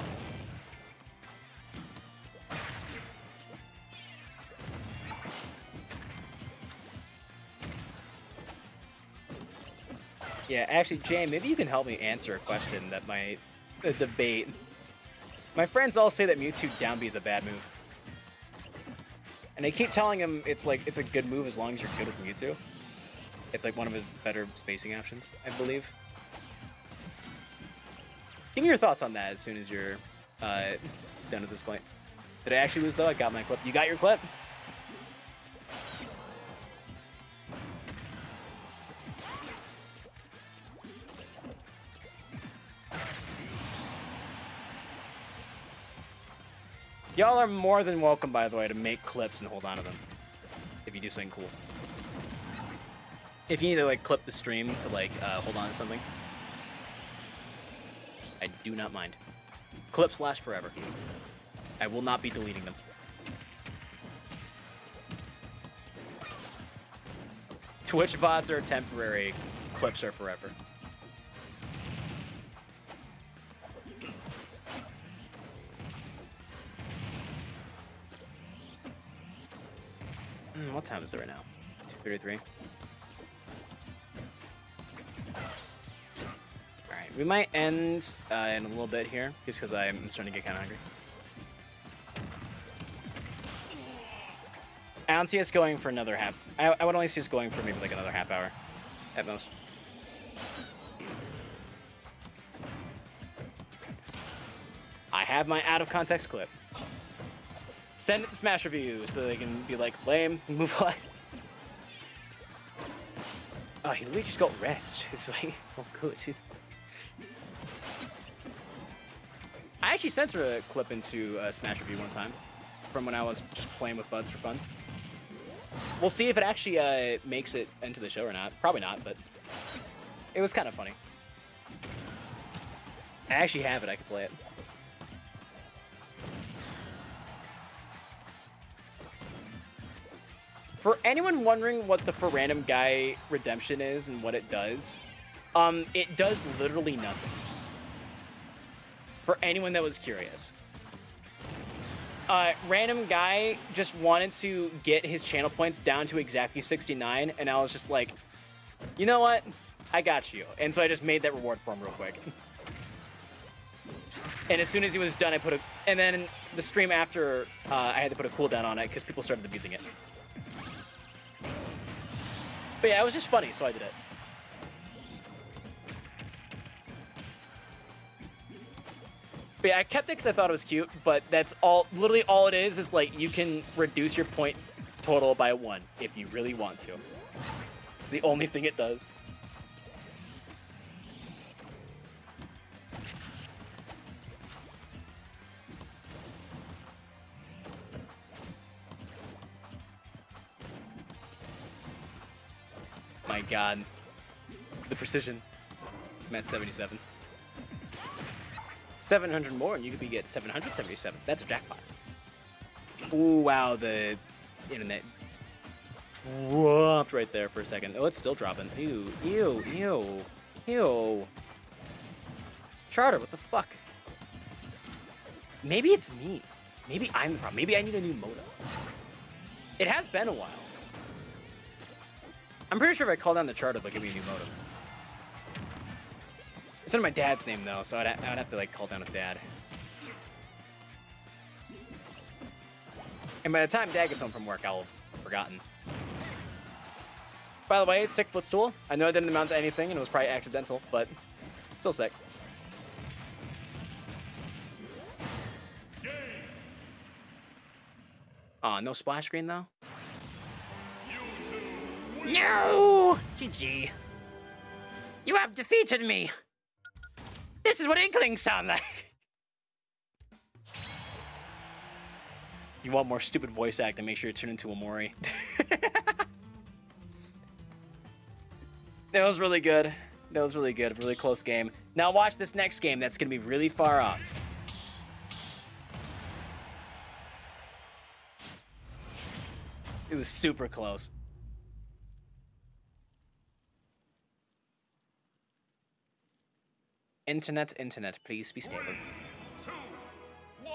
Yeah, actually, Jay, maybe you can help me answer a question that might debate. My friends all say that Mewtwo down B is a bad move. And I keep telling him it's like it's a good move as long as you're good with Mewtwo. It's like one of his better spacing options, I believe. Give me your thoughts on that as soon as you're uh, done at this point. Did I actually lose though? I got my clip. You got your clip? Y'all are more than welcome, by the way, to make clips and hold on to them. If you do something cool. If you need to, like, clip the stream to, like, uh, hold on to something. I do not mind. Clips last forever. I will not be deleting them. Twitch bots are temporary. Clips are forever. Hmm, what time is it right now? 2.33. Alright, we might end uh, in a little bit here, just because I'm starting to get kind of hungry. I don't see us going for another half. I, I would only see us going for maybe like another half hour, at most. I have my out of context clip. Send it to Smash Review so they can be like, lame, move on. Oh, he literally just got rest. It's like, oh, good. I actually sent her a clip into uh, Smash Review one time from when I was just playing with buds for fun. We'll see if it actually uh, makes it into the show or not. Probably not, but it was kind of funny. I actually have it. I could play it. For anyone wondering what the for random guy redemption is and what it does, um, it does literally nothing. For anyone that was curious. Uh, random guy just wanted to get his channel points down to exactly 69, and I was just like, you know what? I got you. And so I just made that reward for him real quick. And as soon as he was done, I put a, and then the stream after, uh, I had to put a cooldown on it because people started abusing it. But yeah, it was just funny, so I did it. But yeah, I kept it because I thought it was cute, but that's all, literally all it is, is like you can reduce your point total by one if you really want to. It's the only thing it does. My god. The precision. I'm at 77. 700 more and you could be at 777. That's a jackpot. Ooh, wow, the internet dropped right there for a second. Oh, it's still dropping. Ew, ew, ew, ew. Charter, what the fuck? Maybe it's me. Maybe I'm the problem. Maybe I need a new modem. It has been a while. I'm pretty sure if I call down the charter, they'll give me a new modem. It's under my dad's name though, so I'd, I'd have to like call down his dad. And by the time dad gets home from work, I'll have forgotten. By the way, sick footstool. I know it didn't amount to anything and it was probably accidental, but still sick. Aw, no splash screen though? No! GG. You have defeated me! This is what Inklings sound like. You want more stupid voice acting? Make sure you turn into Omori. that was really good. That was really good. Really close game. Now watch this next game. That's gonna be really far off. It was super close. Internet's internet. Please be stable. Two, one,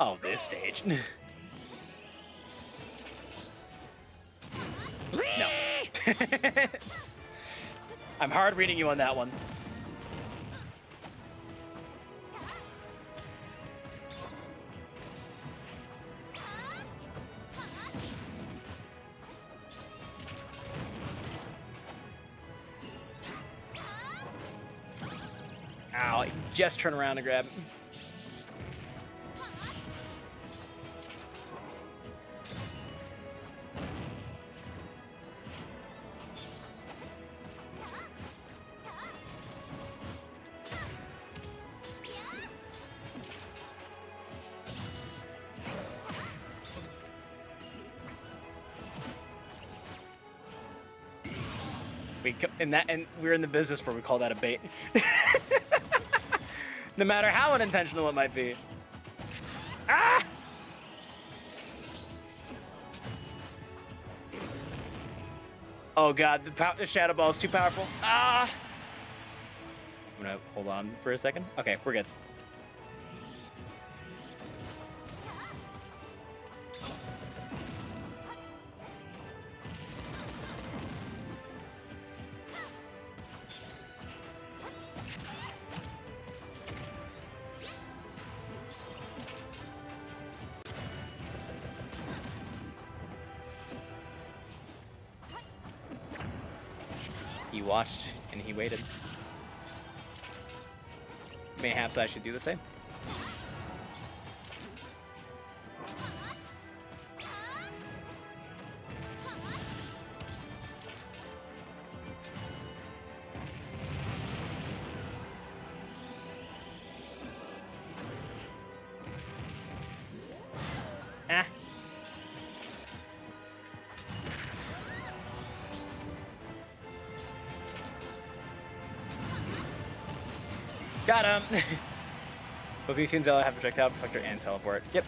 Oh, this stage. no. I'm hard reading you on that one. Just turn around and grab it. We and that and we're in the business where we call that a bait. no matter how unintentional it might be. Ah! Oh god, the, the shadow ball is too powerful. Ah! I'm gonna hold on for a second. Okay, we're good. Watched and he waited. Mayhaps I should do the same. Both and Zelda have projectile, reflector, and teleport. Yep.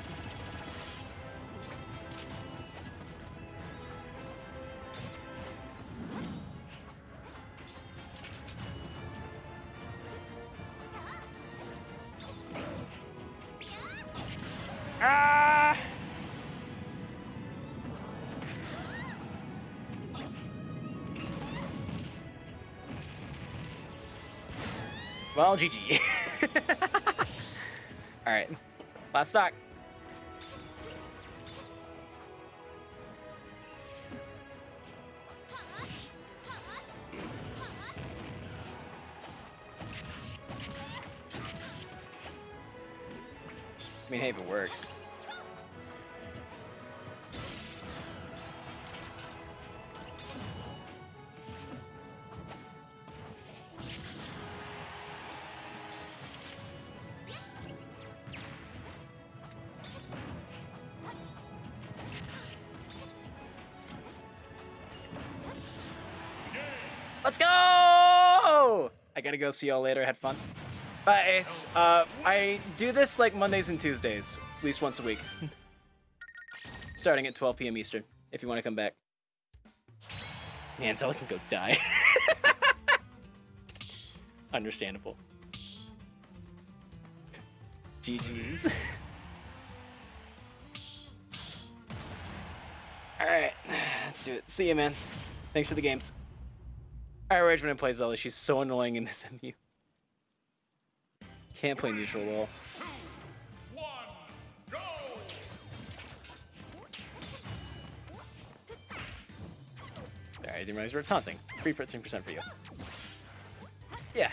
Ah! Well, GG. Gotta go. See y'all later. Had fun. But it's, uh, I do this like Mondays and Tuesdays, at least once a week. Starting at 12 p.m. Eastern, if you want to come back. Man, Zelda can go die. Understandable. GG's. Alright, let's do it. See you, man. Thanks for the games. I rage when I play Zelda. She's so annoying in this MU. Can't play neutral lol. one! Alright, realize you were taunting. 3 13% for you. Yeah.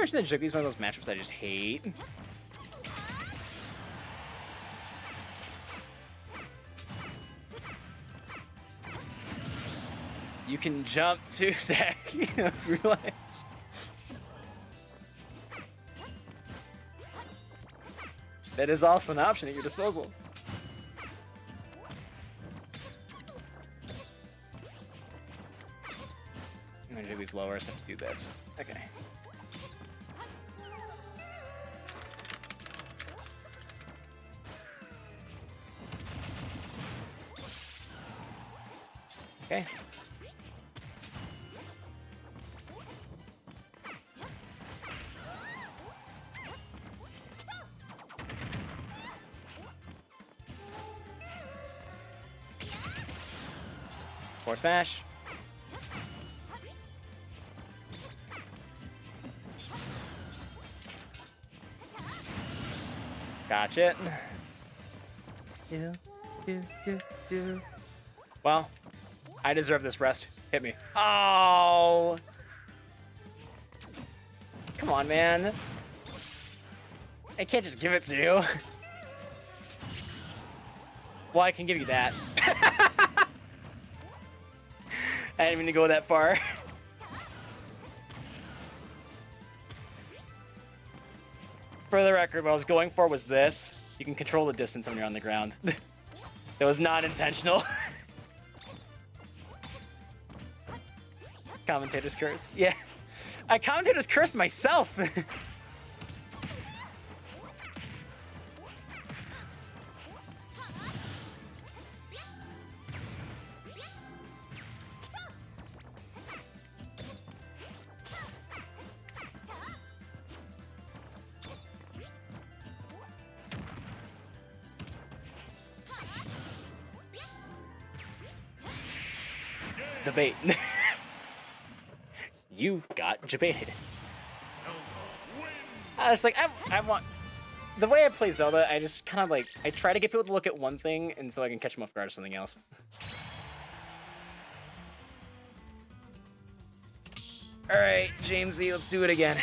Much that Jiggly's one of those matchups I just hate. You can jump too, Zach. Realize. That is also an option at your disposal. And Jiggly's lower, so I have to do this. Okay. Smash. Gotcha. Do, do, do, do. Well, I deserve this rest. Hit me. Oh! Come on, man. I can't just give it to you. Well, I can give you that. I didn't mean to go that far. For the record, what I was going for was this. You can control the distance when you're on the ground. that was not intentional. Commentator's curse. Yeah. I commentator's cursed myself. Debated. I was like, I, I want. The way I play Zelda, I just kind of like, I try to get people to look at one thing, and so I can catch them off guard or something else. All right, Jamesy, let's do it again.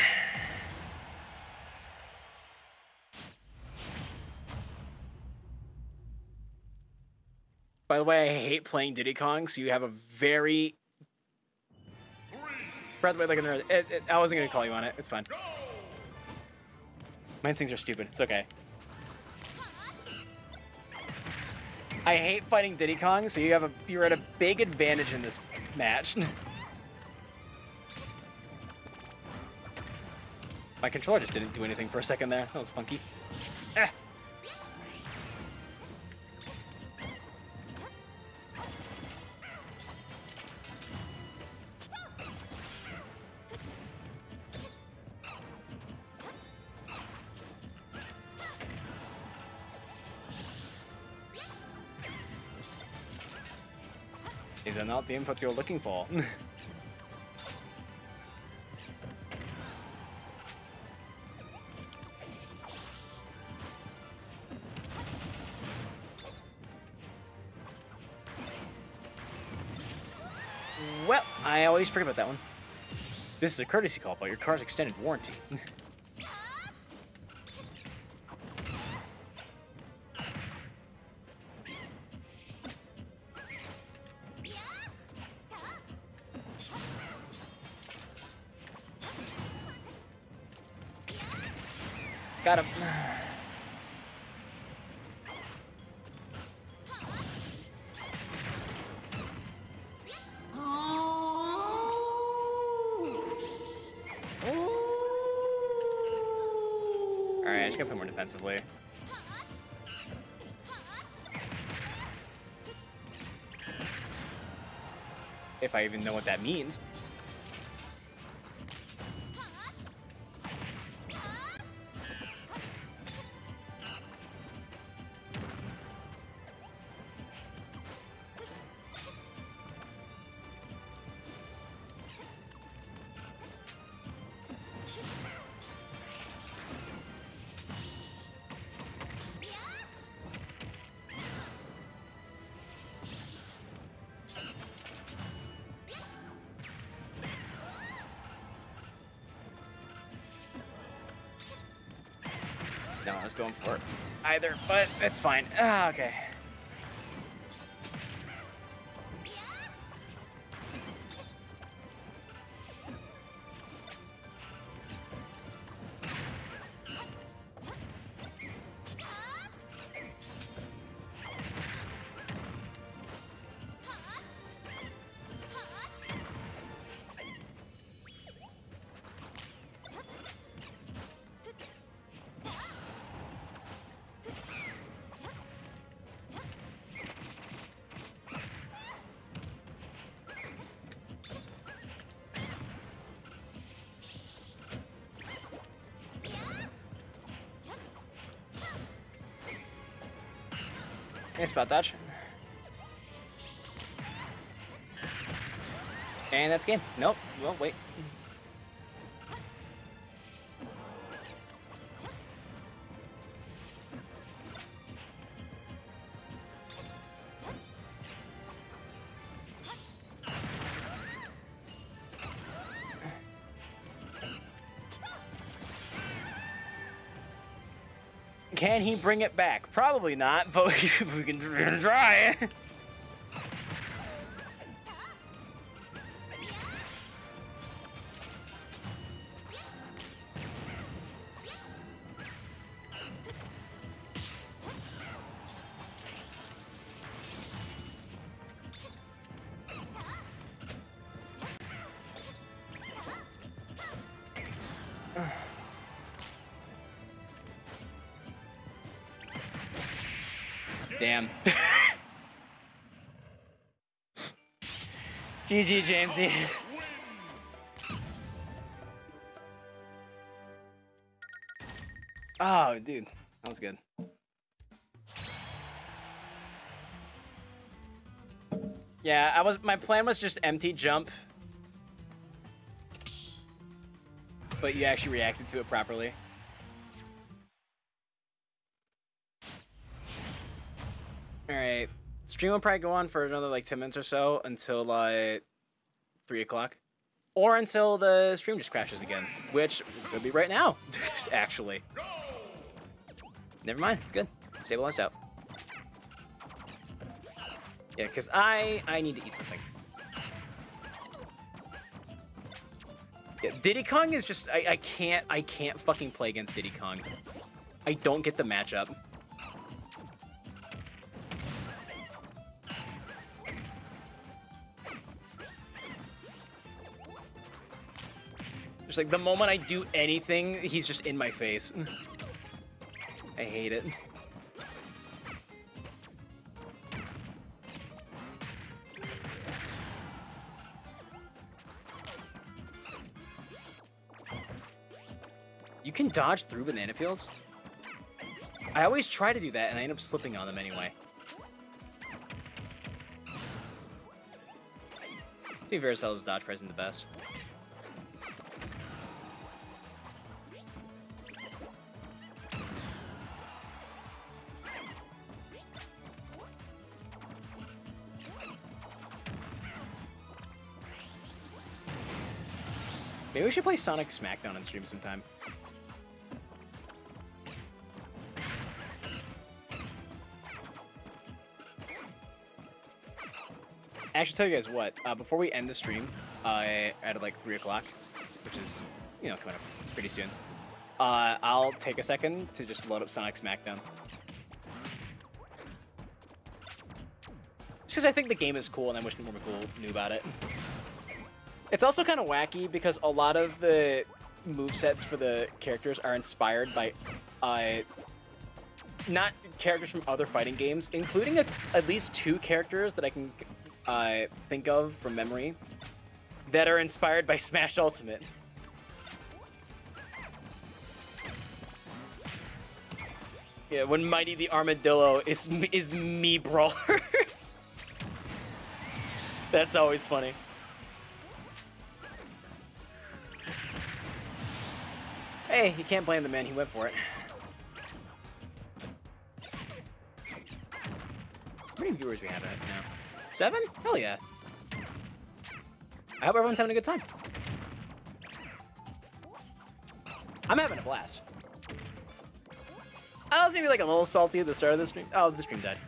By the way, I hate playing Diddy Kong, so you have a very. By the way, like, it, it, I wasn't gonna call you on it. It's fine. My instincts are stupid. It's okay. I hate fighting Diddy Kong, so you have a you're at a big advantage in this match. My controller just didn't do anything for a second there. That was funky. Eh. The inputs you're looking for. well, I always forget about that one. This is a courtesy call about your car's extended warranty. defensively. If I even know what that means. No, I was going for it either, but it's fine. Ah, okay. Spot dodge. And that's game. Nope. Well, wait. He bring it back? Probably not, but we can try. Damn. GG, Jamesy. Oh, dude, that was good. Yeah, I was. My plan was just empty jump, but you actually reacted to it properly. All right, stream will probably go on for another like ten minutes or so until like three o'clock, or until the stream just crashes again, which could be right now, actually. Never mind, it's good. Stabilized out. Yeah, because I I need to eat something. Yeah, Diddy Kong is just I, I can't I can't fucking play against Diddy Kong. I don't get the matchup. Like the moment I do anything, he's just in my face. I hate it. You can dodge through banana peels? I always try to do that and I end up slipping on them anyway. I think Vericel's dodge press isn't the best. We should play Sonic Smackdown on stream sometime. I should tell you guys what. Uh, before we end the stream, uh, at like three o'clock, which is you know coming up pretty soon, uh, I'll take a second to just load up Sonic Smackdown. Just because I think the game is cool and I wish more people knew about it. It's also kind of wacky because a lot of the move sets for the characters are inspired by uh, not characters from other fighting games, including a, at least two characters that I can uh, think of from memory that are inspired by Smash Ultimate. Yeah, when Mighty the Armadillo is is Mii Brawler. That's always funny. Hey, you can't blame the man. He went for it. How many viewers we have right now? Seven? Hell yeah. I hope everyone's having a good time. I'm having a blast. I was maybe like a little salty at the start of the stream. Oh, the stream died.